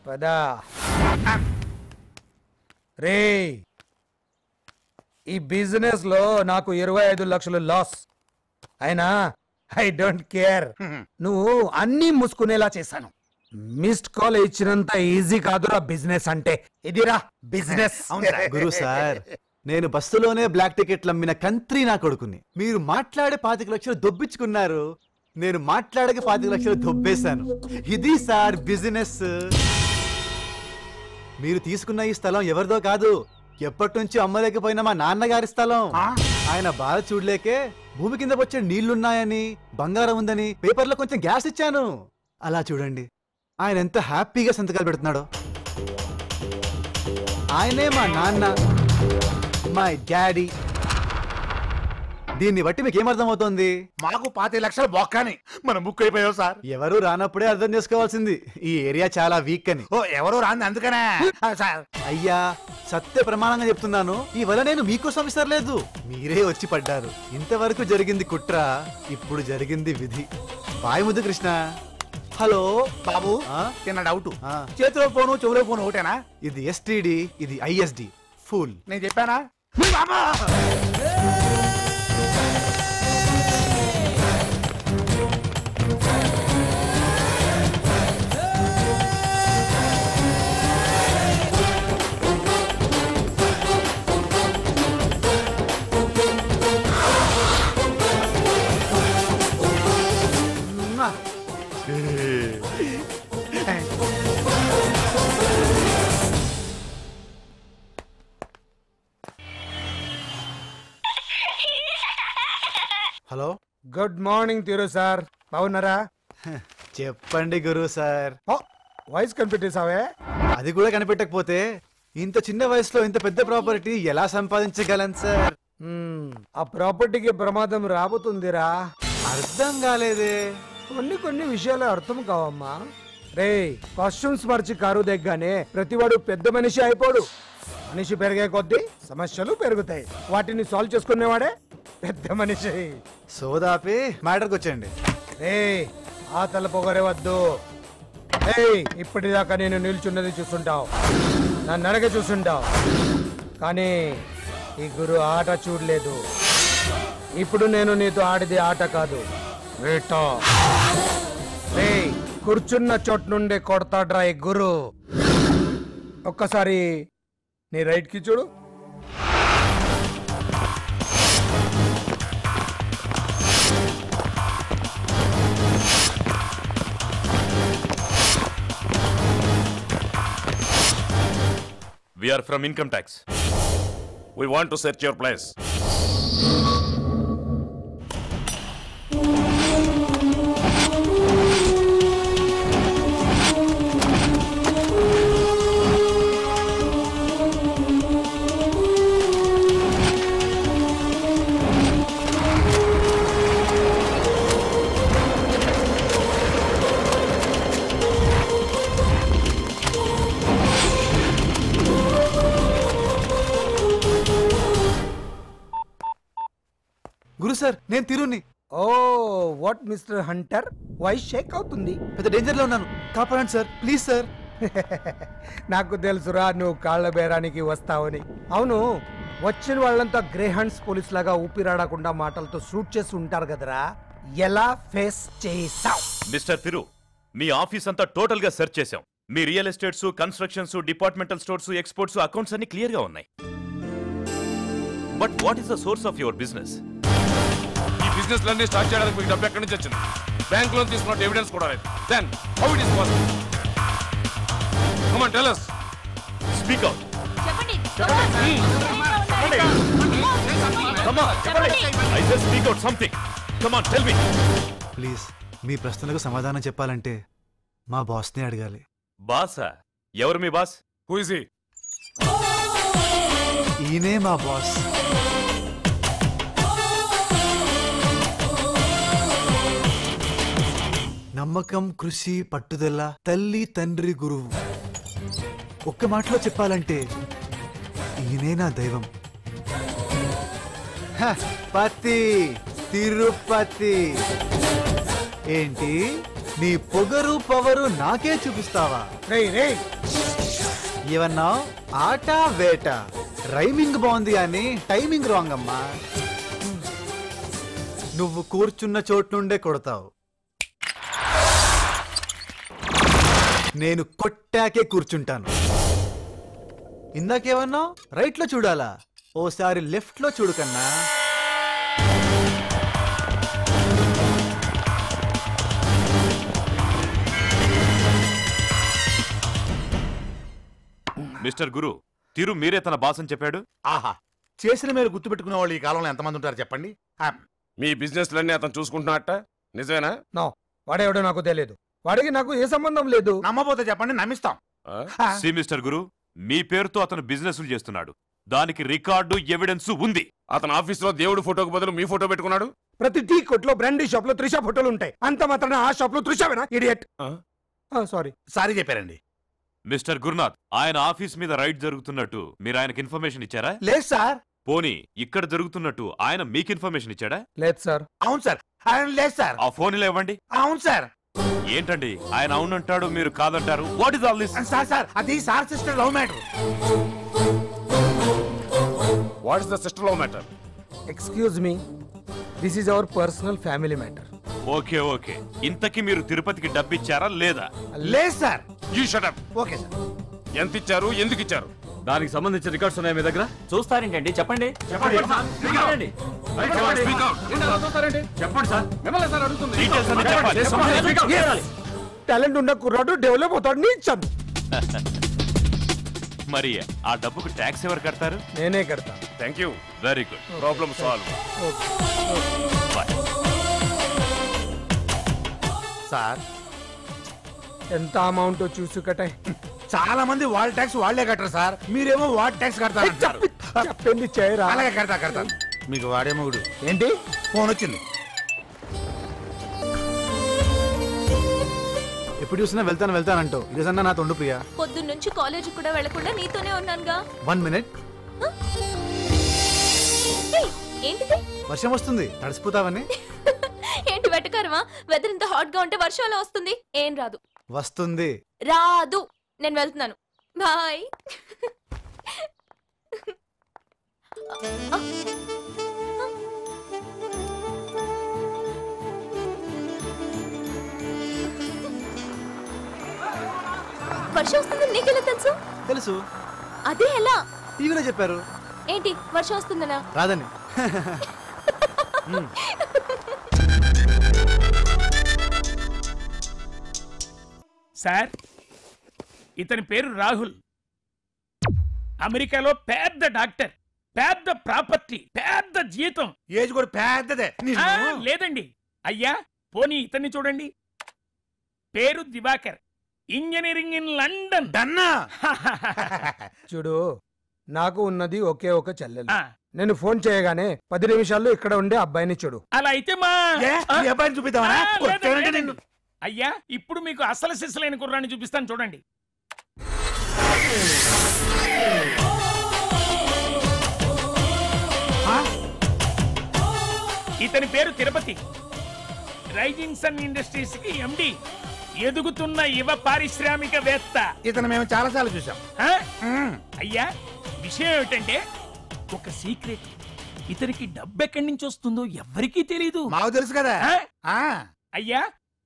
పదా. రే ఈ బిజినెస్లో నాకు ఇరవై ఐదు లక్షలు లాస్ అయినా ఐ డోంట్ కేర్ నువ్వు అన్ని మూసుకునేలా చేశాను. మిస్డ్ కాల్ ఇచ్చినంత ఈజీ కాదురా బిజినెస్ అంటే. ఇదిరా బిజినెస్. గురు సార్ నేను బస్సులోనే బ్లాక్ టికెట్లు అమ్మిన కంత్రి నా కొడుకుని. మీరు మాట్లాడే పాతిక లక్షలు దొబ్బించుకున్నారు. నేను మాట్లాడక పాతిక లక్షలు దొబ్బేశాను. ఇది సార్ బిజినెస్. మీరు తీసుకున్న ఈ స్థలం ఎవరిదో కాదు. ఎప్పటి నుంచి అమ్మలేకపోయిన మా నాన్నగారి స్థలం. ఆయన బాధ చూడలేకే భూమి కింద వచ్చే నీళ్ళున్నాయని బంగారం ఉందని పేపర్లో కొంచెం గ్యాస్ ఇచ్చాను. అలా చూడండి. ఆయన ఎంత హ్యాపీగా సంతకాలు పెడుతున్నాడో. ఆయనే మా నాన్న మై డాడీ. దీన్ని బట్టి మీకు ఏమర్థమవుతోంది మాకు పాతి లక్షలు బొక్కని. మనం బుక్ అయిపోయావు సార్. ఎవరు రానప్పుడే అర్థం చేసుకోవాల్సింది. ఈ ఏరియా చాలా వీక్ అని ఓ ఎవరు రాంది అందుకనే. సార్. అయ్యా సత్య ప్రమాణంగా చెప్తున్నాను. ఈ వల నేను మీకోసం విసరలేదు. మీరే వచ్చి పడ్డారు. ఇంతవరకు జరిగింది కుట్ర ఇప్పుడు జరిగింది విధి. బాయ్ ముద్దు కృష్ణ. హలో బాబు. చిన్న డౌట్ చేతిలో ఫోను చెవులో ఫోను ఒకటేనా? ఇది ఎస్టిడి ఇది ఐఎస్డి ఫుల్ నేను చెప్పానా? బాబా! Hello? Good morning Tiru sir. బాగున్నారా? చెప్పండి గురు సార్. వాయిస్ కనిపెట్టేసావే అది కూడా కనిపెట్టకపోతే ఇంత చిన్న వయసులో ఇంత పెద్ద ప్రాపర్టీ ఎలా సంపాదించగలను సార్? ఆ ప్రాపర్టీకి ప్రమాదం రాబోతుందిరా. అర్థం కాలేదే. కొన్ని కొన్ని విషయాలు అర్థం కావమ్మా. రే కాస్ట్యూమ్స్ మార్చి కారు దగ్గరనే ప్రతివాడు పెద్ద మనిషి అయిపోడు. మనిషి పెరిగే కొద్దీ సమస్యలు పెరుగుతాయి. వాటిని సాల్వ్ చేసుకునేవాడే పెద్ద మనిషి. సోదాపి మ్యాటర్కి వచ్చండి రే ఆ తల పొగరే వద్దు. ఏయ్ ఇప్పటిదాకా నేను నిల్చున్నది చూస్తుంటావు. నన్ను అడగ చూస్తుంటావు. కానీ ఈ గురు ఆట చూడలేదు. ఇప్పుడు నేను నీతో ఆడిది ఆట కాదు. వేట. రే కూర్చున్న చోటు నుండి కొడతాడ్రా ఈ గురు. ఒక్కసారి నీ రైట్కి చూడు We are from income tax. We want to search your place. Sir నేను తిరుని. ఓ what mister hunter voice shake అవుతుంది? పెద్ద డేంజర్లో ఉన్నాను. కాపాడండి సార్ ప్లీజ్ సార్. నాకు తెలుసురా నువ్వు కాళ్ళ బేరానికి వస్తావని. అవును వచ్చిన వాళ్ళంతా గ్రేహండ్స్ పోలీస్ లాగా ఊపిరాడకుండా మాటలతో షూట్ చేసి ఉంటారు కదరా. ఎలా ఫేస్ చేసావు? మిస్టర్ తిరు మీ ఆఫీస్ అంతా టోటల్గా సెర్చ్ చేశాం. మీ real estates constructions departmental stores exports accounts అన్ని క్లియర్గా ఉన్నాయి. But what is the source of your business business లన్నీ స్టార్ట్ చేయడానికి మీకు డబ్బు ఎక్కడి నుంచి వచ్చింది? బ్యాంక్ లోన్ తీసుకున్న ఎవిడెన్స్ కూడా లేదు. Then how it is possible come tell us. Speak out చెప్పండి. on, I said speak out something. Come on, tell me. Please మీ ప్రశ్నలకు సమాధానం చెప్పాలంటే మా బాస్ని అడగాలి. బాసా? ఎవరు మీ బాస్? హూ ఇస్ హీ ఈయనే మా బాస్ నమ్మకం కృషి పట్టుదల తల్లి తండ్రి గురువు. ఒక్క మాటలో చెప్పాలంటే ఈయనే నా దైవం. హ, పతి తిరుపతి. ఏంటి? నీ పొగరు పవరు నాకే చూపిస్తావా? ఏమన్నా? ఆట వేట. రైమింగ్ బాగుంది అని టైమింగ్ రాంగ్ అమ్మా నువ్వు కూర్చున్న చోటు నుండే కొడతావు. నేను కొట్టాకే కూర్చుంటాను. ఇందాకేమన్నా రైట్లో చూడాలా? ఓసారి లెఫ్ట్లో చూడు కన్నా. మిస్టర్ గురు తిరు మీరే తన బాస్ అని చెప్పాడు? ఆహా చేసిన మీరు గుర్తుపెట్టుకునే వాళ్ళు ఈ కాలంలో ఎంతమంది ఉంటారు చెప్పండి? మీ బిజినెస్ లన్నీ అతను చూసుకుంటున్నట్ట నిజమేనా? నో వాడేవాడో నాకు తెలియదు. వాడికి నాకు ఏ సంబంధం లేదు. నమ్మబోతే చెప్పండి నమ్మిస్తాం. సి మిస్టర్ గురు మీ పేరుతో అతను బిజినెస్ చేస్తున్నాడు. దానికి రికార్డు ఎవిడెన్స్ ఉంది. అతను ఆఫీస్లో దేవుడు ఫోటోకు బదులు మీ ఫోటో పెట్టుకున్నాడు? ప్రతి టీ కొట్లో బ్రాండీ షాప్లో త్రిషా ఫోటోలు ఉంటాయి. అంత మాత్రాన ఆ షాప్లో త్రిషావేనా ఇడియట్? సారీ. సారీ చెప్పారండి. మిస్టర్ గురునాథ్ ఆయన ఆఫీస్ మీద రైడ్ జరుగుతున్నట్టు మీరు ఆయనకి ఇన్ఫర్మేషన్ ఇచ్చారా? లేదు సార్. పోనీ ఇక్కడ జరుగుతున్నట్టు ఆయన మీకు ఇన్ఫర్మేషన్ ఇచ్చాడా? లేదు సార్. అవును సార్. ఆయన లేదు సార్. ఆ ఫోన్ ఇవ్వండి. అవును సార్. ఏంటండి? ఆయన అవునంటాడు మీరు కాదంటారు. What is all this sir sir అది sir sister love matter. What is the sister love matter excuse me this is our personal family matter okay okay ఇంతకి మీరు తిరుపతికి డబ్బిచ్చారా లేదా? లేదు sir. You shut up okay sir ఎంత ఇచ్చారు? ఎందుకు ఇచ్చారు? దానికి సంబంధించిన రికార్డ్స్ ఉన్నాయి మీ దగ్గర? చూస్తారేంటండి? చెప్పండి. చెప్పండి. టాలెంట్ ఉన్న కుర్రాడు డెవలప్ అవుతాడు. నీ ఇచ్చాను మరి ఆ డబ్బుకు ట్యాక్స్ ఎవరు కడతారు? నేనే కడతా. Thank you very good problem solve sir ఎంత అమౌంట్ చూసు కటాయి చాలా మంది వాళ్ళ ట్యాక్స్ వాళ్ళే కట్టరు సార్. మీరేమో వాట్ ట్యాక్స్ కడతారు చెప్పింది చేయరా? అలాగే కడతా కడతా. మీకు వాడే మొగుడు. ఏంటి? ఫోన్ వచ్చింది. ఎప్పుడు చూసినా వెళ్తాను వెళ్తానంటూ. ఇదేసన్నా నా తొండు ప్రియా. పొద్దున్నుంచి కాలేజీకి కూడా వెళ్ళకుండా నీతోనే ఉన్నానుగా. One minute. ఏంటిది? వర్షం వస్తుంది. తడిసిపోతావని? ఏంటి వెటకారమా? వెదర్ ఇంత హాట్గా ఉంటే వర్షం ఎలా వస్తుంది. ఏం రాదు. వస్తుంది. రాదు. నేను వెళ్తున్నాను. బాయ్. వర్షం వస్తుంది నీకెలా తెలుసు? తెలుసు. అదే ఎలా? టీవీలో చెప్పారు. ఏంటి? వర్షం వస్తుందనా? రాదని సార్ ఇతని పేరు రాహుల్. అమెరికాలో పెద్ద డాక్టర్ పెద్ద ప్రాపర్టీ పెద్ద జీతం. ఏజ్ కూడా పెద్దదే. ఆ, లేదండి. అయ్యా పోనీ ఇతన్ని చూడండి. పేరు దివాకర్. Engineering in London. డన్నా? చూడు నాకు ఉన్నది ఒకే ఒక చెల్లెలు. నేను ఫోన్ చేయగానే పది నిమిషాల్లో ఇక్కడ ఉండే అబ్బాయిని చూడు. అలా అయితే మా ఏ, ఈ అబ్బాయిని చూపిద్దామా? ఆ, లేదండి, కొట్టానంటే లేదండి. అయ్యా ఇప్పుడు మీకు అసలు సిసలైన కుర్రాన్ని చూపిస్తాను చూడండి. ఇతని పేరు తిరుపతి. రైజింగ్ సన్ ఇండస్ట్రీస్కి ఎండి ఎదుగుతున్న యువ పారిశ్రామికవేత్త. ఇతను మేము చాలా సార్లు చూసాం? అయ్యా విషయం ఏమిటంటే ఒక సీక్రెట్. ఇతనికి డబ్బు ఎక్కడి నుంచి వస్తుందో ఎవ్వరికీ తెలియదు మాకు తెలుసు కదా. అయ్యా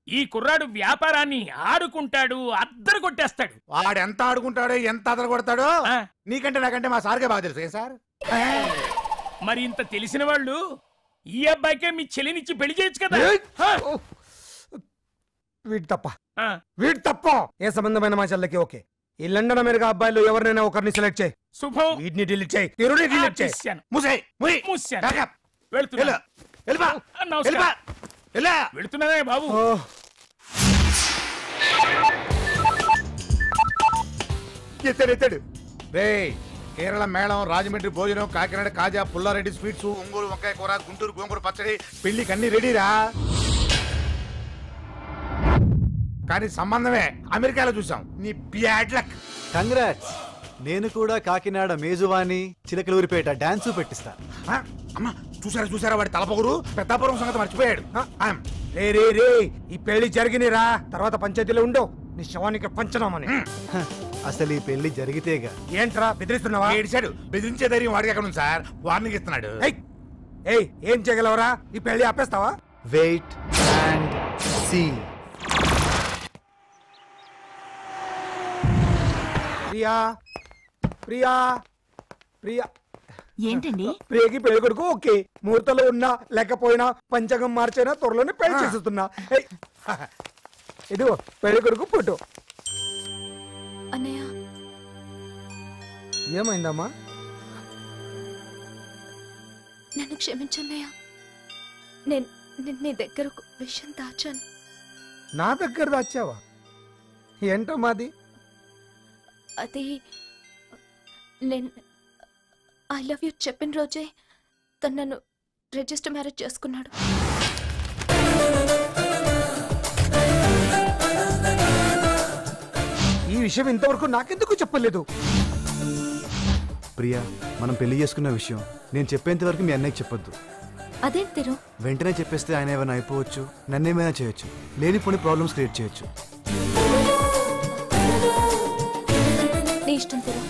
ఈ కుర్రాడు వ్యాపారాన్ని ఆడుకుంటాడు అద్దరు కొట్టేస్తాడు వాడు ఎంత ఆడుకుంటాడో ఎంత అదర కొడతాడో నీకంటే నాకంటే మా సార్కే బాగా తెలుసు. సార్? మరి ఇంత తెలిసిన వాళ్ళు ఈ అబ్బాయికే మీ చెల్లినిచ్చి పెళ్ళి చేయొచ్చు కదా? వీడు తప్ప వీడు తప్ప ఏ సంబంధమైన మా చెల్లెకి? ఓకే. ఈ లండన్ అమెరికా అబ్బాయిలు ఎవరినైనా ఒకరిని సెలెక్ట్ చేయి. శుభం. వీటిని డిలీట్ చేయి. తిరుని డిలీట్ చేయి. ముసే ముయ్ up. వెళ్తున్నా. వెళ్ళు. వెళ్ళిపా. వెళ్ళిపా. వెళ్ళా. వెళ్తున్నానే బాబు. ఎత్తాడు ఎత్తాడు. రే కేరళ మేళం రాజమండ్రి భోజనం కాకినాడ కాజా పుల్లారెడ్డి స్వీట్స్ ఒంగోలు వంకాయ కూర గుంటూరు గోంగూర పచ్చడి పెళ్ళికి అన్ని రెడీరా? కానీ సంబంధమే అమెరికాలో చూసాం నీ బ్యాడ్ లక్. కంగ్రాట్స్. నేను కూడా కాకినాడ మేజువాణి చిలకలూరిపేట డాన్స్ పెట్టిస్తా. అమ్మా చూసారా చూసారా వాడి తలపొగరు? పెద్దాపురం సంగతి మర్చిపోయాడు. రే రే రే ఈ పెళ్ళి జరిగినిరా. తర్వాత పంచాయతీలో ఉండవు. నీ శవానికి పంచనామని. అసలు ఈ పెళ్ళి జరిగితేగా. ఏంట్రా బెదిరిస్తున్నావా? ఏడిచాడు బెదిరించే ధైర్యం వాడికి ఎక్కడ ఉంది సార్? వార్నింగ్ ఇస్తున్నాడు. ఏయ్ ఏం చేయగలవరా? ఈ పెళ్ళి ఆపేస్తావా? Wait and see. Priya Priya Priya. ఏంటండి? ప్రియకి పెళ్ళి కొడుకు ఓకే. ముహూర్తంలో ఉన్నా లేకపోయినా పంచగం మార్చైనా త్వరలోనే పెళ్ళి చేస్తున్నా ఇదిగో పెళ్ళి కొడుకు ఫోటో. అన్నయ్య. ఏమైందమ్మా? నన్ను క్షమించన్నయ్య. నేను నీ దగ్గర ఒక విషయం దాచాను. నా దగ్గర దాచావా? ఏంటమ్మా అది? అది నేను ఐ లవ్ యూ చెప్పిన రోజే తను నన్ను రిజిస్టర్ మ్యారేజ్ చేసుకున్నాడు. ఈ విషయం ఇంతవరకు నాకెందుకు చెప్పలేదు? ప్రియా మనం పెళ్ళి చేసుకున్న విషయం నేను చెప్పేంత వరకు మీ అన్నయ్యకి చెప్పొద్దు. అదేం తిరు? వెంటనే చెప్పేస్తే ఆయన ఏమైనా అయిపోవచ్చు నన్నేమైనా చేయొచ్చు లేనిపోని ప్రాబ్లమ్స్ క్రియేట్ చేయొచ్చు. నీ ఇష్టం తిరు.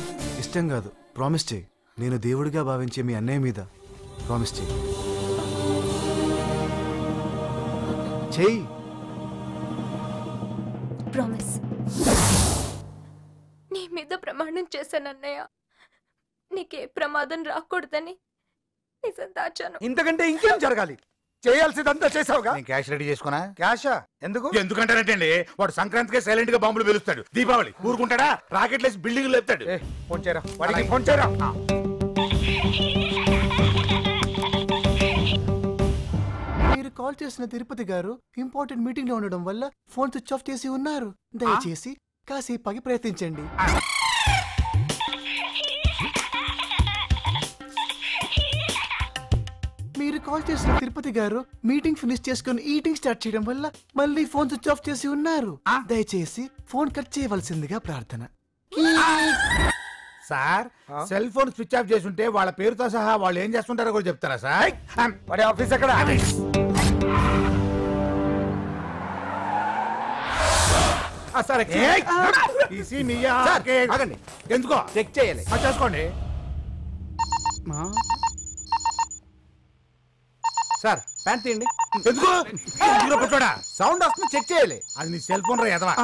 ఇష్టం కాదు ప్రామిస్ చేయి. నేను దేవుడిగా భావించే మీ అన్నయ్య మీద ప్రామిస్ చేయి. చెయ్యి ప్రామిస్. నీ మీద ప్రమాణం చేశాను అన్నయ్య. నీకే ప్రమాదం రాకూడదని నిజం దాచాను. ఇంతకంటే ఇంకేం జరగాలి? చేయాల్సిందంతా చేసావుగా నేను క్యాష్ రెడీ చేసుకున్నా. క్యాషా? ఎందుకు? ఎందుకంటారంటండి? వాడు సంక్రాంతికే సైలెంట్గా బాంబులు పేలుస్తాడు. దీపావళి. ఊరుకుంటాడా? రాకెట్ లేసి బిల్డింగ్ లేపుతాడు ఫోన్ చేయరా? వాడికి ఫోన్ చేయరా? మీరు కాల్ చేసిన తిరుపతి గారు ఇంపార్టెంట్ మీటింగ్లో ఉండడం వల్ల ఫోన్ స్విచ్ ఆఫ్ చేసి ఉన్నారు. దయచేసి కాసేపు ఆగి ప్రయత్నించండి. మీరు కాల్ చేసిన తిరుపతి గారు మీటింగ్ ఫినిష్ చేసుకుని ఈటింగ్ స్టార్ట్ చేయడం వల్ల మళ్ళీ ఫోన్ స్విచ్ ఆఫ్ చేసి ఉన్నారు. దయచేసి ఫోన్ కట్ చేయవలసిందిగా ప్రార్థన. Sir cell phone switch off చేసి ఉంటే వాళ్ళ పేరుతో సహా వాళ్ళు ఏం చేస్తుంటారో కూడా చెప్తారా సార్? వాడి ఆఫీస్ ఎక్కడ? సరే ఎందుకో? చెక్ చేయాలి. చేసుకోండి. సార్ ప్యాంట్ తీయండి. ఎందుకు? సౌండ్ వస్తుంది చెక్ చేయాలి. అది నీ సెల్ ఫోన్ రా ఎదవా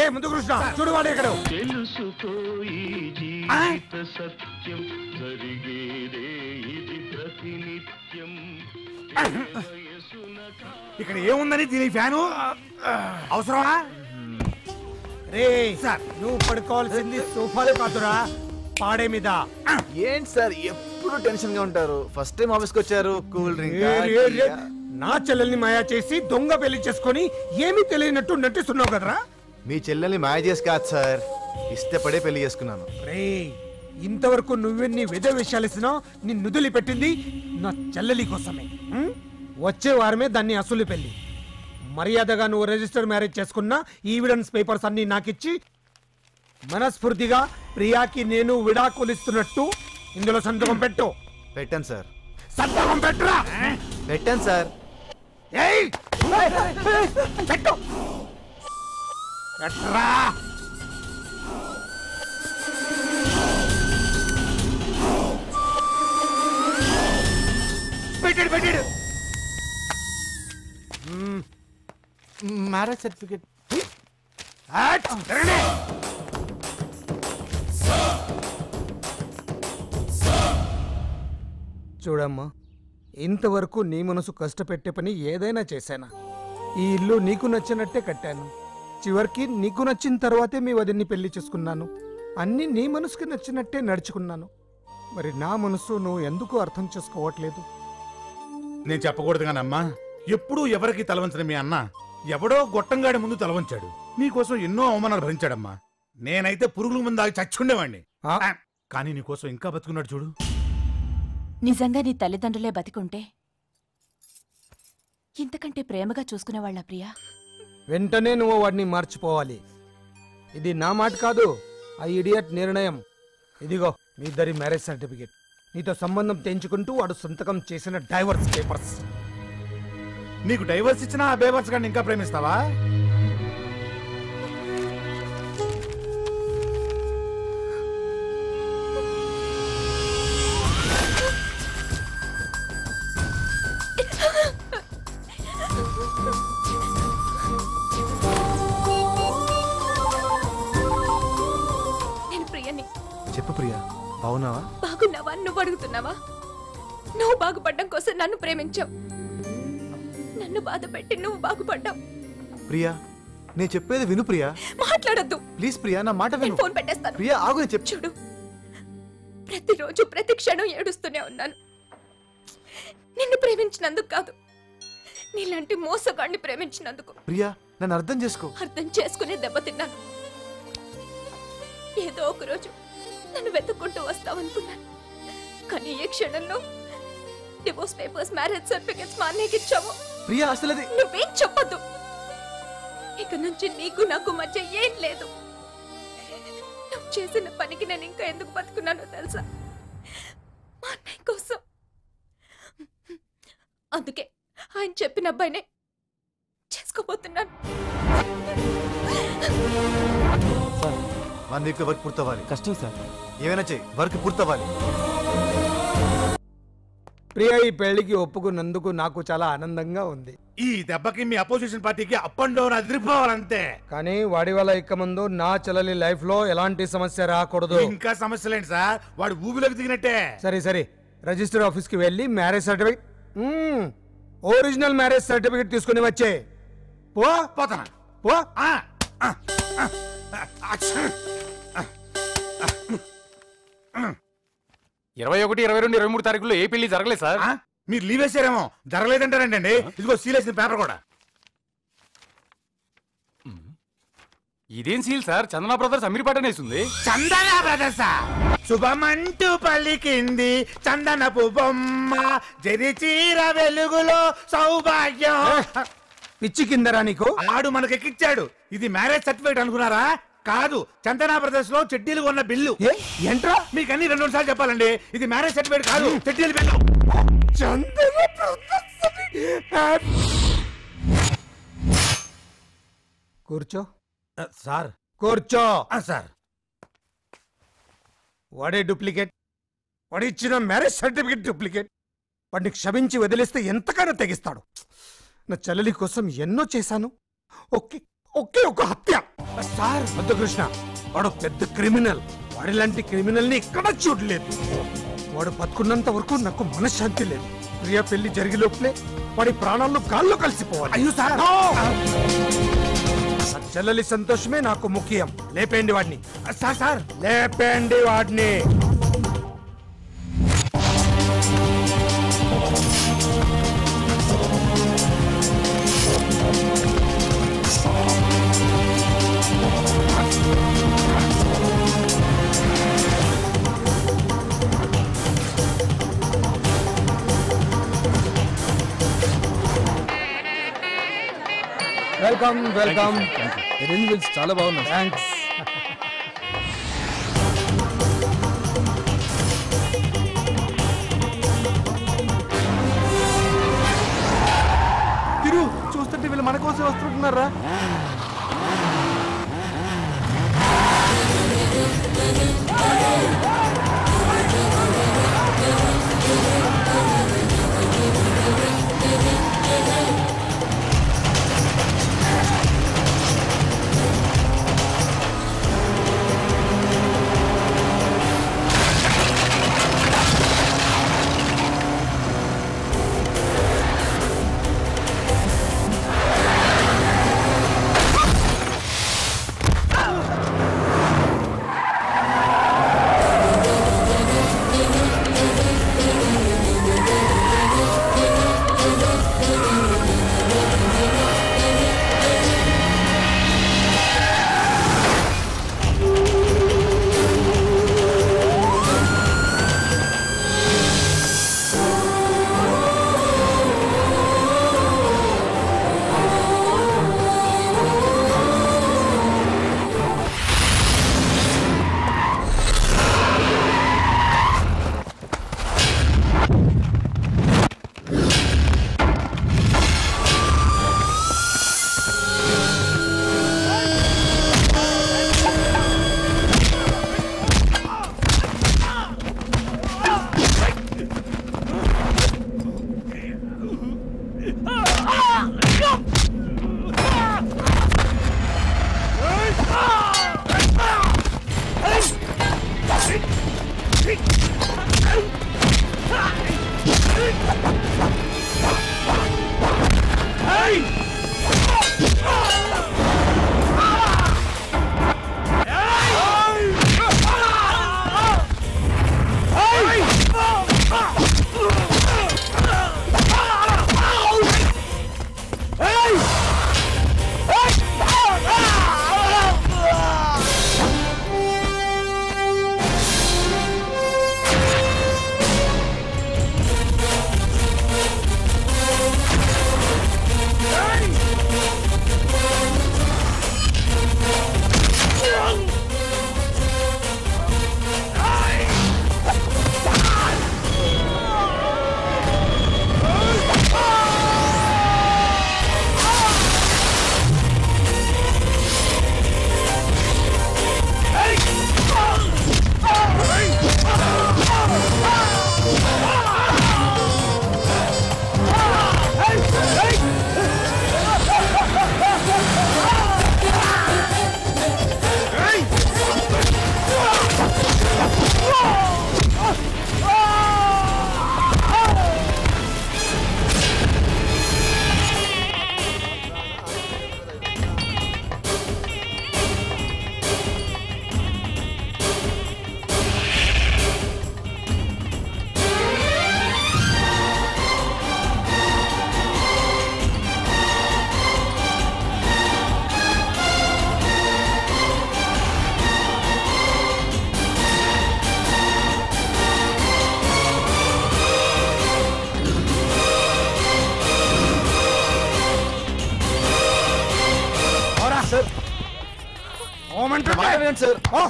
ఏ ముందు కృష్ణ చూడు వాడు ఇక్కడ తెలుసుకో ఈ జీవిత సత్యం జరిగేదే ఇది ప్రతినిత్యం. ఇక్కడ ఏముందని దీని ఫ్యాను? అవసరమా? రే సార్. నువ్వు పడుకోవాల్సింది సోఫాలో కాదురా పాడే మీద. ఏంటి సార్ ఎప్పుడు టెన్షన్గా ఉంటారు? ఫస్ట్ టైం ఆఫీస్కి వచ్చారు కూల్ డ్రింక్ నా చెల్లెల్ని మాయా చేసి దొంగ పెళ్ళి చేసుకొని ఏమీ తెలియనట్టు నటిస్తున్నావు కదరా? మీ చెల్లెల్ని మాయ చేసి కాదు సార్. ఇష్టపడే పెళ్ళి చేసుకున్నాను. రే ఇంతవరకు నువ్వెన్ని విధ విషయాలు ఇచ్చినా నిన్ను నుదిలి పెట్టింది నా చెల్లెలి కోసమే. ఉం? వచ్చే వారమే దాన్ని అసలు పెళ్ళి. మర్యాదగా నువ్వు రిజిస్టర్ మ్యారేజ్ చేసుకున్న ఈవిడెన్స్ పేపర్స్ అన్ని నాకిచ్చి మనస్ఫూర్తిగా ప్రియాకి నేను విడాకులు ఇస్తున్నట్టు ఇందులో సంతకం పెట్టు. పెట్టాను సార్. సంతకం పెట్టురా! పెట్టాను సార్. ఏయ్ పెట్టు ఎట్రా పెట్టాడు పెట్టాడు మ్యారేజ్ సర్టిఫికేట్ తిరగడే చూడమ్మా ఇంతవరకు నీ మనసు కష్టపెట్టే పని ఏదైనా చేశానా? ఈ ఇల్లు నీకు నచ్చినట్టే కట్టాను. చివరికి నీకు నచ్చిన తర్వాతే మీ వదిన్ని పెళ్ళి చేసుకున్నాను. అన్నీ నీ మనసుకి నచ్చినట్టే నడుచుకున్నాను. మరి నా మనసు నువ్వు ఎందుకు అర్థం చేసుకోవట్లేదు? నేను చెప్పకూడదు కానమ్మా ఎప్పుడూ ఎవరికి తలవంచని మీ అన్న ఎవడో గొట్టంగాడి ముందు తలవంచాడు. నీకోసం ఎన్నో అవమానాలు భరించాడమ్మా. నేనైతే పురుగుల ముందు ఆగి చచ్చుండేవాణ్ణి కానీ నీకోసం ఇంకా బతుకున్నాడు చూడు. నిజంగా నీ తల్లిదండ్రులే బతికుంటే ఇంతకంటే ప్రేమగా చూసుకునేవాళ్ళ ప్రియా? వెంటనే నువ్వు వాడిని మార్చిపోవాలి ఇది నా మాట కాదు ఆ ఇడియట్ నిర్ణయం. ఇదిగో మీ ఇద్దరి మ్యారేజ్ సర్టిఫికేట్. నీతో సంబంధం తెంచుకుంటూ వాడు సంతకం చేసిన డైవర్స్ పేపర్స్. నీకు డైవర్స్ ఇచ్చినా ఆ బేవర్స్ గారిని ఇంకా ప్రేమిస్తావా? బాగున్నావా? బాగున్నావా? నువ్వు అడుగుతున్నావా? నువ్వు బాగుపడ్డం కోసం నన్ను ప్రేమించావు. నన్ను బాధ పెట్టి నువ్వు బాగుపడ్డావు. ప్రియా నేను చెప్పేది విను ప్రియా. మాట్లాడొద్దు. ప్లీజ్ ప్రియా నా మాట విను. ఫోన్ పెట్టేస్తాను. ప్రియా ఆగు నేను చెప్పు చూడు. ప్రతిరోజు ప్రతి క్షణం ఏడుస్తూనే ఉన్నాను. నిన్ను ప్రేమించినందుకు కాదు నీలాంటి మోసగాడిని ప్రేమించినందుకు. ప్రియా నన్ను అర్థం చేసుకో. అర్థం చేసుకునే దెబ్బతిన్నాను ఏదో ఒక రోజు నన్ను వెతుక్కుంటూ వస్తావనుకున్నాను కానీ ఏ క్షణంలో డివోర్స్ పేపర్స్ మ్యారేజ్ సర్టిఫికెట్స్ మా అన్నయ్యకి ఇచ్చావు? ప్రియా అసలు అది నువ్వేం చెప్పొద్దు. ఇక నుంచి నీకు నాకు మధ్య ఏం లేదు. నువ్వు చేసిన పనికి నేను ఇంకా ఎందుకు బతుకున్నానో తెలుసా? మా అన్నయ్య కోసం. అందుకే ఆయన చెప్పిన అబ్బాయినే చేసుకోబోతున్నాను. మన దగ్గర వర్క్ పూర్తవ్వాలి కష్టం సార్. ఏమైనా చెయ్యి వర్క్ పూర్తవ్వాలి. ప్రియా ఈ పెళ్ళికి ఒప్పుకున్నందుకు నాకు చాలా ఆనందంగా ఉంది. ఈ దెబ్బకి మీ అపోజిషన్ పార్టీకి అప్ అండ్ డౌన్ అదిరిపోవాలంతే. కానీ వాడి వల్ల ఇక ముందు నా చెల్లెలి లైఫ్లో ఎలాంటి సమస్య రాకూడదు. ఇంకా సమస్యలేంటి సార్? వాడు ఊబిలోకి దిగినట్టే. సరే సరే. రిజిస్టర్ ఆఫీస్కి వెళ్ళి marriage certificate original marriage certificate తీసుకుని వచ్చే. పో. పోతానా? పో. ఇరవై ఒకటి ఇరవై రెండు ఇరవై మూడు తారీఖుల్లో ఏ పెళ్ళి జరగలేదు సార్. మీరు లీవ్ వేసారేమో? జరగలేదంటారండి ఇదిగో సీలేసిన పేపర్ కూడా. ఇదేం సీల్ సార్? చందనా బ్రదర్స్ అమీర్పాటనే వేసింది చందన బ్రదర్సా? శుభమంటూ పలికింది చందనపు బొమ్మ జరి చీర వెలుగులో సౌభాగ్యం. పిచ్చి కిందరా నీకు? ఆడు మనకెక్కిచ్చాడు. ఇది మ్యారేజ్ సర్టిఫికేట్ అనుకున్నారా? కాదు చందనా బ్రదర్స్లో చెడ్డీలు ఉన్న బిల్లు. ఏంట్రా? మీకు అన్ని రెండు సార్లు చెప్పాలండి. ఇది మ్యారేజ్ సర్టిఫికేట్ కాదు చెడ్డీలు బిల్లు. కూర్చో. సార్. కూర్చో. సార్. వాడే డూప్లికేట్. వాడు ఇచ్చిన మ్యారేజ్ సర్టిఫికేట్ డూప్లికేట్. వాడిని క్షమించి వదిలేస్తే ఎంతకైనా తెగిస్తాడు. నా చెల్లెలి కోసం ఎన్నో చేశాను. ఒకే ఒకే ఒక హత్య. సార్ కృష్ణ వాడు పెద్ద క్రిమినల్. వాడిలాంటి క్రిమినల్ని ఇక్కడ చూడలేదు వాడు బతుకున్నంత వరకు నాకు మనశ్శాంతి లేదు. ప్రియ పెళ్ళి జరిగి లోపలే వాడి ప్రాణాలు గాల్లో కలిసిపోవాలి. అయ్యో సార్! చెల్లెలి సంతోషమే నాకు ముఖ్యం. లేపేయండి వాడిని. Sir sir! లేపేయండి వాడిని. వెల్కమ్ వెల్కమ్ అరేంజ్మెంట్స్ చాలా బాగున్నాయి. థ్యాంక్స్ తిరు చూస్తుంటే వీళ్ళు మన కోసం వస్తుంటున్నారా?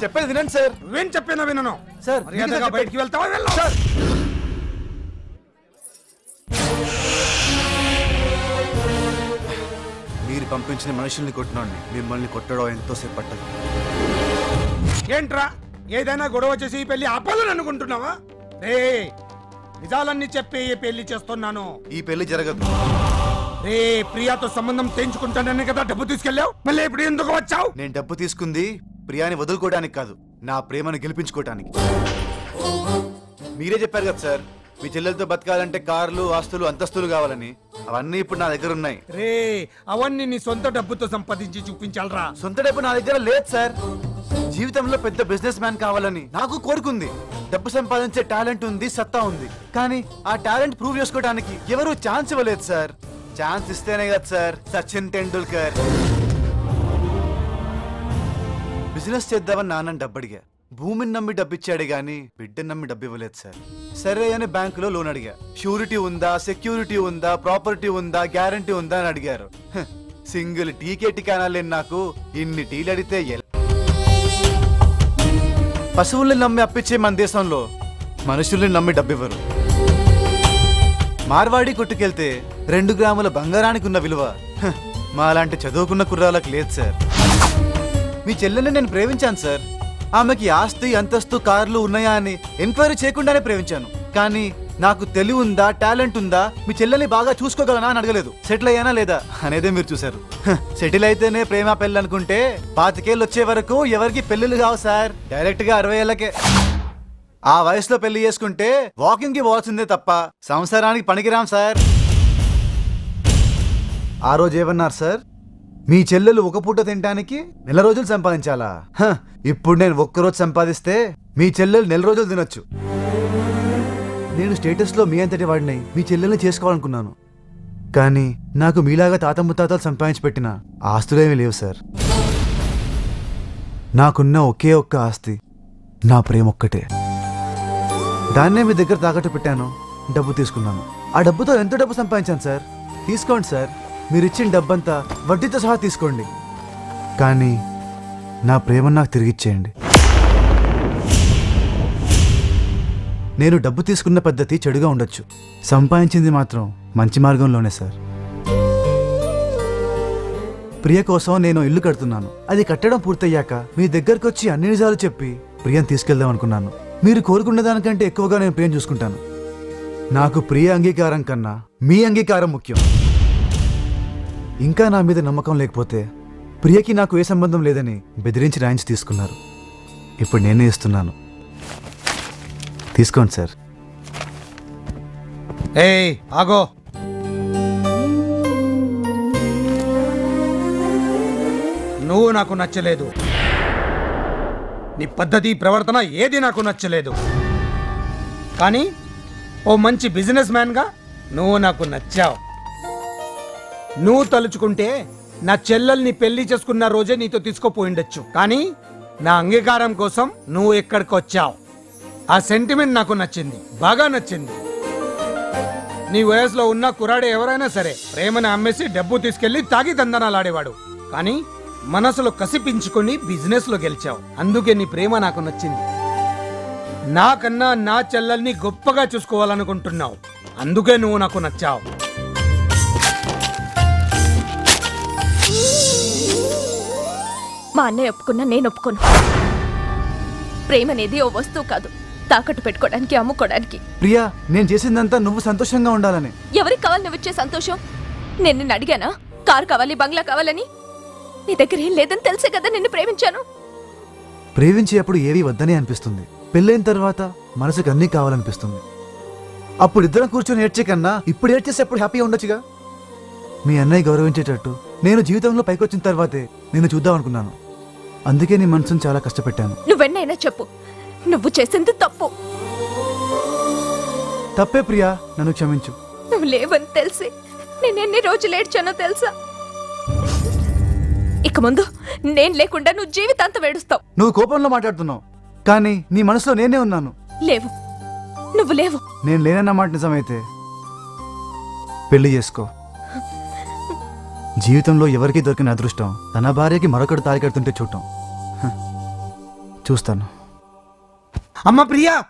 చెప్పేది వినండి సార్. నువ్వేం చెప్పినా వినను. సార్ మర్యాదగా బయటికి వెళ్తావా? వెళ్ళు. మీరు పంపించిన మనుషుల్ని కొట్టినండి మిమ్మల్ని కొట్టడం ఎంతోసేపు పట్టదు ఏంట్రా? ఏదైనా గొడవ చేసి ఈ పెళ్ళి ఆపాలని అనుకుంటున్నావా? రే నిజాలన్నీ చెప్పి ఈ పెళ్ళి చేస్తున్నాను. ఈ పెళ్ళి జరగదు. రే ప్రియాతో సంబంధం తెంచుకుంటానని కదా డబ్బు తీసుకెళ్ళావు? మళ్ళీ ఇప్పుడు ఎందుకు వచ్చావు? నేను డబ్బు తీసుకుంది ప్రియాని వదులుకోవడానికి కాదు నా ప్రేమను గెలిపించుకోవడానికి మీరే చెప్పారు కదా సార్ మీ చెల్లెలతో బతకాలంటే కార్లు ఆస్తులు అంతస్తులు కావాలని. అవన్నీ ఇప్పుడు నా దగ్గర ఉన్నాయి. రే అవన్నీ నీ సొంత డబ్బుతో సంపాదించి చూపించాలరా. సొంత డబ్బు నా దగ్గర లేదు సార్. జీవితంలో పెద్ద బిజినెస్ మ్యాన్ కావాలని నాకు కోరుకుంది డబ్బు సంపాదించే టాలెంట్ ఉంది సత్తా ఉంది. కానీ ఆ టాలెంట్ ప్రూవ్ చేసుకోవడానికి ఎవరు ఛాన్స్ ఇవ్వలేదు సార్. ఛాన్స్ ఇస్తేనే కదా సార్ సచిన్ టెండూల్కర్. బిజినెస్ చేద్దామని నాన్న డబ్బడిగా. భూమిని నమ్మి డబ్బిచ్చాడు గాని బిడ్డని నమ్మి డబ్బు ఇవ్వలేదు సార్. సరే అని బ్యాంకులో లోన్ అడిగా. షూరిటీ ఉందా సెక్యూరిటీ ఉందా ప్రాపర్టీ ఉందా గ్యారంటీ ఉందా అని అడిగారు. సింగిల్ టీకే టికానా నాకు ఇన్ని టీలు అడిగితే ఎలా? పశువుల్ని నమ్మి అప్పిచ్చే మన దేశంలో మనుషుల్ని నమ్మి డబ్బివ్వరు. మార్వాడి కొట్టుకెళ్తే రెండు గ్రాముల బంగారానికి ఉన్న విలువ. మాలాంటి చదువుకున్న కుర్రాలకు లేదు సార్. మీ చెల్లెల్ని నేను ప్రేమించాను సార్. ఆమెకి ఆస్తి అంతస్తు కార్లు ఉన్నాయా అని ఎంక్వైరీ చేయకుండానే ప్రేమించాను. కానీ నాకు తెలివి ఉందా టాలెంట్ ఉందా మీ చెల్లెల్ని బాగా చూసుకోగలనా అని అడగలేదు. సెటిల్ అయ్యానా లేదా అనేదే మీరు చూశారు. సెటిల్ అయితేనే ప్రేమ పెళ్ళి అనుకుంటే పాతికేళ్ళు వచ్చే వరకు ఎవరికి పెళ్ళిళ్ళు కావు సార్. డైరెక్ట్గా అరవై ఏళ్ళకే. ఆ వయసులో పెళ్ళి చేసుకుంటే వాకింగ్కి పోవాల్సిందే తప్ప సంసారానికి పనికిరాం సార్. ఆ రోజు ఏమన్నారు సార్? మీ చెల్లెలు ఒక పూట తినడానికి నెల రోజులు సంపాదించాలా? ఇప్పుడు నేను ఒక్కరోజు సంపాదిస్తే మీ చెల్లెలు నెల రోజులు తినొచ్చు. నేను స్టేటస్లో మీ అంతటి వాడిని మీ చెల్లెల్ని చేసుకోవాలనుకున్నాను. కానీ నాకు మీలాగా తాత ముత్తాతలు సంపాదించి పెట్టిన ఆస్తులేమీ లేవు సార్. నాకున్న ఒకే ఒక్క ఆస్తి నా ప్రేమ ఒక్కటే. దాన్నే మీ దగ్గర తాకట్టు పెట్టాను డబ్బు తీసుకున్నాను. ఆ డబ్బుతో ఎంతో డబ్బు సంపాదించాను సార్. తీసుకోండి సార్. మీరు ఇచ్చిన డబ్బంతా వడ్డీతో సహా తీసుకోండి. కానీ నా ప్రేమను నాకు తిరిగిచ్చేయండి. నేను డబ్బు తీసుకున్న పద్ధతి చెడుగా ఉండొచ్చు. సంపాదించింది మాత్రం మంచి మార్గంలోనే సార్. ప్రియ కోసం నేను ఇల్లు కడుతున్నాను. అది కట్టడం పూర్తయ్యాక మీ దగ్గరకు వచ్చి అన్ని నిజాలు చెప్పి ప్రియం తీసుకెళ్దాం అనుకున్నాను. మీరు కోరుకున్న దానికంటే ఎక్కువగా నేను ప్రియం చూసుకుంటాను. నాకు ప్రియ అంగీకారం కన్నా మీ అంగీకారం ముఖ్యం. ఇంకా నా మీద నమ్మకం లేకపోతే ప్రియకి నాకు ఏ సంబంధం లేదని బెదిరించి రాయించి తీసుకున్నారు. ఇప్పుడు నేనే ఇస్తున్నాను. తీసుకోండి సార్. ఏయ్ ఆగో. నువ్వు నాకు నచ్చలేదు. నీ పద్ధతి ప్రవర్తన ఏది నాకు నచ్చలేదు. కానీ ఓ మంచి బిజినెస్ మ్యాన్గా నువ్వు నాకు నచ్చావు. నువ్వు తలుచుకుంటే నా చెల్లెల్ని పెళ్ళి చేసుకున్న రోజే నీతో తీసుకుపోయిండొచ్చు కానీ నా అంగీకారం కోసం నువ్వు ఎక్కడికి వచ్చావు? ఆ సెంటిమెంట్ నాకు నచ్చింది. బాగా నచ్చింది. నీ వయసులో ఉన్న కురాడే ఎవరైనా సరే ప్రేమని అమ్మేసి డబ్బు తీసుకెళ్ళి తాగి తందనాలాడేవాడు కానీ మనసులో కసిపించుకొని బిజినెస్లో గెలిచావు. అందుకే నీ ప్రేమ నాకు నచ్చింది. నాకన్నా నా చెల్లెల్ని గొప్పగా చూసుకోవాలనుకుంటున్నావు. అందుకే నువ్వు నాకు నచ్చావు. మా అన్నయ్య ఒప్పుకున్నా నేను ఒప్పుకోను. ప్రేమ అనేది ఓ వస్తువు కాదు. తాకట్టు పెట్టుకోవడానికి అమ్ముకోవడానికి. ప్రియా నేను చేసిందంతా నువ్వు సంతోషంగా ఉండాలని. ఎవరికి కావాలి నువ్వు ఇచ్చే సంతోషం? నేను నిన్ను అడిగానా? కారు కావాలి బంగ్లా కావాలని? నీ దగ్గర ఏం లేదని తెలిసే కదా నిన్ను ప్రేమించాను. ప్రేమించేటప్పుడు ఏవి వద్దని అనిపిస్తుంది. పెళ్ళైన తర్వాత మనసుకు అన్నీ కావాలనిపిస్తుంది. అప్పుడు ఇద్దరం కూర్చొని ఏడ్చే కన్నా ఇప్పుడు ఏడ్చేసేప్పుడు హ్యాపీగా ఉండొచ్చుగా? మీ అన్నయ్య గౌరవించేటట్టు నేను జీవితంలో పైకొచ్చిన తర్వాతే నేను చూద్దాం అనుకున్నాను అందుకే నీ మనసును చాలా కష్టపెట్టాను. నువ్వెన్నైనా చెప్పు. నువ్వు చేసింది తప్పు. తప్పే ప్రియా నన్ను క్షమించు. నువ్వు లేవని తెలిసి నేను ఎన్ని రోజులు ఏడ్చానో తెలుసా? ఇక ముందు నేను లేకుండా నువ్వు జీవితాంతం ఏడుస్తావు. నువ్వు కోపంలో మాట్లాడుతున్నావు. కానీ నీ మనసులో నేనే ఉన్నాను. లేవు. నువ్వు లేవు. నేను లేనన్న మాట నిజమైతే పెళ్ళి చేసుకో. జీవితంలో ఎవరికి దొరికిన అదృష్టం తన భార్యకి మరొకటి తాలి కడుతుంటే చూడటం. చూస్తాను. అమ్మ ప్రియా!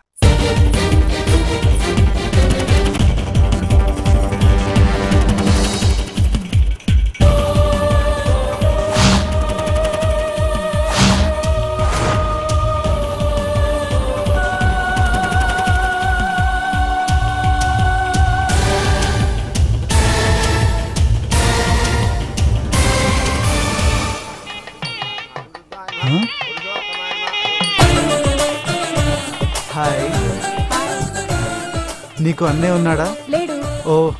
నీకు అన్నయ్య ఉన్నాడా? లేడు. ఓ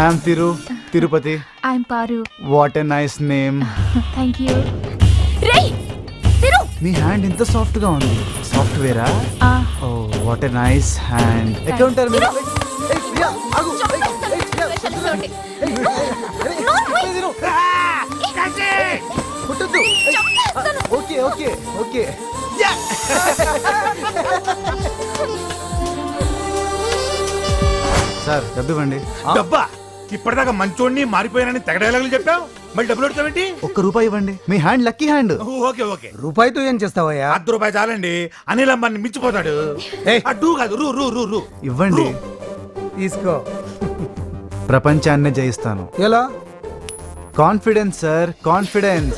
I'm Tiru Tirupati. I'm Paru. What a nice name thank you నీ హ్యాండ్ ఇంత సాఫ్ట్గా ఉంది. సాఫ్ట్వేరా ఆ. Oh what a nice hand ఎక్కడ ఉంటారు మీరు. Okay okay okay. సార్ డబ్బు ఇవ్వండి డబ్బా? ఇప్పటిదాకా మంచోడిని మారిపోయానని తెగ డైలాగులు చెప్పావు? మళ్ళీ డబ్బులు అడుగుతావేంటి ఒక్క రూపాయి ఇవ్వండి. మీ hand lucky hand okay okay. రూపాయితో ఏం చేస్తావయ్యా? అర్ధ రూపాయి చాలండి. అనిల్ అంబాన్ని మించిపోతాడు. ఆ డూ కాదు రూ రూ రూ రూ. ఇవ్వండి. తీసుకో. ప్రపంచాన్నే జయిస్తాను. ఎలా? Confidence sir confidence